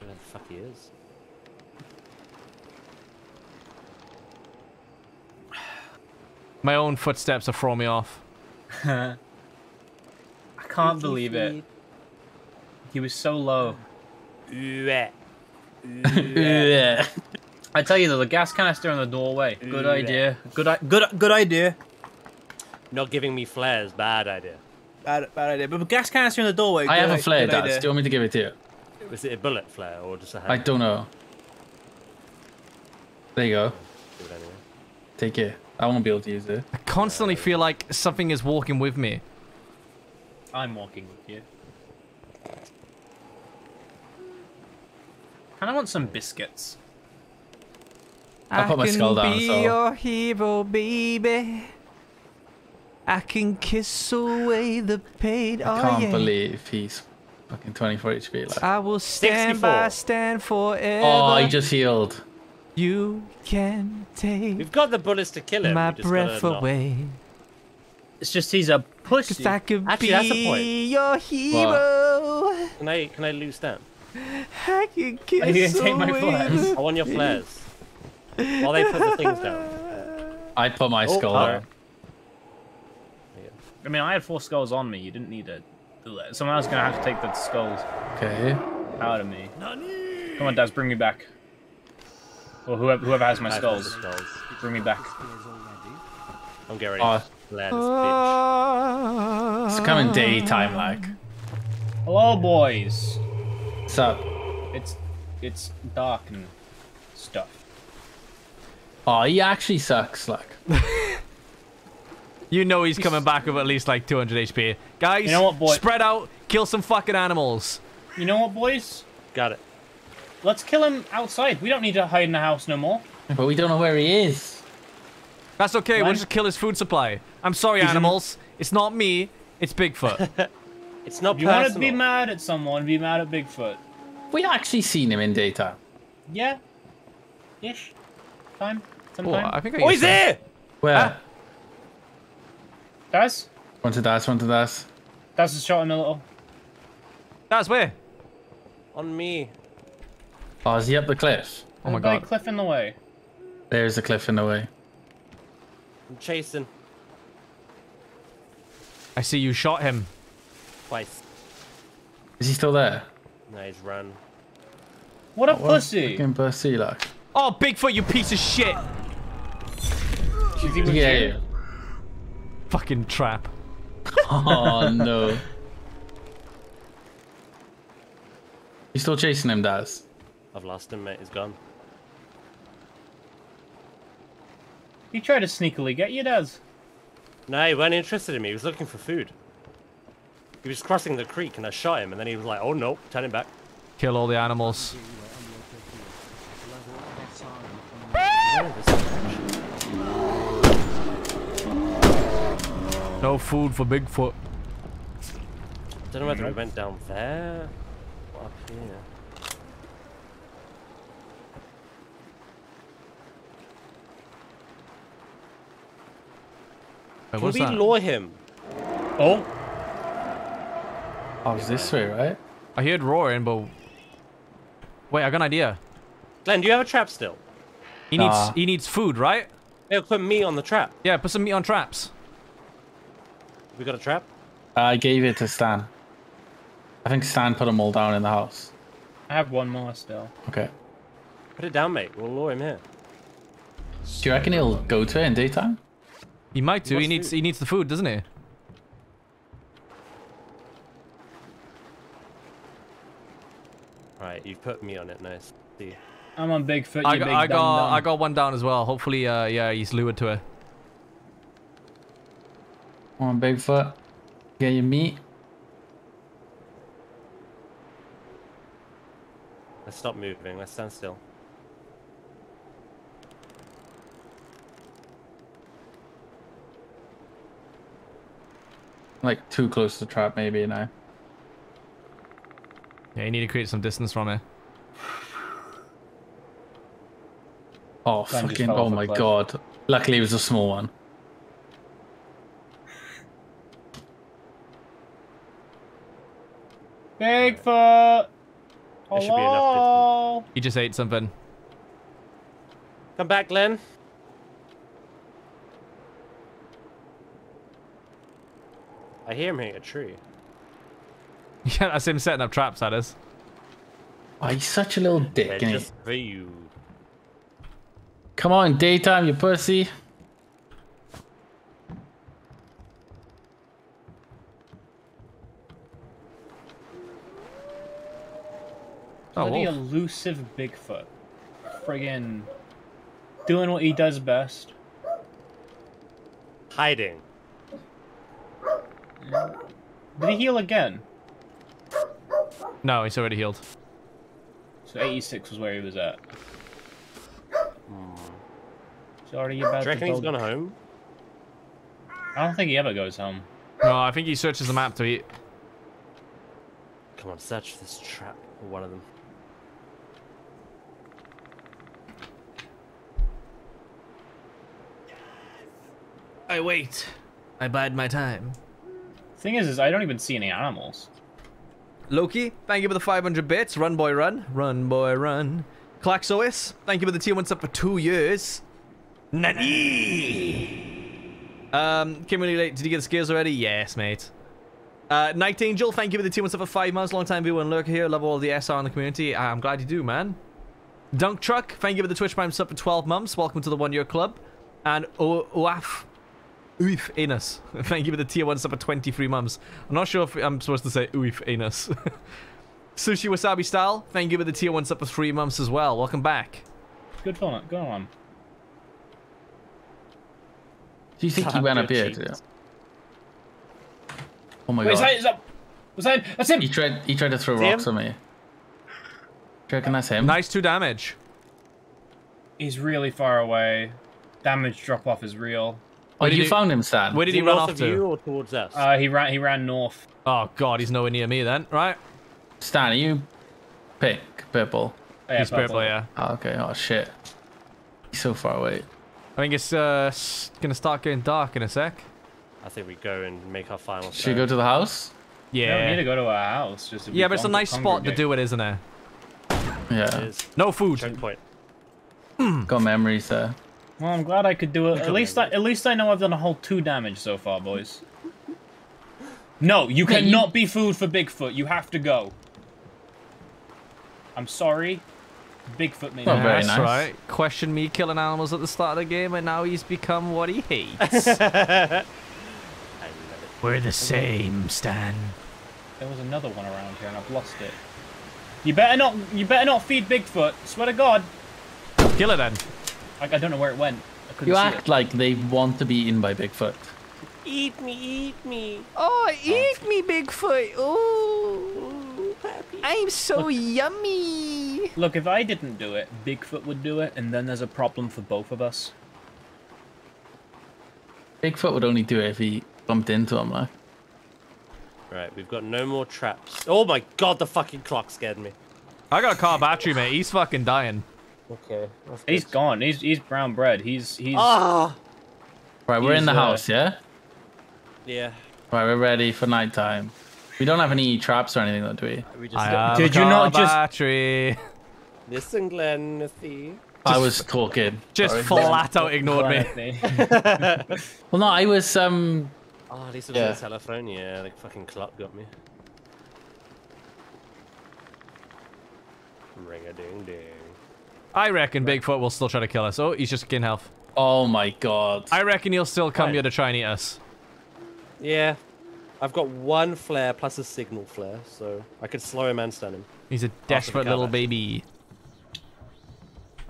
Where the fuck he is? My own footsteps are throwing me off. I can't believe it. He was so low. Yeah. Yeah. I tell you though, the gas canister in the doorway. Good idea. Good, i- good, good idea. Not giving me flares, bad idea. Bad, bad idea. But the gas canister in the doorway. I have a flare, good Daz. idea. Do you want me to give it to you? Was it a bullet flare or just a I hand? don't know. There you go. Do it anyway. Take it. I won't be able to use it. I constantly feel like something is walking with me. I'm walking with you. Kind of want some biscuits. I'll put my skull down, I can be so- your hero, baby. I can kiss away the pain. I oh, can't yeah. believe he's fucking 24 HP. Like. I will stand by, 64. stand forever. Oh, he just healed. You can take We've got the bullets to kill him. my breath gotta not- away. It's just he's a Cause pussy. I could Actually, that's a point. your hero. Can I can I lose stamp? I can kiss Are you gonna take my flares? I want your flares. While they put the things down. I'd put my Oh, skull uh, oh. there. I mean, I had four skulls on me. You didn't need to do that. Someone else gonna have to take the skulls Okay. out of me. Come on, Daz, bring me back. Or whoever, whoever has my I have skulls, skulls. bring me back. Spears already. I'm getting ready. Oh, to this bitch. it's coming daytime, like. Hello, boys. What's up? It's it's dark and stuff. Oh, he actually sucks, like. You know he's coming back with at least like 200 HP. Guys, You know what, boy? spread out, kill some fucking animals. You know what, boys? Got it. Let's kill him outside. We don't need to hide in the house no more. But we don't know where he is. That's okay, we'll just kill his food supply. I'm sorry, He's in- animals. It's not me, it's Bigfoot. It's not If you want to be mad at someone, be mad at Bigfoot. We actually seen him in daytime. Yeah. Ish. Time. oh, I think I Oh, he's to- there! Where? Ah. Daz? One to das, one to das. Daz has shot him a little. That's where? On me. Oh, is he up the cliff? Oh my There's a god. cliff in the way. There's a cliff in the way. I'm chasing. I see you shot him. Twice. Is he still there? No, he's run. What a What a pussy! Fucking pussy, like. Oh, Bigfoot, you piece of shit! Is he with Yeah. yeah. Fucking trap. Oh no. You still chasing him, Daz? I've lost him, mate. He's gone. He tried to sneakily get you, does? No, he wasn't interested in me. He was looking for food. He was crossing the creek and I shot him and then he was like, oh no, turn him back. Kill all the animals. No food for Bigfoot. Don't know whether we went down there or up here. Wait, Can what's we that? lure him? Oh, Oh, it's this way, right? I heard roaring, but wait, I got an idea. Glenn, do you have a trap still? He Nah. needs he needs food, right? Yeah, put me on the trap. Yeah, put some meat on traps. We got a trap? I gave it to Stan. I think Stan put them all down in the house. I have one more still. Okay. Put it down, mate. We'll lure him here. Do you reckon he'll go to it in daytime? He might do. He wants needs food. he needs the food, doesn't he? Right, you've put me on it. Nice. See. I'm on Bigfoot, you I big got I dumb got dumb. I got one down as well. Hopefully, uh, yeah, he's lured to it. Come on, Bigfoot. Get your meat. Let's stop moving. Let's stand still. Like too close to the trap, maybe now. Yeah, you need to create some distance from it. Oh Glenn fucking! Oh my god! Luckily, it was a small one. Bigfoot! There should be enough Hello? He just ate something. Come back, Glenn. I hear him hitting a tree. Yeah, that's him setting up traps. at That is. Oh, he's such a little dick. They're just for you. Come on, daytime, you pussy. Oh, Bloody elusive Bigfoot. Friggin' doing what he does best. Hiding. Did he heal again? No, he's already healed. So 86 was where he was at. Hmm. Sorry about Do you the reckon he's dog. gone home? I don't think he ever goes home. No, I think he searches the map to eat. Come on, search this trap or one of them. I wait. I bide my time. Thing is, is I don't even see any animals. Loki, thank you for the 500 bits. Run, boy, run. Run, boy, run. Claxois, thank you for the tier one sub for two years. Nani! Um, really late. Did you get the skills already? Yes, mate. Uh, Night Angel, thank you for the tier one sub for five months. Long time viewer and lurker here. Love all the SR in the community. Uh, I'm glad you do, man. Dunk Truck, thank you for the Twitch Prime sub for 12 months. Welcome to the one year club. And O- Oof anus. Thank you for the tier one sub for 23 months. I'm not sure if I'm supposed to say oof anus. Sushi Wasabi Style, thank you for the tier one sub for three months as well. Welcome back. Good fun. Go on. Do you think he Tap went up here? cheeks. Oh my Wait, is god. that, is that, was that, that's him! He tried he tried to throw See rocks him? at me. Do you reckon that's him? Nice two damage. He's really far away. Damage drop off is real. Oh, you he- found him, Stan. Where did Is he he run north off of you or towards us? Uh, he ran, he ran north. Oh god, he's nowhere near me then, right? Stan, are you pink, purple? Oh, yeah, he's purple, yeah. Oh, okay. Oh shit. He's so far away. I think it's uh, gonna start getting dark in a sec. I think we go and make our final Should we go to the house? You don't need to go to our house. Just if Yeah, but it's a nice spot to do it, isn't it? Yeah. Is No food. choke point. Got memories there. Well, I'm glad I could do it. At at least, I, at least I know I've done a whole two damage so far, boys. No, you Mate, you- cannot be food for Bigfoot. You have to go. I'm sorry. Bigfoot made Not me- very That's nice. right. Question me killing animals at the start of the game, and now he's become what he hates. I love it. We're the same, Stan. There was another one around here, and I've lost it. You better not. You better not feed Bigfoot. Swear to God. Kill it then. Like I don't know where it went. You see act like they want to be eaten by Bigfoot. Eat me, eat me. Oh, eat me, Bigfoot. Oh, I'm so yummy. Look, if I didn't do it, Bigfoot would do it, and then there's a problem for both of us. Bigfoot would only do it if he bumped into him, like. Right, we've got no more traps. Oh my god, the fucking clock scared me. I got a car battery, mate. He's fucking dying. Okay. He's gone. He's he's brown bread. He's he's. Ah! Right, we're in the uh, house, yeah? Yeah. Right, we're ready for nighttime. We don't have any traps or anything, though, do we? We just I have Did a you car not just- battery? Listen, Glenn, see? I was talking. Just Sorry. flat out ignored me. me. Well, no, I was um. Oh, at least it was Yeah. on the telephone. Yeah, the fucking clock got me. Ring a ding ding. I reckon Bigfoot will still try to kill us. Oh, he's just skin health. Oh my god. I reckon he'll still come Right. here to try and eat us. Yeah. I've got one flare plus a signal flare, so I could slow him and stun him. He's a desperate car little battery. baby.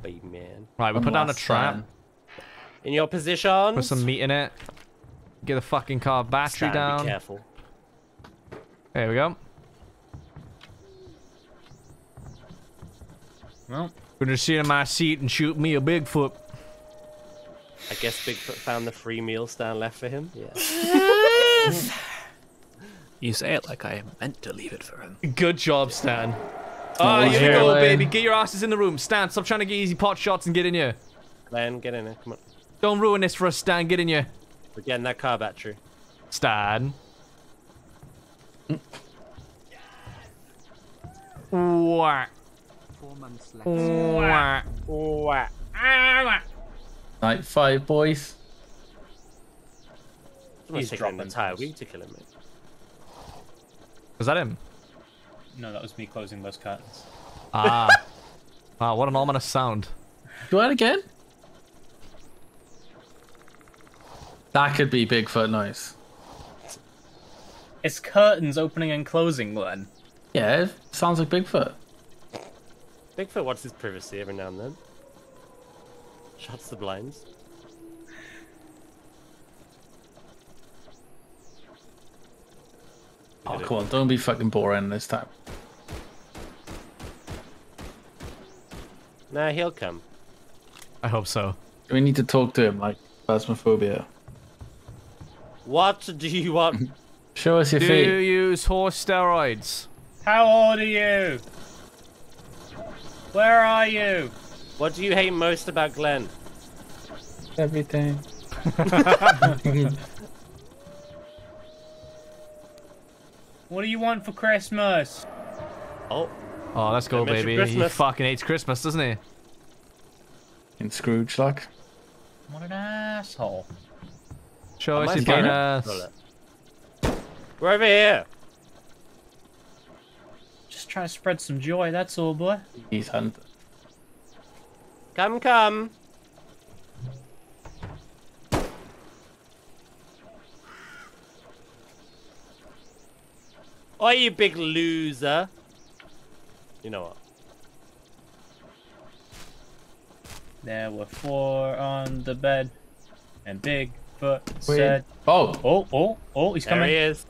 Baby man. Right, we One put down a trap. time. In your position. Put some meat in it. Get the fucking car battery Stan, down. Be careful. There we go. well, Gonna sit in my seat and shoot me a Bigfoot. I guess Bigfoot found the free meal stand left for him. Yeah. You say it like I meant to leave it for him. Good job, Stan. Ah, here we here, go, baby. Get your asses in the room. Stan, stop trying to get easy pot shots and get in here. Glenn, get in here. Come on. Don't ruin this for us, Stan. Get in here. We're getting that car battery. Stan. Wah, Four months left. wah. Night five, boys. Someone's He's taking the dropping tire. things. We need to kill him, mate. Was that him? no, that was me closing those curtains. Ah. wow, what an ominous sound. Do that again? That could be Bigfoot noise. It's curtains opening and closing, Glenn. Yeah, it sounds like Bigfoot. Bigfoot wants his privacy every now and then. Shuts the blinds. Oh, come on, don't be fucking boring this time. Nah, he'll come. I hope so. We need to talk to him like phasmophobia. What do you want? Show us your Do you use horse steroids? How old are you? Where are you? What do you hate most about Glenn? Everything. What do you want for Christmas? Oh, Oh, let's go, Don't baby. He fucking hates Christmas, doesn't he? In Scrooge, like. What an asshole. Show us my your phone. penis. we're over here. Just trying to spread some joy, that's all, boy. He's hunter. Come, come. Oh, you big loser. You know what? There were four on the bed, and Bigfoot Wait. said, Oh, "Oh, oh, oh, he's There coming." he is.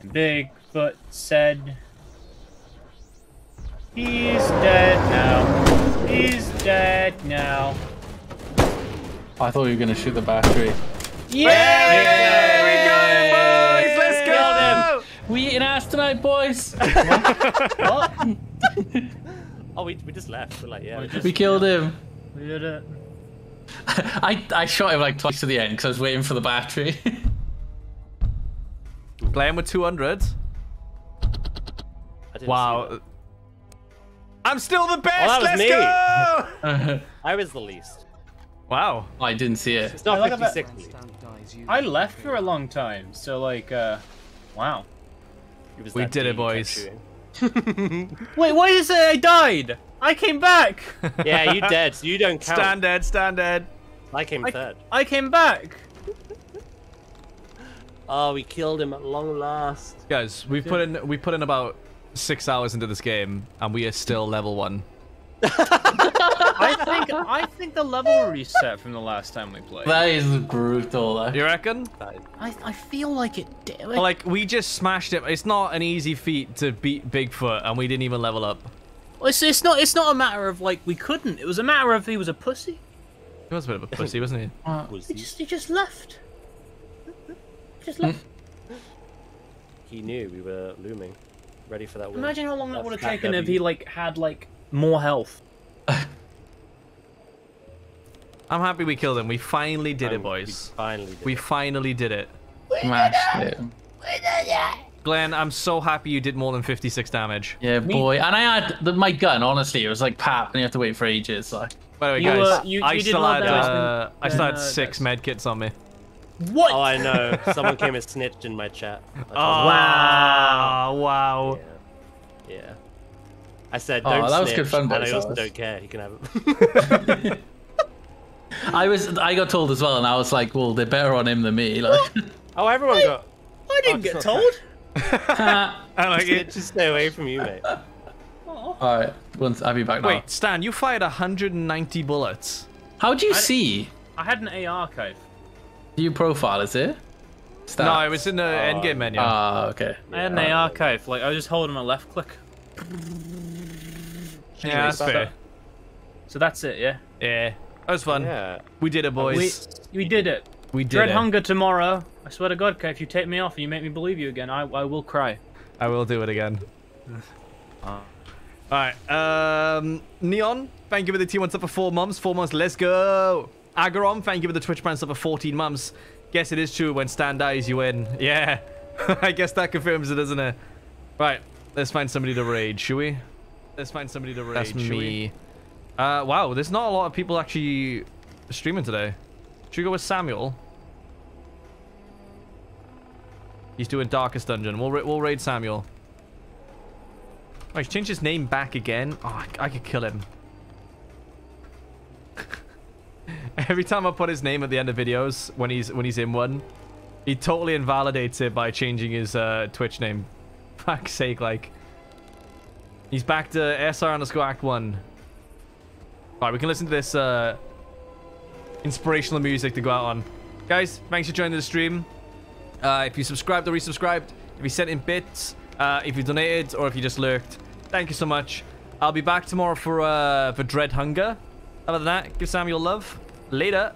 And Bigfoot said, "He's dead now. He's dead now." I thought you were gonna shoot the battery. Yeah! we got it, boys! Let's go! We eating ass tonight, boys. What? Oh, we, we just left. We're like, yeah. we killed him. We did it. I I shot him like twice to the end because I was waiting for the battery. Glenn with 200. I see Wow. That. I'm still the best! that was Let's me. go! I was the least. wow. I didn't see it. It's not I like that- 56 When least. Stan dies, you I left for a long time, so like, uh, wow. It was We did it, D you kept boys. Wait, why did it say I died? I came back. Yeah, you dead. So you don't count. Stand dead, stand dead. I came I, third. I came back. Oh, we killed him at long last. Guys, we've put in we put in about six hours into this game, and we are still level one. I think I think the level reset from the last time we played. That is brutal. Though. You reckon? I, I feel like it did. Like, Like we just smashed it. It's not an easy feat to beat Bigfoot, and we didn't even level up. it's, it's not it's not a matter of like we couldn't. It was a matter of he was a pussy. He was a bit of a pussy, wasn't he? Uh, was He he? just he just left. He just hmm. left. He knew we were looming, ready for that win. Imagine how long that would have that taken if he like had like more health. I'm happy we killed him. We finally did it, boys. We finally did We it. finally did it. We Smashed it. Glenn, I'm so happy you did more than 56 damage. Yeah, boy. And I had the, my gun. Honestly, it was like pap, and you have to wait for ages. Like, By the way, You, guys, uh, you- I you still had uh, I still had than, uh, six guys. med kits on me. What? Oh, I know. Someone came and snitched in my chat. I told Wow! Ah, wow! Yeah. yeah. I said, Oh, don't oh, that was good fun, and I also don't care. You can have it. I was, I got told as well, and I was like, well, they're better on him than me. Like, oh, everyone got. I didn't Oh, get sorry. told. I like it. Just stay away from you, mate. all right, once I'll be back now. Wait, Stan, you fired 190 bullets. how do you see? I had an A archive. View profile is it? Stats. No, it was in the endgame menu. Ah, okay. I had an A archive. Like I was just holding my left click. yeah, that's fair. So that's it. Yeah. Yeah, that was fun. Yeah. We did it, boys. we we did it. We, did Dread it. hunger tomorrow. I swear to God, if you take me off and you make me believe you again, I I will cry. I will do it again. Alright, um, Neon, thank you for the T1 sub for four months. Four months, let's go. Agarom, thank you for the Twitch Prime for 14 months. Guess it is true, when Stan dies, you win. Yeah, I guess that confirms it, doesn't it? Right, let's find somebody to raid, shall we? Let's find somebody to raid, That's me. Uh, wow, there's not a lot of people actually streaming today. Should we go with Samuel? He's doing Darkest Dungeon. We'll, ra- we'll raid Samuel. Oh, he's changed his name back again. Oh, I, I could kill him. Every time I put his name at the end of videos, when he's when he's in one, he totally invalidates it by changing his uh, Twitch name. Fuck's sake, like. He's back to SR underscore Act 1. Alright, we can listen to this uh, inspirational music to go out on. Guys, thanks for joining the stream. Uh, if you subscribed or resubscribed, if you sent in bits, uh, if you donated, or if you just lurked, thank you so much. I'll be back tomorrow for uh, for Dread Hunger. Other than that, give Sam your love. Later.